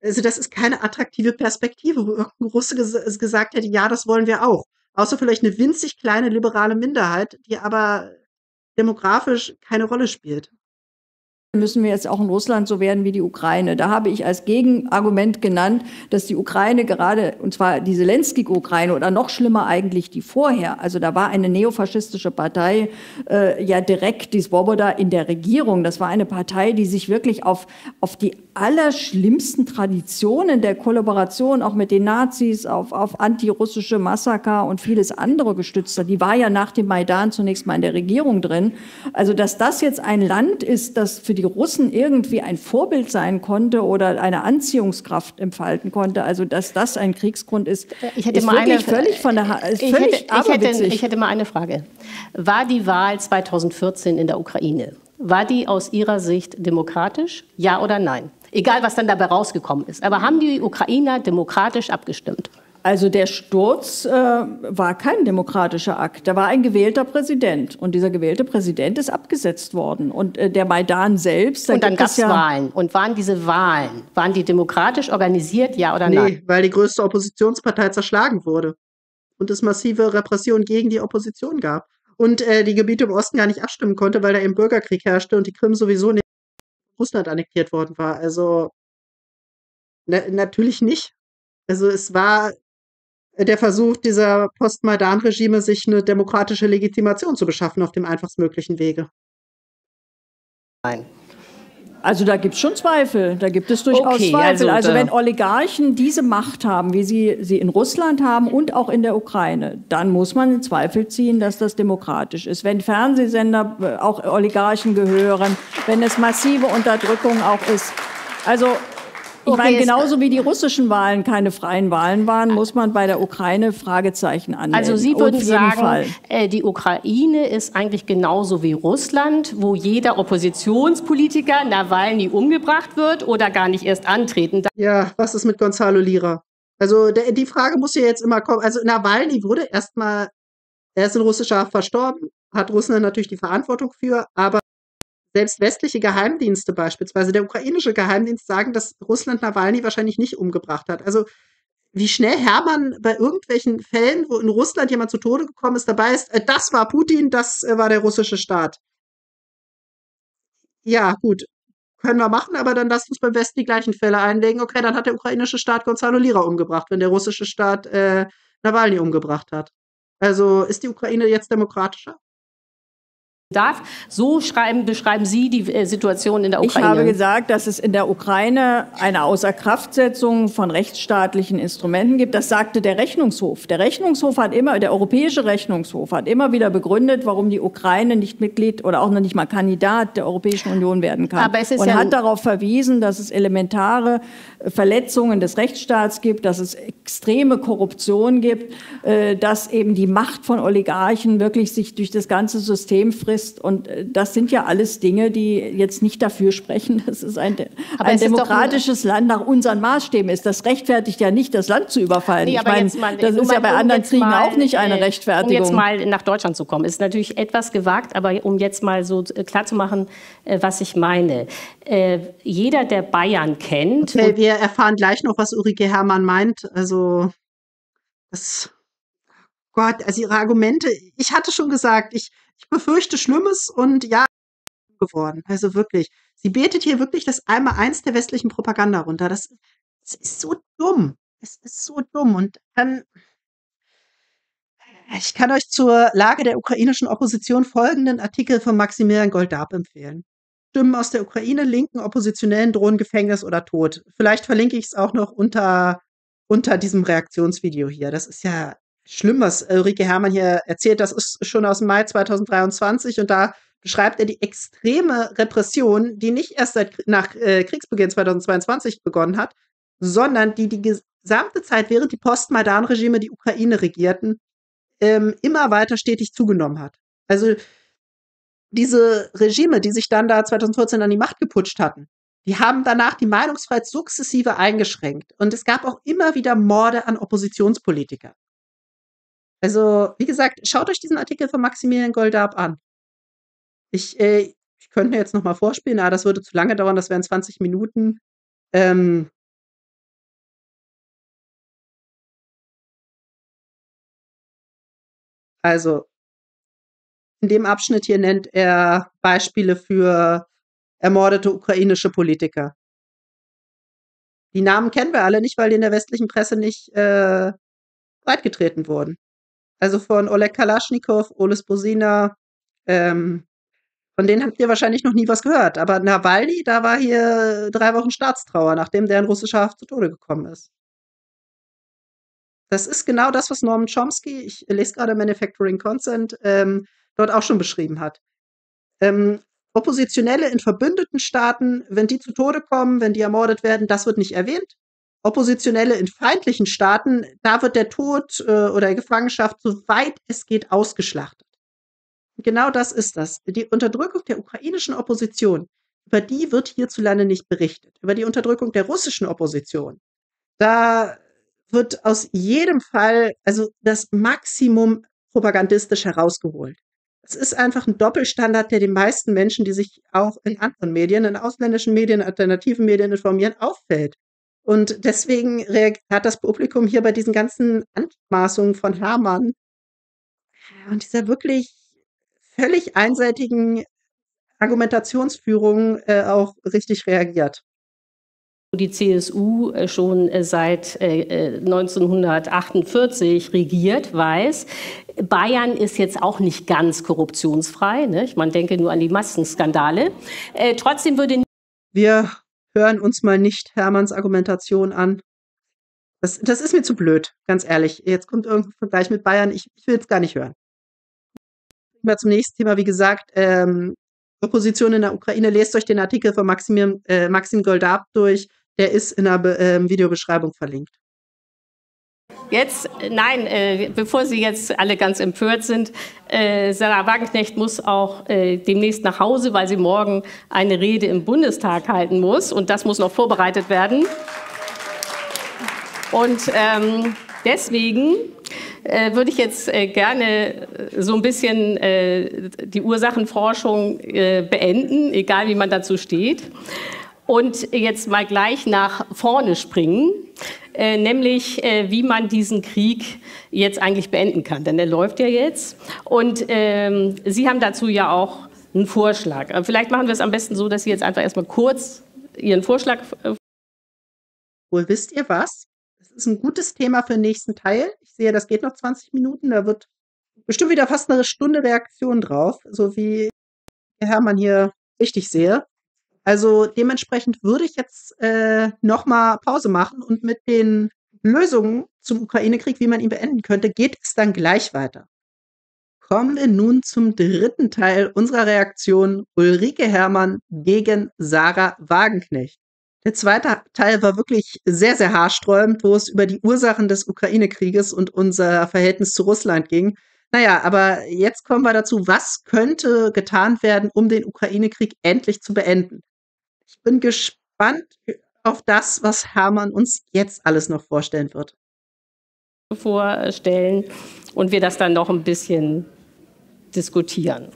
Also das ist keine attraktive Perspektive, wo irgendein Russe ges gesagt hätte, ja, das wollen wir auch. Außer vielleicht eine winzig kleine liberale Minderheit, die aber demografisch keine Rolle spielt müssen wir jetzt auch in Russland so werden wie die Ukraine. Da habe ich als Gegenargument genannt, dass die Ukraine gerade, und zwar die Zelensky-Ukraine oder noch schlimmer eigentlich die vorher, also da war eine neofaschistische Partei äh, ja direkt, die Svoboda, in der Regierung. Das war eine Partei, die sich wirklich auf, auf die allerschlimmsten Traditionen der Kollaboration auch mit den Nazis, auf, auf antirussische Massaker und vieles andere gestützt hat. Die war ja nach dem Maidan zunächst mal in der Regierung drin. Also dass das jetzt ein Land ist, das für die Russen irgendwie ein Vorbild sein konnte oder eine Anziehungskraft entfalten konnte, also dass das ein Kriegsgrund ist, ich hätte ist mal eine, völlig von der ha ich hätte, ich, hätte, ich hätte mal eine Frage. War die Wahl 2014 in der Ukraine, war die aus Ihrer Sicht demokratisch? Ja oder nein? Egal, was dann dabei rausgekommen ist. Aber haben die Ukrainer demokratisch abgestimmt? Also der Sturz äh, war kein demokratischer Akt. Da war ein gewählter Präsident und dieser gewählte Präsident ist abgesetzt worden. Und äh, der Maidan selbst. Da und dann gab es ja Wahlen. Und waren diese Wahlen, waren die demokratisch organisiert, ja oder nee, nein? Nee, weil die größte Oppositionspartei zerschlagen wurde und es massive Repression gegen die Opposition gab. Und äh, die Gebiete im Osten gar nicht abstimmen konnte, weil da eben Bürgerkrieg herrschte und die Krim sowieso nicht Russland annektiert worden war. Also na, natürlich nicht. Also es war der Versuch dieser Post-Maidan-Regime, sich eine demokratische Legitimation zu beschaffen auf dem einfachstmöglichen Wege. Nein. Also da gibt es schon Zweifel, da gibt es durchaus okay, Zweifel. Also, also, wenn Oligarchen diese Macht haben, wie sie sie in Russland haben und auch in der Ukraine, dann muss man in Zweifel ziehen, dass das demokratisch ist. Wenn Fernsehsender äh, auch Oligarchen gehören, wenn es massive Unterdrückung auch ist. Also ich okay, meine, genauso wie die russischen Wahlen keine freien Wahlen waren, muss man bei der Ukraine Fragezeichen anmelden. Also Sie würden sagen, äh, die Ukraine ist eigentlich genauso wie Russland, wo jeder Oppositionspolitiker Nawalny umgebracht wird oder gar nicht erst antreten darf. Ja, was ist mit Gonzalo Lira? Also der, die Frage muss ja jetzt immer kommen. Also Nawalny wurde erstmal, er ist in russischer Haft verstorben, hat Russland natürlich die Verantwortung für, aber selbst westliche Geheimdienste beispielsweise, der ukrainische Geheimdienst sagen, dass Russland Nawalny wahrscheinlich nicht umgebracht hat. Also wie schnell Hermann bei irgendwelchen Fällen, wo in Russland jemand zu Tode gekommen ist, dabei ist, äh, das war Putin, das äh, war der russische Staat. Ja, gut. Können wir machen, aber dann lasst uns beim Westen die gleichen Fälle einlegen. Okay, dann hat der ukrainische Staat Gonzalo Lira umgebracht, wenn der russische Staat äh, Nawalny umgebracht hat. Also ist die Ukraine jetzt demokratischer? Darf. So schreiben, beschreiben Sie die äh, Situation in der Ukraine. Ich habe gesagt, dass es in der Ukraine eine Außerkraftsetzung von rechtsstaatlichen Instrumenten gibt. Das sagte der Rechnungshof. Der Rechnungshof hat immer, der Europäische Rechnungshof hat immer wieder begründet, warum die Ukraine nicht Mitglied oder auch noch nicht mal Kandidat der Europäischen Union werden kann. Aber es ist Und ja hat darauf verwiesen, dass es elementare Verletzungen des Rechtsstaats gibt, dass es extreme Korruption gibt, äh, dass eben die Macht von Oligarchen wirklich sich durch das ganze System frisst frisst. Und äh, das sind ja alles Dinge, die jetzt nicht dafür sprechen, dass es ein, ein demokratisches Land nach unseren Maßstäben ist. Das rechtfertigt ja nicht, das Land zu überfallen. Nee, ich meine, mal, das ist ja bei anderen Kriegen mal, auch nicht eine Rechtfertigung. Um jetzt mal nach Deutschland zu kommen, ist natürlich etwas gewagt, aber um jetzt mal so klarzumachen, was ich meine. Jeder, der Bayern kennt. Okay, wir erfahren gleich noch, was Ulrike Herrmann meint. Also, das Gott, also ihre Argumente, ich hatte schon gesagt, ich, ich befürchte Schlimmes und ja, geworden. Also wirklich. Sie betet hier wirklich das einmal eins der westlichen Propaganda runter. Das, das ist so dumm. Es ist so dumm. Und dann, ich kann euch zur Lage der ukrainischen Opposition folgenden Artikel von Maximilian Goldab empfehlen. Stimmen aus der Ukraine, linken Oppositionellen drohen Gefängnis oder Tod. Vielleicht verlinke ich es auch noch unter, unter diesem Reaktionsvideo hier. Das ist ja schlimm, was Ulrike Herrmann hier erzählt. Das ist schon aus dem Mai 2023 und da beschreibt er die extreme Repression, die nicht erst seit nach äh, Kriegsbeginn 2022 begonnen hat, sondern die die gesamte Zeit, während die Post-Maidan-Regime die Ukraine regierten, ähm, immer weiter stetig zugenommen hat. Also diese Regime, die sich dann da 2014 an die Macht geputscht hatten, die haben danach die Meinungsfreiheit sukzessive eingeschränkt. Und es gab auch immer wieder Morde an Oppositionspolitikern. Also, wie gesagt, schaut euch diesen Artikel von Maximilian Goldab an. Ich, äh, ich könnte jetzt noch mal vorspielen, aber das würde zu lange dauern, das wären 20 Minuten. Ähm also, in dem Abschnitt hier nennt er Beispiele für ermordete ukrainische Politiker. Die Namen kennen wir alle nicht, weil die in der westlichen Presse nicht äh, breitgetreten wurden. Also von Oleg Kalaschnikow, Oles Bosina, ähm, von denen habt ihr wahrscheinlich noch nie was gehört. Aber Nawalny, da war hier drei Wochen Staatstrauer, nachdem der in russischer Haft zu Tode gekommen ist. Das ist genau das, was Norman Chomsky, ich lese gerade Manufacturing Consent, ähm, dort auch schon beschrieben hat. Ähm, Oppositionelle in verbündeten Staaten, wenn die zu Tode kommen, wenn die ermordet werden, das wird nicht erwähnt. Oppositionelle in feindlichen Staaten, da wird der Tod äh, oder Gefangenschaft, soweit es geht, ausgeschlachtet. genau das ist das. Die Unterdrückung der ukrainischen Opposition, über die wird hierzulande nicht berichtet. Über die Unterdrückung der russischen Opposition, da wird aus jedem Fall also das Maximum propagandistisch herausgeholt. Es ist einfach ein Doppelstandard, der den meisten Menschen, die sich auch in anderen Medien, in ausländischen Medien, alternativen Medien informieren, auffällt. Und deswegen hat das Publikum hier bei diesen ganzen Anmaßungen von Hermann und dieser wirklich völlig einseitigen Argumentationsführung äh, auch richtig reagiert die CSU äh, schon äh, seit 1948 äh, regiert, weiß, Bayern ist jetzt auch nicht ganz korruptionsfrei. Ne? Man denke nur an die Massenskandale. trotzdem würde wir hören uns mal nicht Hermanns Argumentation an. Das, das ist mir zu blöd, ganz ehrlich. Jetzt kommt irgendein Vergleich mit Bayern. Ich, ich will es gar nicht hören. Mal zum nächsten Thema. Wie gesagt, ähm, Opposition in der Ukraine. Lest euch den Artikel von Maxim, äh, Maxim Goldab durch. Der ist in der Be äh, Videobeschreibung verlinkt. Jetzt, nein, äh, bevor Sie jetzt alle ganz empört sind, äh, Sarah Wagenknecht muss auch äh, demnächst nach Hause, weil sie morgen eine Rede im Bundestag halten muss. Und das muss noch vorbereitet werden. Und ähm, deswegen äh, würde ich jetzt äh, gerne äh, so ein bisschen äh, die Ursachenforschung äh, beenden, egal wie man dazu steht. Und jetzt mal gleich nach vorne springen. Äh, nämlich äh, wie man diesen Krieg jetzt eigentlich beenden kann. Denn der läuft ja jetzt. Und ähm, Sie haben dazu ja auch einen Vorschlag. Vielleicht machen wir es am besten so, dass Sie jetzt einfach erstmal kurz Ihren Vorschlag. Äh, Wohl wisst ihr was? Das ist ein gutes Thema für den nächsten Teil. Ich sehe, das geht noch 20 Minuten. Da wird bestimmt wieder fast eine Stunde Reaktion drauf, so wie Hermann hier richtig sehe. Also dementsprechend würde ich jetzt äh, noch mal Pause machen und mit den Lösungen zum Ukraine-Krieg, wie man ihn beenden könnte, geht es dann gleich weiter. Kommen wir nun zum dritten Teil unserer Reaktion Ulrike Herrmann gegen Sarah Wagenknecht. Der zweite Teil war wirklich sehr, sehr haarsträubend, wo es über die Ursachen des Ukraine-Krieges und unser Verhältnis zu Russland ging. Naja, aber jetzt kommen wir dazu, was könnte getan werden, um den Ukraine-Krieg endlich zu beenden? Ich bin gespannt auf das, was Hermann uns jetzt alles noch vorstellen wird. Vorstellen und wir das dann noch ein bisschen diskutieren.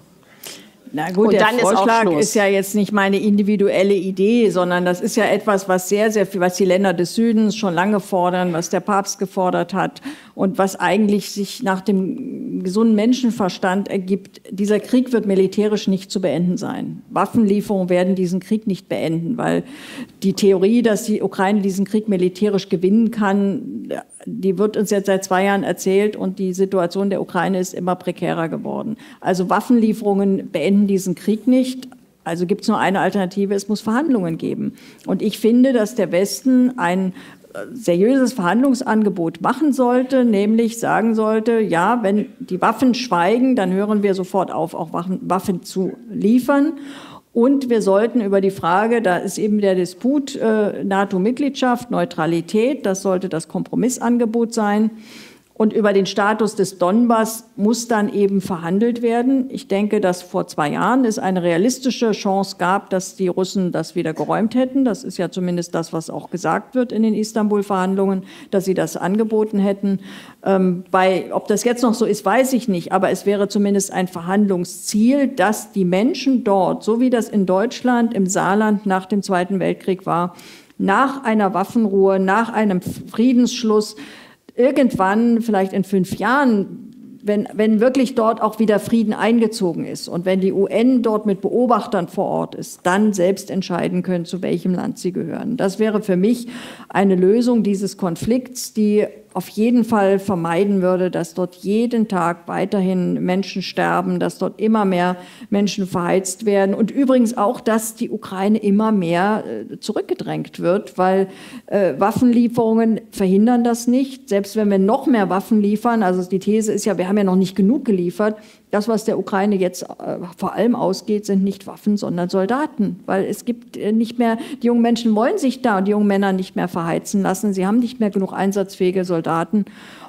Na gut, Und der ist Vorschlag Schluss. ist, ja jetzt nicht meine individuelle Idee, sondern das ist ja etwas, was sehr, sehr viel, was die Länder des Südens schon lange fordern, was der Papst gefordert hat und was eigentlich sich nach dem gesunden Menschenverstand ergibt. Dieser Krieg wird militärisch nicht zu beenden sein. Waffenlieferungen werden diesen Krieg nicht beenden, weil die Theorie, dass die Ukraine diesen Krieg militärisch gewinnen kann, die wird uns jetzt seit zwei Jahren erzählt und die Situation der Ukraine ist immer prekärer geworden. Also Waffenlieferungen beenden diesen Krieg nicht. Also gibt es nur eine Alternative, es muss Verhandlungen geben. Und ich finde, dass der Westen ein äh, seriöses Verhandlungsangebot machen sollte, nämlich sagen sollte, ja, wenn die Waffen schweigen, dann hören wir sofort auf, auch Waffen, Waffen zu liefern. Und wir sollten über die Frage, da ist eben der Disput äh, NATO-Mitgliedschaft, Neutralität, das sollte das Kompromissangebot sein. Und über den Status des Donbass muss dann eben verhandelt werden. Ich denke, dass vor zwei Jahren es eine realistische Chance gab, dass die Russen das wieder geräumt hätten. Das ist ja zumindest das, was auch gesagt wird in den Istanbul-Verhandlungen, dass sie das angeboten hätten. Ähm, bei, ob das jetzt noch so ist, weiß ich nicht. Aber es wäre zumindest ein Verhandlungsziel, dass die Menschen dort, so wie das in Deutschland, im Saarland nach dem Zweiten Weltkrieg war, nach einer Waffenruhe, nach einem Friedensschluss, irgendwann, vielleicht in fünf Jahren, wenn, wenn wirklich dort auch wieder Frieden eingezogen ist und wenn die UN dort mit Beobachtern vor Ort ist, dann selbst entscheiden können, zu welchem Land sie gehören. Das wäre für mich eine Lösung dieses Konflikts, die auf jeden Fall vermeiden würde, dass dort jeden Tag weiterhin Menschen sterben, dass dort immer mehr Menschen verheizt werden und übrigens auch, dass die Ukraine immer mehr äh, zurückgedrängt wird, weil äh, Waffenlieferungen verhindern das nicht. Selbst wenn wir noch mehr Waffen liefern, also die These ist ja, wir haben ja noch nicht genug geliefert, das, was der Ukraine jetzt äh, vor allem ausgeht, sind nicht Waffen, sondern Soldaten. Weil es gibt äh, nicht mehr, die jungen Menschen wollen sich da und die jungen Männer nicht mehr verheizen lassen. Sie haben nicht mehr genug einsatzfähige Soldaten.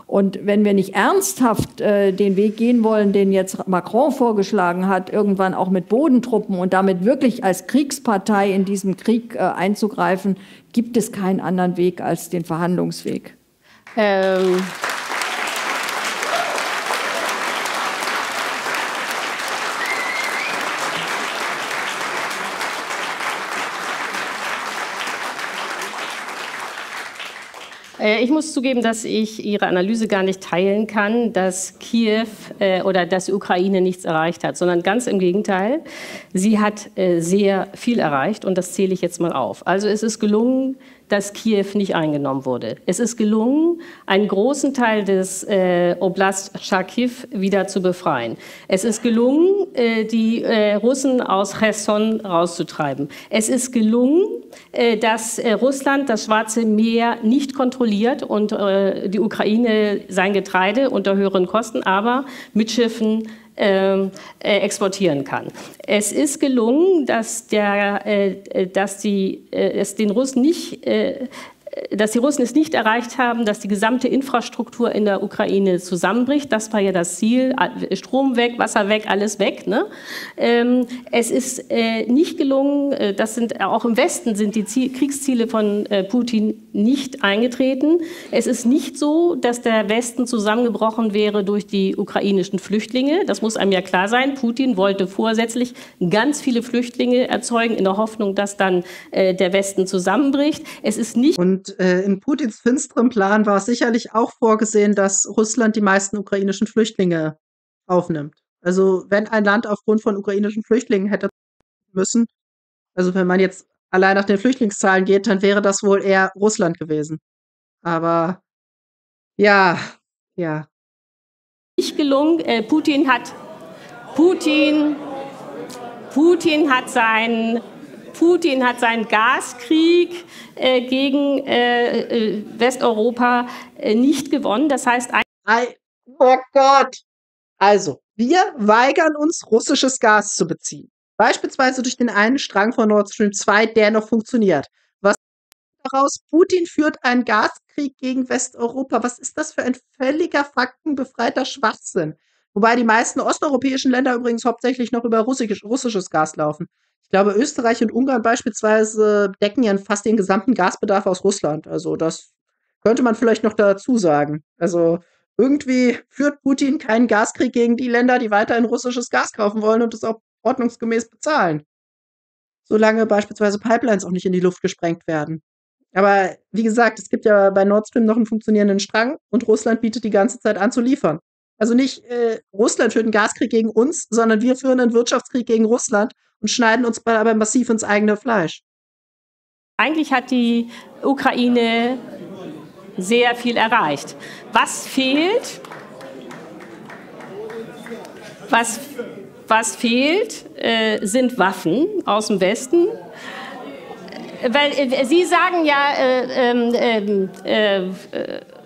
Und wenn wir nicht ernsthaft äh, den Weg gehen wollen, den jetzt Macron vorgeschlagen hat, irgendwann auch mit Bodentruppen und damit wirklich als Kriegspartei in diesem Krieg äh, einzugreifen, gibt es keinen anderen Weg als den Verhandlungsweg. Ähm, Ich muss zugeben, dass ich Ihre Analyse gar nicht teilen kann, dass Kiew äh, oder dass die Ukraine nichts erreicht hat, sondern ganz im Gegenteil. Sie hat äh, sehr viel erreicht und das zähle ich jetzt mal auf. Also es ist gelungen, dass Kiew nicht eingenommen wurde. Es ist gelungen, einen großen Teil des äh, Oblast Charkiw wieder zu befreien. Es ist gelungen, äh, die äh, Russen aus Cherson rauszutreiben. Es ist gelungen, äh, dass äh, Russland das Schwarze Meer nicht kontrolliert und äh, die Ukraine sein Getreide unter höheren Kosten, aber mit Schiffen exportieren kann. Es ist gelungen, dass, der, äh, dass die, äh, es den Russen nicht äh, dass die Russen es nicht erreicht haben, dass die gesamte Infrastruktur in der Ukraine zusammenbricht. Das war ja das Ziel. Strom weg, Wasser weg, alles weg. Ne? Ähm, es ist äh, nicht gelungen, äh, das sind auch im Westen sind die Ziel, Kriegsziele von äh, Putin nicht eingetreten. Es ist nicht so, dass der Westen zusammengebrochen wäre durch die ukrainischen Flüchtlinge. Das muss einem ja klar sein. Putin wollte vorsätzlich ganz viele Flüchtlinge erzeugen, in der Hoffnung, dass dann der Westen zusammenbricht. Es ist nicht Und äh, in Putins finsterem Plan war sicherlich auch vorgesehen, dass Russland die meisten ukrainischen Flüchtlinge aufnimmt. Also wenn ein Land aufgrund von ukrainischen Flüchtlingen hätte müssen, also wenn man jetzt allein nach den Flüchtlingszahlen geht, dann wäre das wohl eher Russland gewesen. Aber ja, ja. nicht gelungen. Äh, Putin hat Putin, Putin hat seinen Putin hat seinen Gaskrieg äh, gegen äh, äh, Westeuropa äh, nicht gewonnen. Das heißt, oh Gott. Also, wir weigern uns, russisches Gas zu beziehen. Beispielsweise durch den einen Strang von Nord Stream 2, der noch funktioniert. Was daraus? Putin führt einen Gaskrieg gegen Westeuropa. Was ist das für ein völliger faktenbefreiter Schwachsinn? Wobei die meisten osteuropäischen Länder übrigens hauptsächlich noch über russisch, russisches Gas laufen. Ich glaube, Österreich und Ungarn beispielsweise decken ja fast den gesamten Gasbedarf aus Russland. Also das könnte man vielleicht noch dazu sagen. Also irgendwie führt Putin keinen Gaskrieg gegen die Länder, die weiterhin russisches Gas kaufen wollen und es auch ordnungsgemäß bezahlen. Solange beispielsweise Pipelines auch nicht in die Luft gesprengt werden. Aber wie gesagt, es gibt ja bei Nord Stream noch einen funktionierenden Strang und Russland bietet die ganze Zeit an zu liefern. Also nicht äh, Russland führt einen Gaskrieg gegen uns, sondern wir führen einen Wirtschaftskrieg gegen Russland und schneiden uns aber massiv ins eigene Fleisch. Eigentlich hat die Ukraine sehr viel erreicht. Was fehlt? Was, was fehlt, äh, sind Waffen aus dem Westen. Weil äh, Sie sagen ja, äh,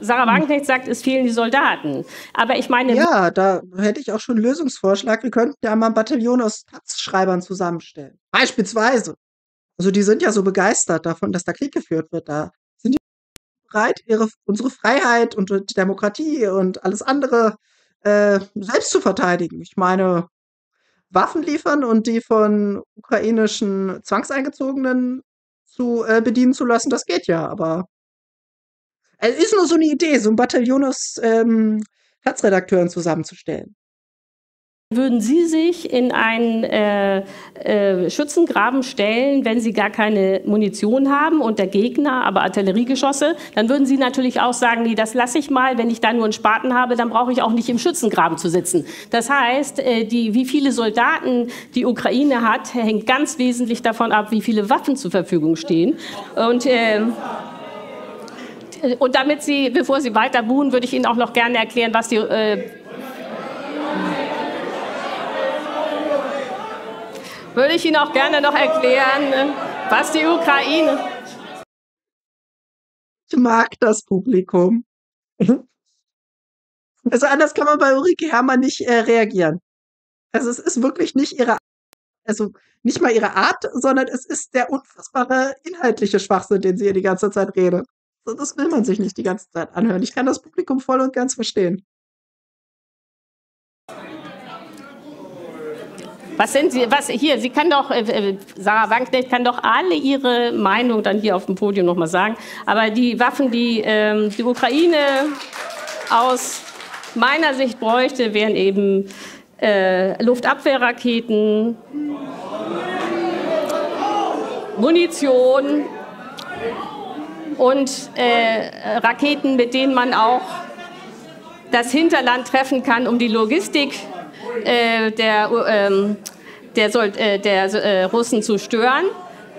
Sarah Wagenknecht sagt, es fehlen die Soldaten. Aber ich meine. Ja, da hätte ich auch schon einen Lösungsvorschlag. Wir könnten ja mal ein Bataillon aus Taz-Schreibern zusammenstellen. Beispielsweise. Also die sind ja so begeistert davon, dass da Krieg geführt wird. Da sind die bereit, ihre, unsere Freiheit und die Demokratie und alles andere äh, selbst zu verteidigen. Ich meine, Waffen liefern und die von ukrainischen Zwangseingezogenen zu äh, bedienen zu lassen, das geht ja, aber es ist nur so eine Idee, so ein Bataillon aus ähm, Platzredakteuren zusammenzustellen. Würden Sie sich in einen äh, äh, Schützengraben stellen, wenn Sie gar keine Munition haben und der Gegner aber Artilleriegeschosse? Dann würden Sie natürlich auch sagen, nee, das lasse ich mal. Wenn ich da nur einen Spaten habe, dann brauche ich auch nicht im Schützengraben zu sitzen. Das heißt, äh, die, wie viele Soldaten die Ukraine hat, hängt ganz wesentlich davon ab, wie viele Waffen zur Verfügung stehen. Und äh, und damit Sie, bevor Sie weiter buhen, würde ich Ihnen auch noch gerne erklären, was die äh, würde ich Ihnen auch gerne noch erklären, was die Ukraine. Ich mag das Publikum. Also anders kann man bei Ulrike Herrmann nicht äh, reagieren. Also es ist wirklich nicht ihre, also nicht mal ihre Art, sondern es ist der unfassbare inhaltliche Schwachsinn, den sie hier die ganze Zeit redet. Das will man sich nicht die ganze Zeit anhören. Ich kann das Publikum voll und ganz verstehen. Was sind Sie, was hier, Sie kann doch, äh, äh, Sarah Wagenknecht kann doch alle ihre Meinung dann hier auf dem Podium nochmal sagen. Aber die Waffen, die ähm, die Ukraine aus meiner Sicht bräuchte, wären eben äh, Luftabwehrraketen, Munition und äh, Raketen, mit denen man auch das Hinterland treffen kann, um die Logistik äh, der, ähm, der, äh, der äh, Russen zu stören.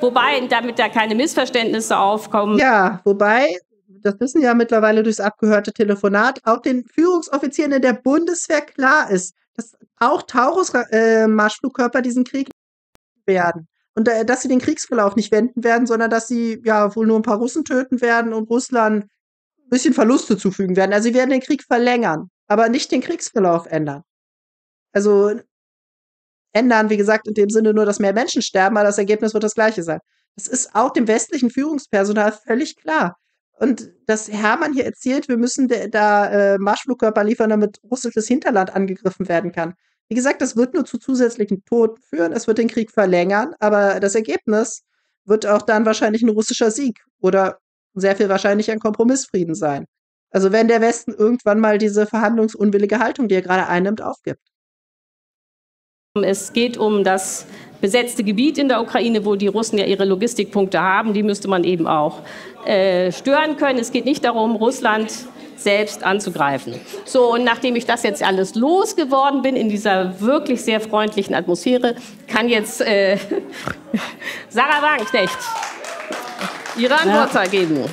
Wobei, damit da keine Missverständnisse aufkommen. Ja, wobei, das wissen ja mittlerweile durchs abgehörte Telefonat, auch den Führungsoffizieren in der Bundeswehr klar ist, dass auch Taurus-Marschflugkörper äh, diesen Krieg werden. Und äh, dass sie den Kriegsverlauf nicht wenden werden, sondern dass sie ja wohl nur ein paar Russen töten werden und Russland ein bisschen Verluste zufügen werden. Also sie werden den Krieg verlängern, aber nicht den Kriegsverlauf ändern. Also ändern, wie gesagt, in dem Sinne nur, dass mehr Menschen sterben, aber das Ergebnis wird das gleiche sein. Das ist auch dem westlichen Führungspersonal völlig klar. Und dass Hermann hier erzählt, wir müssen da äh, Marschflugkörper liefern, damit russisches Hinterland angegriffen werden kann. Wie gesagt, das wird nur zu zusätzlichen Toten führen, es wird den Krieg verlängern, aber das Ergebnis wird auch dann wahrscheinlich ein russischer Sieg oder sehr viel wahrscheinlich ein Kompromissfrieden sein. Also wenn der Westen irgendwann mal diese verhandlungsunwillige Haltung, die er gerade einnimmt, aufgibt. Es geht um das besetzte Gebiet in der Ukraine, wo die Russen ja ihre Logistikpunkte haben. Die müsste man eben auch äh, stören können. Es geht nicht darum, Russland selbst anzugreifen. So, und nachdem ich das jetzt alles losgeworden bin in dieser wirklich sehr freundlichen Atmosphäre, kann jetzt äh, Sarah Wagenknecht ihre Antwort ja. geben.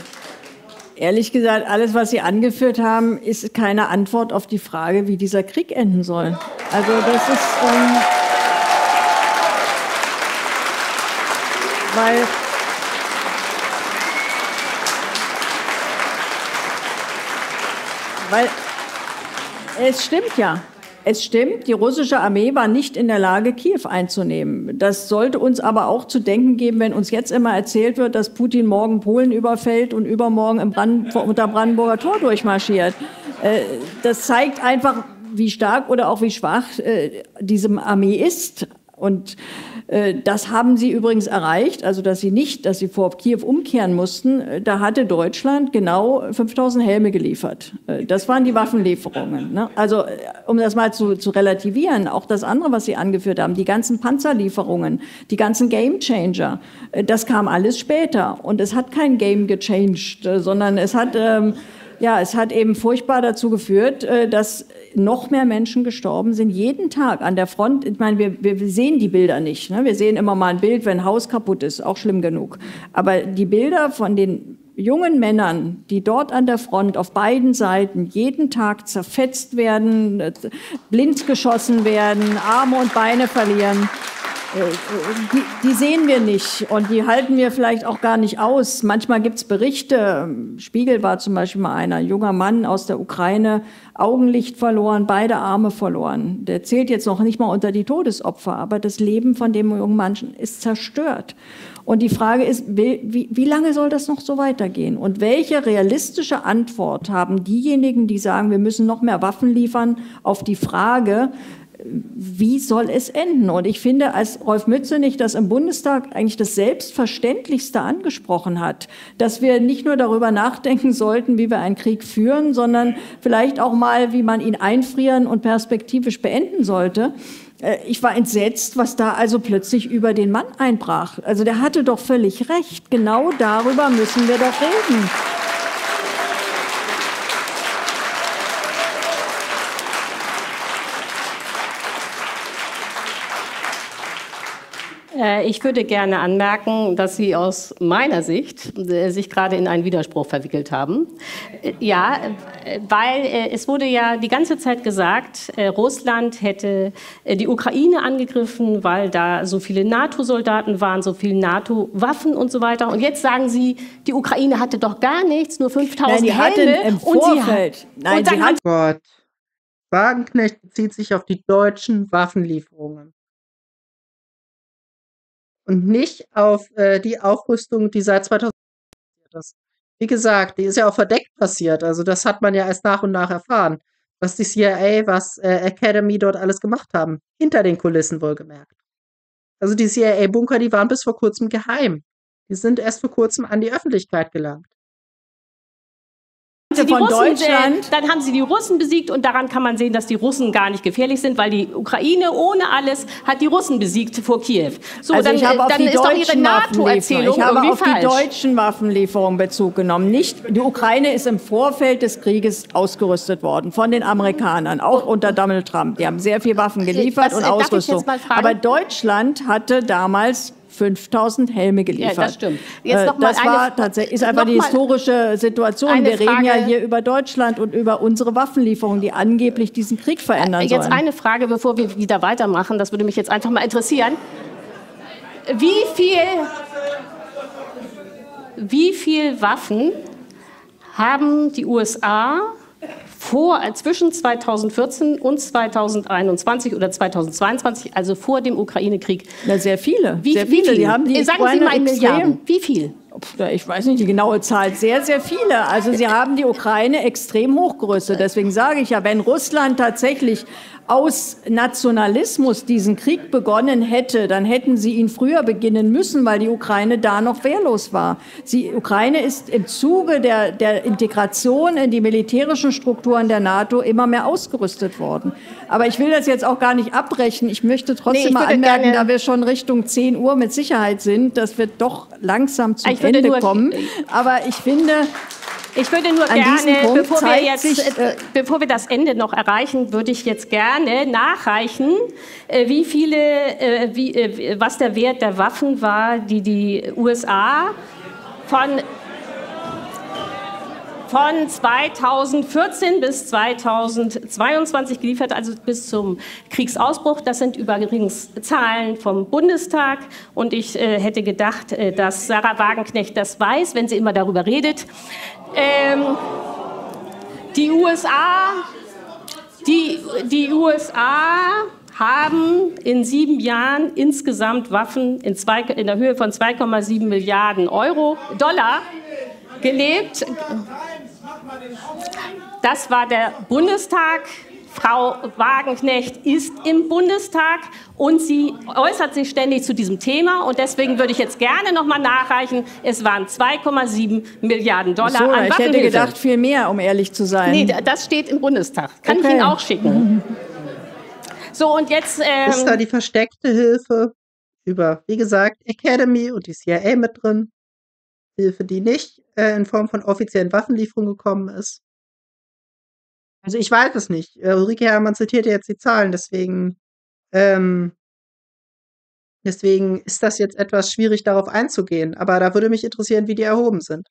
Ehrlich gesagt, alles, was Sie angeführt haben, ist keine Antwort auf die Frage, wie dieser Krieg enden soll. Also das ist, ähm, weil weil es stimmt ja. Es stimmt, die russische Armee war nicht in der Lage, Kiew einzunehmen. Das sollte uns aber auch zu denken geben, wenn uns jetzt immer erzählt wird, dass Putin morgen Polen überfällt und übermorgen im Brand unter Brandenburger Tor durchmarschiert. Äh, das zeigt einfach, wie stark oder auch wie schwach äh, diese Armee ist. Und das haben sie übrigens erreicht, also dass sie nicht, dass sie vor Kiew umkehren mussten. Äh, da hatte Deutschland genau 5000 Helme geliefert. Äh, das waren die Waffenlieferungen. Ne? Also um das mal zu, zu relativieren, auch das andere, was Sie angeführt haben, die ganzen Panzerlieferungen, die ganzen Gamechanger, das kam alles später. Und es hat kein Game gechanged, sondern es hat... Ähm, ja, es hat eben furchtbar dazu geführt, dass noch mehr Menschen gestorben sind, jeden Tag an der Front. Ich meine, wir, wir sehen die Bilder nicht. Ne? Wir sehen immer mal ein Bild, wenn ein Haus kaputt ist, auch schlimm genug. Aber die Bilder von den jungen Männern, die dort an der Front auf beiden Seiten jeden Tag zerfetzt werden, blind geschossen werden, Arme und Beine verlieren, die, sehen wir nicht und die halten wir vielleicht auch gar nicht aus. Manchmal gibt es Berichte, Spiegel war zum Beispiel mal einer, junger Mann aus der Ukraine, Augenlicht verloren, beide Arme verloren. Der zählt jetzt noch nicht mal unter die Todesopfer, aber das Leben von dem jungen Mann ist zerstört. Und die Frage ist, wie lange soll das noch so weitergehen? Und welche realistische Antwort haben diejenigen, die sagen, wir müssen noch mehr Waffen liefern, auf die Frage, wie soll es enden? Und ich finde, als Rolf Mützenich das im Bundestag eigentlich das Selbstverständlichste angesprochen hat, dass wir nicht nur darüber nachdenken sollten, wie wir einen Krieg führen, sondern vielleicht auch mal, wie man ihn einfrieren und perspektivisch beenden sollte. Äh, ich war entsetzt, was da also plötzlich über den Mann einbrach. Also der hatte doch völlig recht. Genau darüber müssen wir doch reden. Ich würde gerne anmerken, dass Sie aus meiner Sicht äh, sich gerade in einen Widerspruch verwickelt haben. Äh, ja, weil es wurde ja die ganze Zeit gesagt, Russland hätte die Ukraine angegriffen, weil da so viele NATO-Soldaten waren, so viele NATO-Waffen und so weiter. Und jetzt sagen Sie, die Ukraine hatte doch gar nichts, nur 5000 Nein, Helme. Im Vorfeld. Und sie, Nein, und sie hat Gott. Wagenknecht bezieht sich auf die deutschen Waffenlieferungen und nicht auf äh, die Aufrüstung, die seit 2000 passiert ist. Wie gesagt, die ist ja auch verdeckt passiert. Also das hat man ja erst nach und nach erfahren, was die CIA, was äh, Academy dort alles gemacht haben. Hinter den Kulissen wohlgemerkt. Also die CIA-Bunker, die waren bis vor kurzem geheim. Die sind erst vor kurzem an die Öffentlichkeit gelangt sie von Russen, Deutschland. Dann haben sie die Russen besiegt und daran kann man sehen, dass die Russen gar nicht gefährlich sind, weil die Ukraine ohne alles hat die Russen besiegt vor Kiew. So, also dann, ich habe auf die ist doch ihre NATO-Erzählung Ich habe auf falsch. die deutschen Waffenlieferungen Bezug genommen. Nicht, die Ukraine ist im Vorfeld des Krieges ausgerüstet worden von den Amerikanern, auch unter Donald Trump. Die haben sehr viel Waffen geliefert Was, und Ausrüstung. Aber Deutschland hatte damals 5000 Helme geliefert. Ja, das stimmt. Jetzt noch mal das war tatsächlich, ist einfach die historische Situation. Wir reden ja hier über Deutschland und über unsere Waffenlieferungen, die angeblich diesen Krieg verändern jetzt sollen. Jetzt eine Frage, bevor wir wieder weitermachen. Das würde mich jetzt einfach mal interessieren. Wie viel, wie viel Waffen haben die USA vor, äh, zwischen 2014 und 2021 oder 2022, also vor dem Ukraine-Krieg. Ja, sehr viele. Wie, sehr viele. Die haben die Sagen Sie mal in Milliarden. Wie viel? Ich weiß nicht die genaue Zahl. Sehr, sehr viele. Also Sie haben die Ukraine extrem hochgerüstet. Deswegen sage ich ja, wenn Russland tatsächlich aus Nationalismus diesen Krieg begonnen hätte, dann hätten sie ihn früher beginnen müssen, weil die Ukraine da noch wehrlos war. Die Ukraine ist im Zuge der, der Integration in die militärischen Strukturen der NATO immer mehr ausgerüstet worden. Aber ich will das jetzt auch gar nicht abbrechen. Ich möchte trotzdem nee, ich mal anmerken, da wir schon Richtung 10 Uhr mit Sicherheit sind, dass wir doch langsam zum Ende kommen. Aber ich finde, ich würde nur gerne, bevor wir, jetzt, sich, äh, bevor wir das Ende noch erreichen, würde ich jetzt gerne nachreichen, äh, wie viele, äh, wie, äh, was der Wert der Waffen war, die die USA von von 2014 bis 2022 geliefert, also bis zum Kriegsausbruch. Das sind übrigens Zahlen vom Bundestag. Und ich äh, hätte gedacht, äh, dass Sarah Wagenknecht das weiß, wenn sie immer darüber redet. Ähm, die USA, die, die USA haben in sieben Jahren insgesamt Waffen in, zwei, in der Höhe von 2,7 Milliarden Euro, Dollar gelebt. Das war der Bundestag Frau Wagenknecht ist im Bundestag und sie äußert sich ständig zu diesem Thema. Und deswegen würde ich jetzt gerne noch mal nachreichen. Es waren 2,7 Milliarden Dollar so, an Ich hätte gedacht, viel mehr, um ehrlich zu sein. Nee, das steht im Bundestag. Kann okay. ich Ihnen auch schicken. So, und jetzt. Ähm, ist da die versteckte Hilfe über, wie gesagt, Academy und die CIA mit drin? Hilfe, die nicht äh, in Form von offiziellen Waffenlieferungen gekommen ist. Also ich weiß es nicht. Äh, Ulrike Herrmann zitierte jetzt die Zahlen, deswegen, ähm, deswegen ist das jetzt etwas schwierig, darauf einzugehen. Aber da würde mich interessieren, wie die erhoben sind.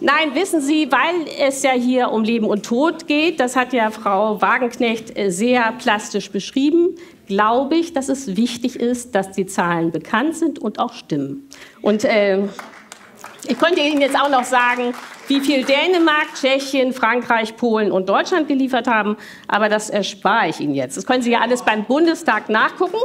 Nein, wissen Sie, weil es ja hier um Leben und Tod geht, das hat ja Frau Wagenknecht äh, sehr plastisch beschrieben, glaube ich, dass es wichtig ist, dass die Zahlen bekannt sind und auch stimmen. Und äh, ich könnte Ihnen jetzt auch noch sagen, wie viel Dänemark, Tschechien, Frankreich, Polen und Deutschland geliefert haben, aber das erspare ich Ihnen jetzt. Das können Sie ja alles beim Bundestag nachgucken.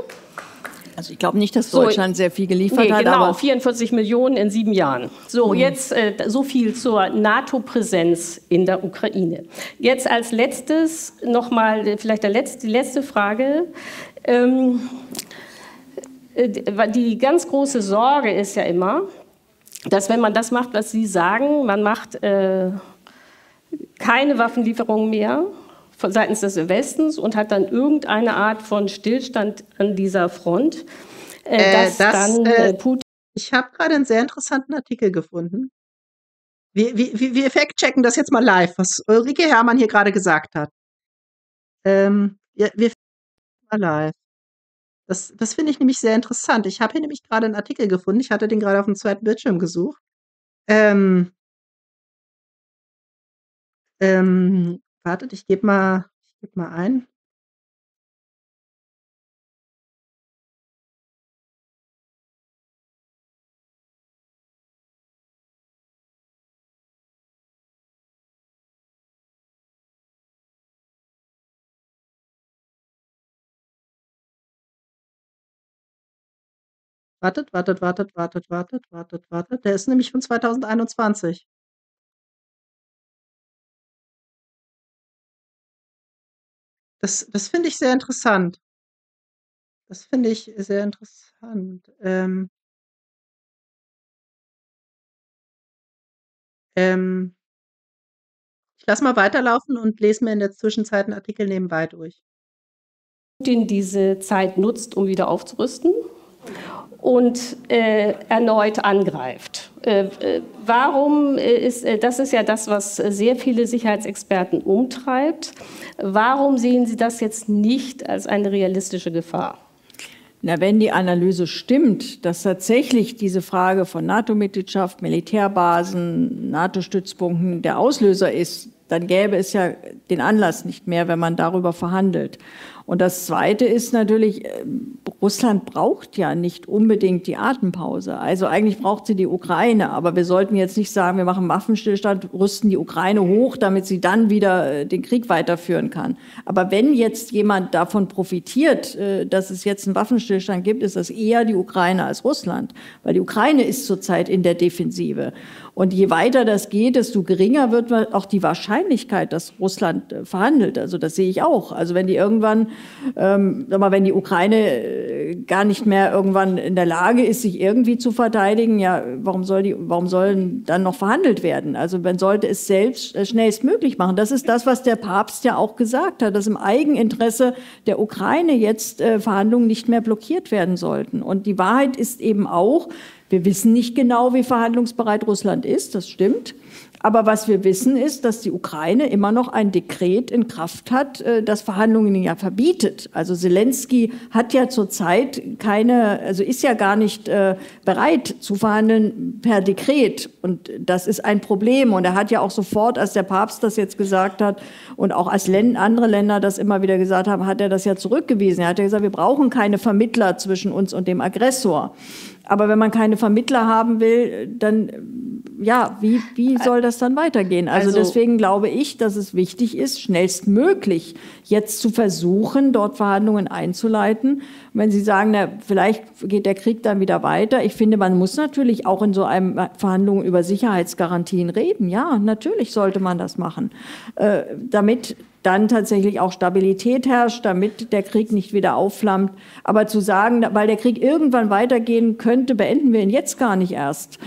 Also ich glaube nicht, dass Deutschland so, sehr viel geliefert nee, hat. Genau, 44 Millionen in sieben Jahren. So, mhm. jetzt äh, so viel zur NATO-Präsenz in der Ukraine. Jetzt als letztes nochmal, vielleicht der letzte, die letzte Frage. Ähm, äh, die ganz große Sorge ist ja immer, dass wenn man das macht, was Sie sagen, man macht äh, keine Waffenlieferungen mehr, seitens des Westens und hat dann irgendeine Art von Stillstand an dieser Front, äh, äh dass das, dann äh, äh, Putin. Ich habe gerade einen sehr interessanten Artikel gefunden. Wir, wir, wir fact-checken das jetzt mal live, was Ulrike Herrmann hier gerade gesagt hat. Ähm, wir, wir live. Das, das finde ich nämlich sehr interessant. Ich habe hier nämlich gerade einen Artikel gefunden. Ich hatte den gerade auf dem zweiten Bildschirm gesucht. Ähm, ähm, Wartet, ich gebe mal ich gebe mal ein. Wartet, wartet, wartet, wartet, wartet, wartet, wartet. Der ist nämlich von 2021. Das das finde ich sehr interessant. Das finde ich sehr interessant. Ähm ähm ich lasse mal weiterlaufen und lese mir in der Zwischenzeit 'n Artikel nebenbei durch. Putin diese Zeit nutzt, um wieder aufzurüsten und äh, erneut angreift. Äh, äh, warum ist, äh, das ist ja das, was sehr viele Sicherheitsexperten umtreibt. Warum sehen Sie das jetzt nicht als eine realistische Gefahr? Na, wenn die Analyse stimmt, dass tatsächlich diese Frage von NATO-Mitgliedschaft, Militärbasen, NATO-Stützpunkten der Auslöser ist, dann gäbe es ja den Anlass nicht mehr, wenn man darüber verhandelt. Und das Zweite ist natürlich, äh, Russland braucht ja nicht unbedingt die Atempause. Also eigentlich braucht sie die Ukraine. Aber wir sollten jetzt nicht sagen, wir machen Waffenstillstand, rüsten die Ukraine hoch, damit sie dann wieder äh, den Krieg weiterführen kann. Aber wenn jetzt jemand davon profitiert, äh, dass es jetzt einen Waffenstillstand gibt, ist das eher die Ukraine als Russland. Weil die Ukraine ist zurzeit in der Defensive. Und je weiter das geht, desto geringer wird auch die Wahrscheinlichkeit, dass Russland äh, verhandelt. Also das sehe ich auch. Also wenn die irgendwann, ähm, sag mal, wenn die Ukraine äh, gar nicht mehr irgendwann in der Lage ist, sich irgendwie zu verteidigen, ja, warum soll die, warum sollen dann noch verhandelt werden? Also man sollte es selbst äh, schnellstmöglich machen. Das ist das, was der Papst ja auch gesagt hat, dass im Eigeninteresse der Ukraine jetzt äh, Verhandlungen nicht mehr blockiert werden sollten. Und die Wahrheit ist eben auch, wir wissen nicht genau, wie verhandlungsbereit Russland ist, das stimmt. Aber was wir wissen ist, dass die Ukraine immer noch ein Dekret in Kraft hat, äh, das Verhandlungen ja verbietet. Also Zelensky hat ja zurzeit keine, also ist ja gar nicht äh, bereit zu verhandeln per Dekret. Und das ist ein Problem. Und er hat ja auch sofort, als der Papst das jetzt gesagt hat und auch als andere Länder das immer wieder gesagt haben, hat er das ja zurückgewiesen. Er hat ja gesagt, wir brauchen keine Vermittler zwischen uns und dem Aggressor. Aber wenn man keine Vermittler haben will, dann ja, wie, wie soll das dann weitergehen? Also, also deswegen glaube ich, dass es wichtig ist, schnellstmöglich jetzt zu versuchen, dort Verhandlungen einzuleiten. Und wenn Sie sagen, na, vielleicht geht der Krieg dann wieder weiter, ich finde, man muss natürlich auch in so einem Verhandlungen über Sicherheitsgarantien reden. Ja, natürlich sollte man das machen, äh, damit dann tatsächlich auch Stabilität herrscht, damit der Krieg nicht wieder aufflammt. Aber zu sagen, weil der Krieg irgendwann weitergehen könnte, beenden wir ihn jetzt gar nicht erst,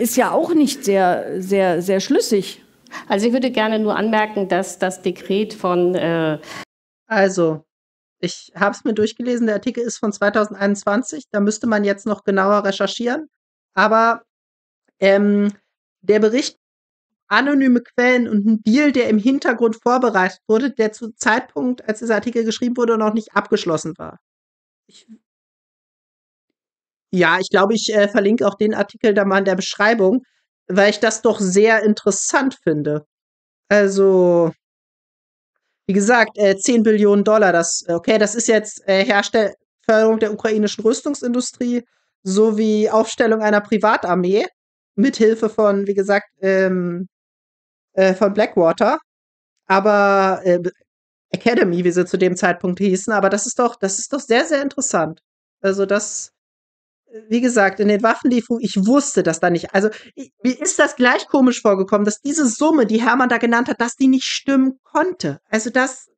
ist ja auch nicht sehr, sehr, sehr schlüssig. Also ich würde gerne nur anmerken, dass das Dekret von... Äh also, ich habe es mir durchgelesen, der Artikel ist von 2021, da müsste man jetzt noch genauer recherchieren. Aber ähm, der Bericht anonyme Quellen und ein Deal, der im Hintergrund vorbereitet wurde, der zu Zeitpunkt, als dieser Artikel geschrieben wurde, noch nicht abgeschlossen war. Ich, ja, ich glaube, ich äh, verlinke auch den Artikel da mal in der Beschreibung, weil ich das doch sehr interessant finde. Also, wie gesagt, äh, 10 Billionen Dollar, das, okay, das ist jetzt äh, Herstell der ukrainischen Rüstungsindustrie sowie Aufstellung einer Privatarmee mithilfe von, wie gesagt, ähm, äh, von Blackwater, aber äh, Academy, wie sie zu dem Zeitpunkt hießen, aber das ist doch, das ist doch sehr, sehr interessant. Also das, wie gesagt, in den Waffenlieferungen, ich wusste das da nicht. Also mir ist das gleich komisch vorgekommen, dass diese Summe, die Hermann da genannt hat, dass die nicht stimmen konnte. Also das,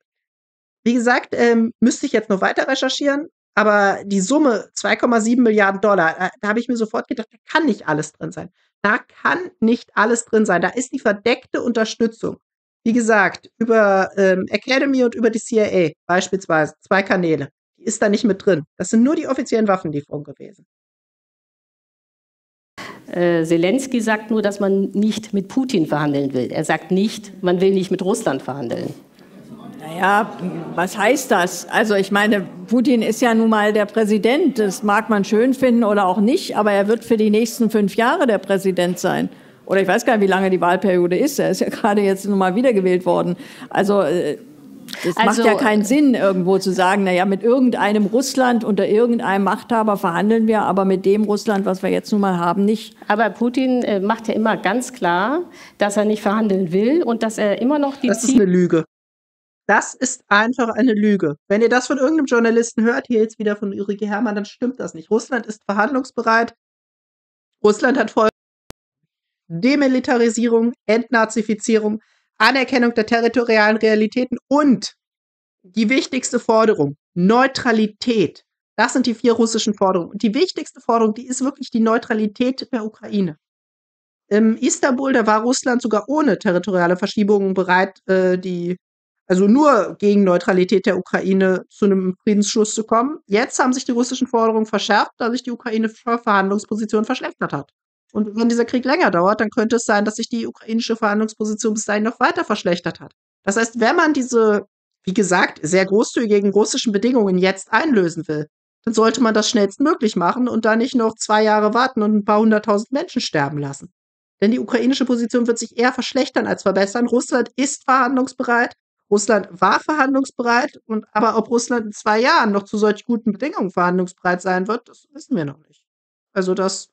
wie gesagt, ähm, müsste ich jetzt noch weiter recherchieren, aber die Summe 2,7 Milliarden Dollar, da, da habe ich mir sofort gedacht, da kann nicht alles drin sein. Da kann nicht alles drin sein. Da ist die verdeckte Unterstützung. Wie gesagt, über ähm, Academy und über die CIA beispielsweise, zwei Kanäle. Die ist da nicht mit drin. Das sind nur die offiziellen Waffenlieferungen gewesen. Äh, Zelensky sagt nur, dass man nicht mit Putin verhandeln will. Er sagt nicht, man will nicht mit Russland verhandeln. Naja, was heißt das? Also ich meine, Putin ist ja nun mal der Präsident. Das mag man schön finden oder auch nicht, aber er wird für die nächsten fünf Jahre der Präsident sein. Oder ich weiß gar nicht, wie lange die Wahlperiode ist. Er ist ja gerade jetzt nun mal wiedergewählt worden. Also äh, es also, macht ja keinen Sinn, irgendwo zu sagen, naja, mit irgendeinem Russland unter irgendeinem Machthaber verhandeln wir, aber mit dem Russland, was wir jetzt nun mal haben, nicht. Aber Putin äh, macht ja immer ganz klar, dass er nicht verhandeln will und dass er immer noch die Das ist eine Lüge. Das ist einfach eine Lüge. Wenn ihr das von irgendeinem Journalisten hört, hier jetzt wieder von Ulrike Herrmann, dann stimmt das nicht. Russland ist verhandlungsbereit. Russland hat voll Demilitarisierung, Entnazifizierung, Anerkennung der territorialen Realitäten und die wichtigste Forderung, Neutralität. Das sind die vier russischen Forderungen. Und die wichtigste Forderung, die ist wirklich die Neutralität der Ukraine. Im Istanbul, da war Russland sogar ohne territoriale Verschiebungen bereit, äh, die also nur gegen Neutralität der Ukraine zu einem Friedensschluss zu kommen. Jetzt haben sich die russischen Forderungen verschärft, da sich die ukrainische Verhandlungsposition verschlechtert hat. Und wenn dieser Krieg länger dauert, dann könnte es sein, dass sich die ukrainische Verhandlungsposition bis dahin noch weiter verschlechtert hat. Das heißt, wenn man diese, wie gesagt, sehr großzügigen russischen Bedingungen jetzt einlösen will, dann sollte man das schnellstmöglich machen und da nicht noch zwei Jahre warten und ein paar hunderttausend Menschen sterben lassen. Denn die ukrainische Position wird sich eher verschlechtern als verbessern. Russland ist verhandlungsbereit. Russland war verhandlungsbereit, und, aber ob Russland in zwei Jahren noch zu solch guten Bedingungen verhandlungsbereit sein wird, das wissen wir noch nicht. Also das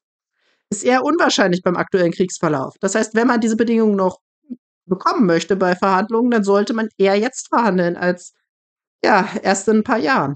ist eher unwahrscheinlich beim aktuellen Kriegsverlauf. Das heißt, wenn man diese Bedingungen noch bekommen möchte bei Verhandlungen, dann sollte man eher jetzt verhandeln als ja, erst in ein paar Jahren.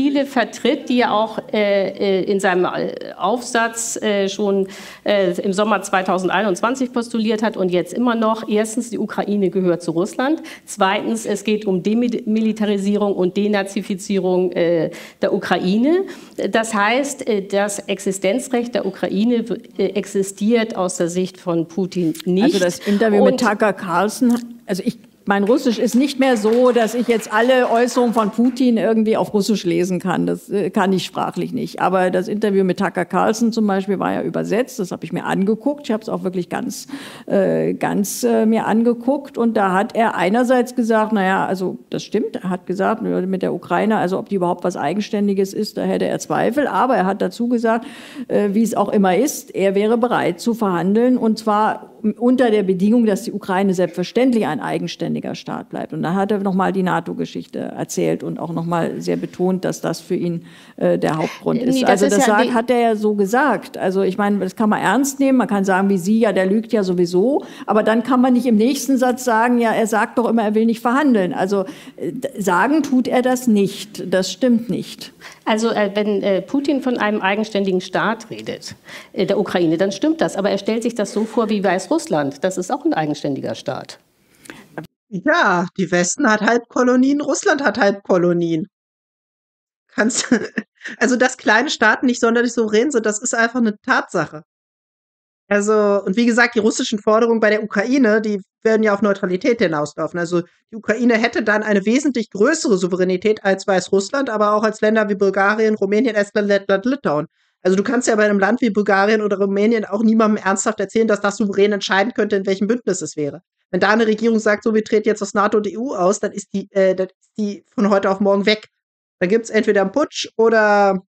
Ziele vertritt, die er auch äh, äh in seinem äh, Aufsatz äh, schon äh, im Sommer 2021 postuliert hat und jetzt immer noch. Erstens, die Ukraine gehört zu Russland. Zweitens, es geht um Demilitarisierung und Denazifizierung äh, der Ukraine. Das heißt, das Existenzrecht der Ukraine existiert aus der Sicht von Putin nicht. Also das Interview und mit Tucker Carlson, also ich mein Russisch ist nicht mehr so, dass ich jetzt alle Äußerungen von Putin irgendwie auf Russisch lesen kann. Das äh, kann ich sprachlich nicht. Aber das Interview mit Tucker Carlson zum Beispiel war ja übersetzt. Das habe ich mir angeguckt. Ich habe es auch wirklich ganz, äh, ganz äh, mir angeguckt. Und da hat er einerseits gesagt, naja, also das stimmt. Er hat gesagt, mit der Ukraine, also ob die überhaupt was Eigenständiges ist, da hätte er Zweifel. Aber er hat dazu gesagt, äh, wie es auch immer ist, er wäre bereit zu verhandeln. Und zwar unter der Bedingung, dass die Ukraine selbstverständlich ein eigenständiger Staat bleibt. Und da hat er nochmal die NATO-Geschichte erzählt und auch nochmal sehr betont, dass das für ihn äh, der Hauptgrund ist. Nee, das also das ist ja sagt, hat er ja so gesagt. Also ich meine, das kann man ernst nehmen. Man kann sagen, wie Sie, ja, der lügt ja sowieso. Aber dann kann man nicht im nächsten Satz sagen, ja, er sagt doch immer, er will nicht verhandeln. Also äh, sagen tut er das nicht. Das stimmt nicht. Also äh, wenn äh, Putin von einem eigenständigen Staat redet, äh, der Ukraine, dann stimmt das. Aber er stellt sich das so vor wie Weißrussland. Das ist auch ein eigenständiger Staat. Ja, die Westen hat Halbkolonien, Russland hat Halbkolonien. Kannst, also dass kleine Staaten nicht sonderlich souverän sind, das ist einfach eine Tatsache. Also, und wie gesagt, die russischen Forderungen bei der Ukraine, die werden ja auf Neutralität hinauslaufen. Also die Ukraine hätte dann eine wesentlich größere Souveränität als Weißrussland, aber auch als Länder wie Bulgarien, Rumänien, Estland, Lettland, Litauen. Also du kannst ja bei einem Land wie Bulgarien oder Rumänien auch niemandem ernsthaft erzählen, dass das souverän entscheiden könnte, in welchem Bündnis es wäre. Wenn da eine Regierung sagt, so wir treten jetzt aus NATO und EU aus, dann ist die, äh, dann ist die von heute auf morgen weg. Dann gibt es entweder einen Putsch oder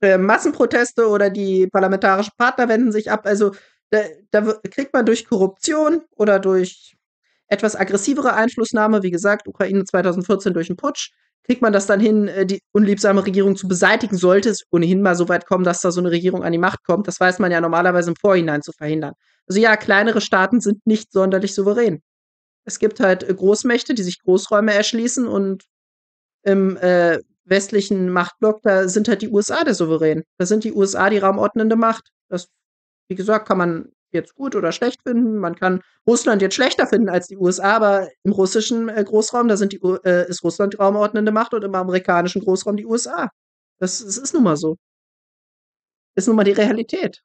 äh, Massenproteste oder die parlamentarischen Partner wenden sich ab. Also da, da kriegt man durch Korruption oder durch etwas aggressivere Einflussnahme, wie gesagt, Ukraine 2014 durch einen Putsch, kriegt man das dann hin, äh, die unliebsame Regierung zu beseitigen, sollte es ohnehin mal so weit kommen, dass da so eine Regierung an die Macht kommt. Das weiß man ja normalerweise im Vorhinein zu verhindern. Also ja, kleinere Staaten sind nicht sonderlich souverän. Es gibt halt äh, Großmächte, die sich Großräume erschließen und im äh, westlichen Machtblock, da sind halt die USA der Souverän. Da sind die USA die raumordnende Macht. Das, wie gesagt, kann man jetzt gut oder schlecht finden. Man kann Russland jetzt schlechter finden als die USA, aber im russischen äh, Großraum, da sind die, äh, ist Russland die raumordnende Macht und im amerikanischen Großraum die USA. Das, das ist nun mal so. Ist nun mal die Realität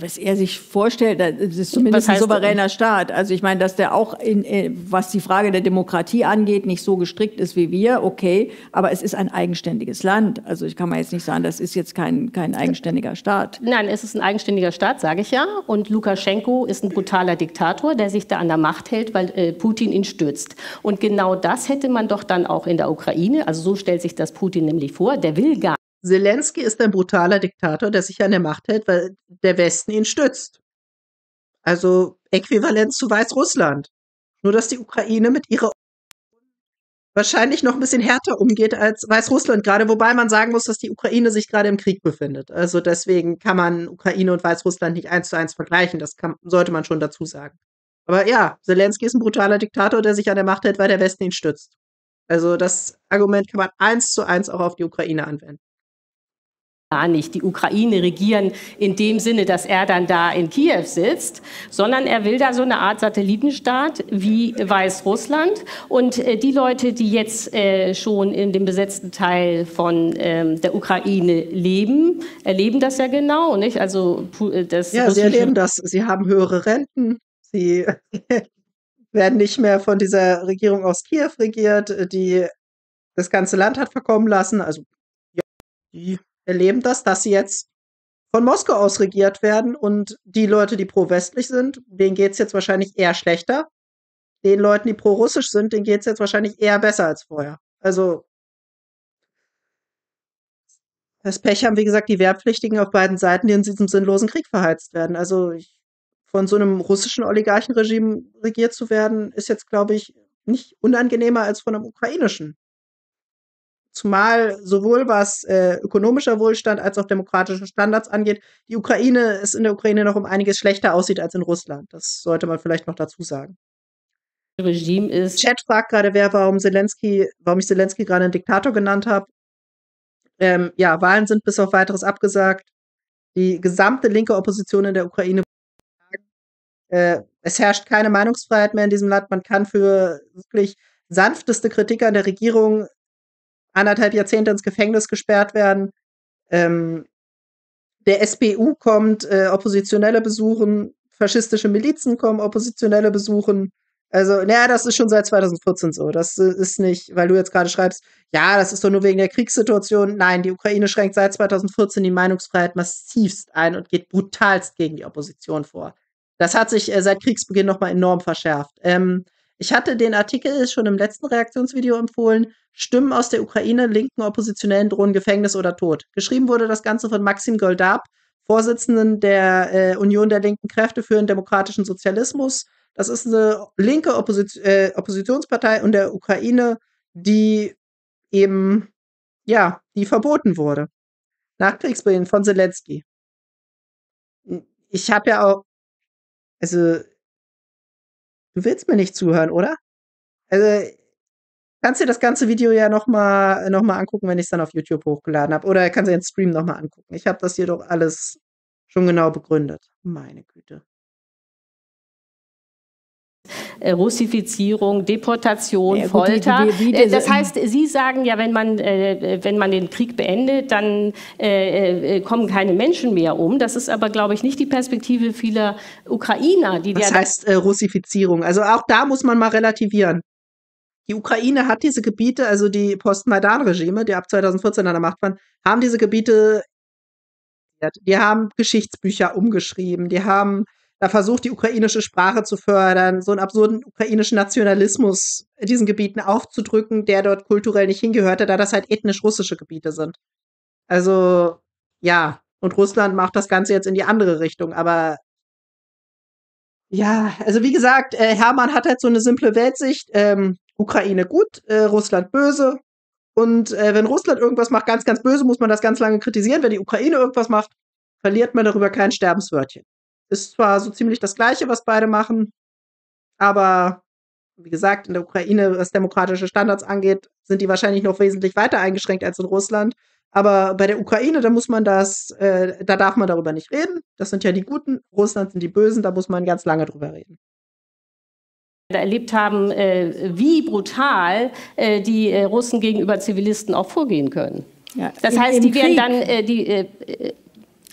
was er sich vorstellt, das ist zumindest ein souveräner Staat. Also ich meine, dass der auch, in, äh, was die Frage der Demokratie angeht, nicht so gestrickt ist wie wir, okay, aber es ist ein eigenständiges Land. Also ich kann mal jetzt nicht sagen, das ist jetzt kein, kein eigenständiger Staat. Nein, es ist ein eigenständiger Staat, sage ich ja. Und Lukaschenko ist ein brutaler Diktator, der sich da an der Macht hält, weil äh, Putin ihn stützt. Und genau das hätte man doch dann auch in der Ukraine, also so stellt sich das Putin nämlich vor, der will gar Zelensky ist ein brutaler Diktator, der sich an der Macht hält, weil der Westen ihn stützt. Also äquivalent zu Weißrussland. Nur dass die Ukraine mit ihrer wahrscheinlich noch ein bisschen härter umgeht als Weißrussland gerade, wobei man sagen muss, dass die Ukraine sich gerade im Krieg befindet. Also deswegen kann man Ukraine und Weißrussland nicht eins zu eins vergleichen. Das kann, sollte man schon dazu sagen. Aber ja, Zelensky ist ein brutaler Diktator, der sich an der Macht hält, weil der Westen ihn stützt. Also das Argument kann man eins zu eins auch auf die Ukraine anwenden gar nicht die Ukraine regieren in dem Sinne, dass er dann da in Kiew sitzt, sondern er will da so eine Art Satellitenstaat wie Weißrussland. Und äh, die Leute, die jetzt äh, schon in dem besetzten Teil von ähm, der Ukraine leben, erleben das ja genau, nicht? Also äh, das ja, sie erleben das. Sie haben höhere Renten. Sie werden nicht mehr von dieser Regierung aus Kiew regiert, die das ganze Land hat verkommen lassen. Also ja, die erleben das, dass sie jetzt von Moskau aus regiert werden und die Leute, die pro-westlich sind, denen geht es jetzt wahrscheinlich eher schlechter. Den Leuten, die pro-russisch sind, denen geht es jetzt wahrscheinlich eher besser als vorher. Also das Pech haben, wie gesagt, die Wehrpflichtigen auf beiden Seiten, die in diesem sinnlosen Krieg verheizt werden. Also von so einem russischen Oligarchenregime regiert zu werden, ist jetzt, glaube ich, nicht unangenehmer als von einem ukrainischen. Zumal sowohl was äh, ökonomischer Wohlstand als auch demokratische Standards angeht, die Ukraine es in der Ukraine noch um einiges schlechter aussieht als in Russland. Das sollte man vielleicht noch dazu sagen. Regime ist. Chat fragt gerade, wer, warum Zelensky, warum ich Zelensky gerade einen Diktator genannt habe. Ähm, ja, Wahlen sind bis auf weiteres abgesagt. Die gesamte linke Opposition in der Ukraine. Äh, es herrscht keine Meinungsfreiheit mehr in diesem Land. Man kann für wirklich sanfteste Kritik an der Regierung anderthalb Jahrzehnte ins Gefängnis gesperrt werden. Ähm, der SPU kommt äh, Oppositionelle besuchen, faschistische Milizen kommen Oppositionelle besuchen. Also, naja, das ist schon seit 2014 so. Das ist nicht, weil du jetzt gerade schreibst, ja, das ist doch nur wegen der Kriegssituation. Nein, die Ukraine schränkt seit 2014 die Meinungsfreiheit massivst ein und geht brutalst gegen die Opposition vor. Das hat sich äh, seit Kriegsbeginn nochmal enorm verschärft. Ähm, ich hatte den Artikel schon im letzten Reaktionsvideo empfohlen. Stimmen aus der Ukraine, linken Oppositionellen drohen Gefängnis oder Tod. Geschrieben wurde das Ganze von Maxim Goldab Vorsitzenden der äh, Union der linken Kräfte für den demokratischen Sozialismus. Das ist eine linke Opposit äh, Oppositionspartei in der Ukraine, die eben, ja, die verboten wurde. Nach Kriegsbeginn von Zelensky. Ich habe ja auch, also, du willst mir nicht zuhören, oder? Also, kannst dir das ganze Video ja noch mal, noch mal angucken, wenn ich es dann auf YouTube hochgeladen habe. Oder kannst dir den Stream noch mal angucken. Ich habe das hier doch alles schon genau begründet. Meine Güte. Äh, Russifizierung, Deportation, ja, gut, Folter. Die, die, die, äh, das heißt, Sie sagen ja, wenn man, äh, wenn man den Krieg beendet, dann äh, kommen keine Menschen mehr um. Das ist aber, glaube ich, nicht die Perspektive vieler Ukrainer. Die Was heißt äh, Russifizierung? Also auch da muss man mal relativieren. Die Ukraine hat diese Gebiete, also die Post-Maidan-Regime, die ab 2014 an der Macht waren, haben diese Gebiete, die haben Geschichtsbücher umgeschrieben, die haben da versucht, die ukrainische Sprache zu fördern, so einen absurden ukrainischen Nationalismus in diesen Gebieten aufzudrücken, der dort kulturell nicht hingehörte, da das halt ethnisch russische Gebiete sind. Also, ja, und Russland macht das Ganze jetzt in die andere Richtung, aber ja, also wie gesagt, äh, Hermann hat halt so eine simple Weltsicht, ähm, Ukraine gut, äh, Russland böse. Und äh, wenn Russland irgendwas macht, ganz, ganz böse, muss man das ganz lange kritisieren. Wenn die Ukraine irgendwas macht, verliert man darüber kein Sterbenswörtchen. Ist zwar so ziemlich das Gleiche, was beide machen, aber wie gesagt, in der Ukraine, was demokratische Standards angeht, sind die wahrscheinlich noch wesentlich weiter eingeschränkt als in Russland. Aber bei der Ukraine, da muss man das, äh, da darf man darüber nicht reden. Das sind ja die Guten, Russland sind die Bösen, da muss man ganz lange drüber reden erlebt haben, äh, wie brutal äh, die äh, Russen gegenüber Zivilisten auch vorgehen können. Ja, das heißt, die werden dann die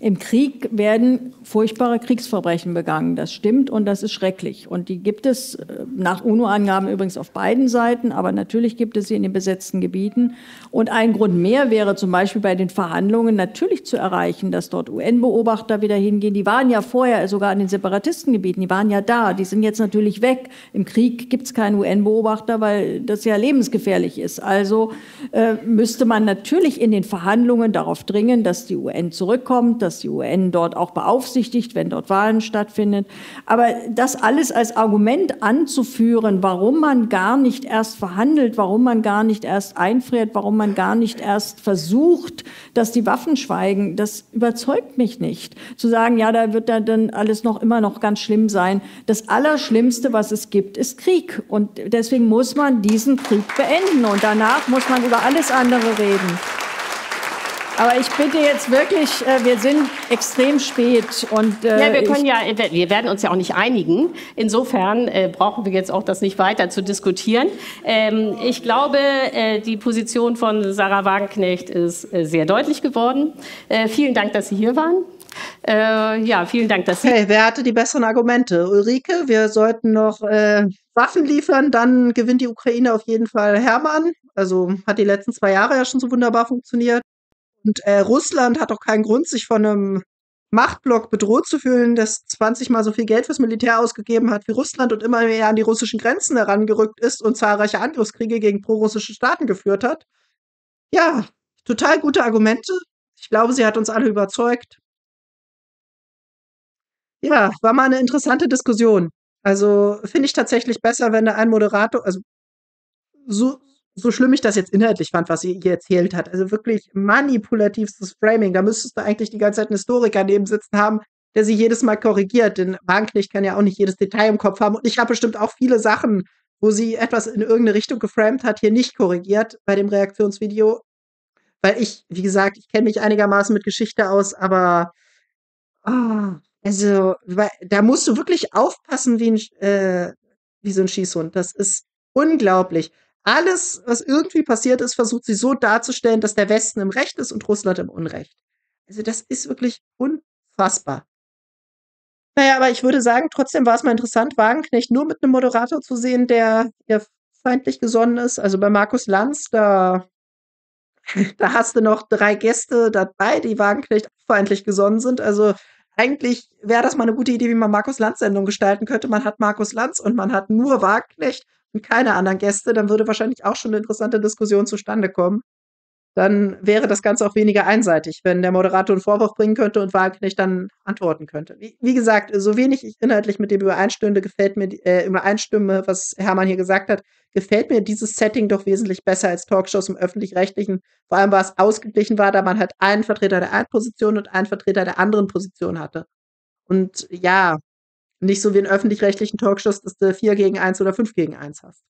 im Krieg werden furchtbare Kriegsverbrechen begangen, das stimmt und das ist schrecklich. Und die gibt es äh, nach UNO-Angaben übrigens auf beiden Seiten, aber natürlich gibt es sie in den besetzten Gebieten. Und ein Grund mehr wäre zum Beispiel bei den Verhandlungen natürlich zu erreichen, dass dort UN-Beobachter wieder hingehen. Die waren ja vorher sogar in den Separatistengebieten, die waren ja da, die sind jetzt natürlich weg. Im Krieg gibt es keinen UN-Beobachter, weil das ja lebensgefährlich ist. Also äh, müsste man natürlich in den Verhandlungen darauf dringen, dass die UN zurückkommt, dass die UN dort auch beaufsichtigt, wenn dort Wahlen stattfinden. Aber das alles als Argument anzuführen, warum man gar nicht erst verhandelt, warum man gar nicht erst einfriert, warum man gar nicht erst versucht, dass die Waffen schweigen, das überzeugt mich nicht. Zu sagen, ja, da wird dann alles noch immer noch ganz schlimm sein. Das Allerschlimmste, was es gibt, ist Krieg. Und deswegen muss man diesen Krieg beenden. Und danach muss man über alles andere reden. Aber ich bitte jetzt wirklich, äh, wir sind extrem spät und äh, ja, wir können ja, wir werden uns ja auch nicht einigen. Insofern äh, brauchen wir jetzt auch das nicht weiter zu diskutieren. Ähm, ich glaube, äh, die Position von Sarah Wagenknecht ist äh, sehr deutlich geworden. Äh, vielen Dank, dass Sie hier waren. ja, vielen Dank, dass Sie. Hey, wer hatte die besseren Argumente? Ulrike, wir sollten noch Waffen liefern, dann gewinnt die Ukraine auf jeden Fall Hermann. Also hat die letzten zwei Jahre ja schon so wunderbar funktioniert. Und äh, Russland hat auch keinen Grund, sich von einem Machtblock bedroht zu fühlen, das 20 mal so viel Geld fürs Militär ausgegeben hat wie Russland und immer mehr an die russischen Grenzen herangerückt ist und zahlreiche Angriffskriege gegen prorussische Staaten geführt hat. Ja, total gute Argumente. Ich glaube, sie hat uns alle überzeugt. Ja, war mal eine interessante Diskussion. Also finde ich tatsächlich besser, wenn da ein Moderator, also so, so schlimm ich das jetzt inhaltlich fand, was sie hier erzählt hat, also wirklich manipulativstes Framing. Da müsstest du eigentlich die ganze Zeit einen Historiker neben sitzen haben, der sie jedes Mal korrigiert. Denn Wagenknecht kann ja auch nicht jedes Detail im Kopf haben. Und ich habe bestimmt auch viele Sachen, wo sie etwas in irgendeine Richtung geframed hat, hier nicht korrigiert bei dem Reaktionsvideo. Weil ich, wie gesagt, ich kenne mich einigermaßen mit Geschichte aus, aber oh, also da musst du wirklich aufpassen wie, ein, äh, wie so ein Schießhund. Das ist unglaublich alles, was irgendwie passiert ist, versucht sie so darzustellen, dass der Westen im Recht ist und Russland im Unrecht. Also das ist wirklich unfassbar. Naja, aber ich würde sagen, trotzdem war es mal interessant, Wagenknecht nur mit einem Moderator zu sehen, der, der feindlich gesonnen ist. Also bei Markus Lanz, da, da hast du noch drei Gäste dabei, die Wagenknecht feindlich gesonnen sind. Also eigentlich wäre das mal eine gute Idee, wie man Markus Lanz Sendung gestalten könnte. Man hat Markus Lanz und man hat nur Wagenknecht und keine anderen Gäste, dann würde wahrscheinlich auch schon eine interessante Diskussion zustande kommen. dann wäre das Ganze auch weniger einseitig, wenn der Moderator einen Vorwurf bringen könnte und Wagenknecht dann antworten könnte. Wie, wie gesagt, so wenig ich inhaltlich mit dem übereinstimme, gefällt mir, äh, übereinstimme, was Hermann hier gesagt hat, gefällt mir dieses Setting doch wesentlich besser als Talkshows im Öffentlich-Rechtlichen. Vor allem, was ausgeglichen war, da man halt einen Vertreter der einen Position und einen Vertreter der anderen Position hatte. Und ja, nicht so wie in öffentlich-rechtlichen Talkshows, dass du vier gegen eins oder fünf gegen eins hast.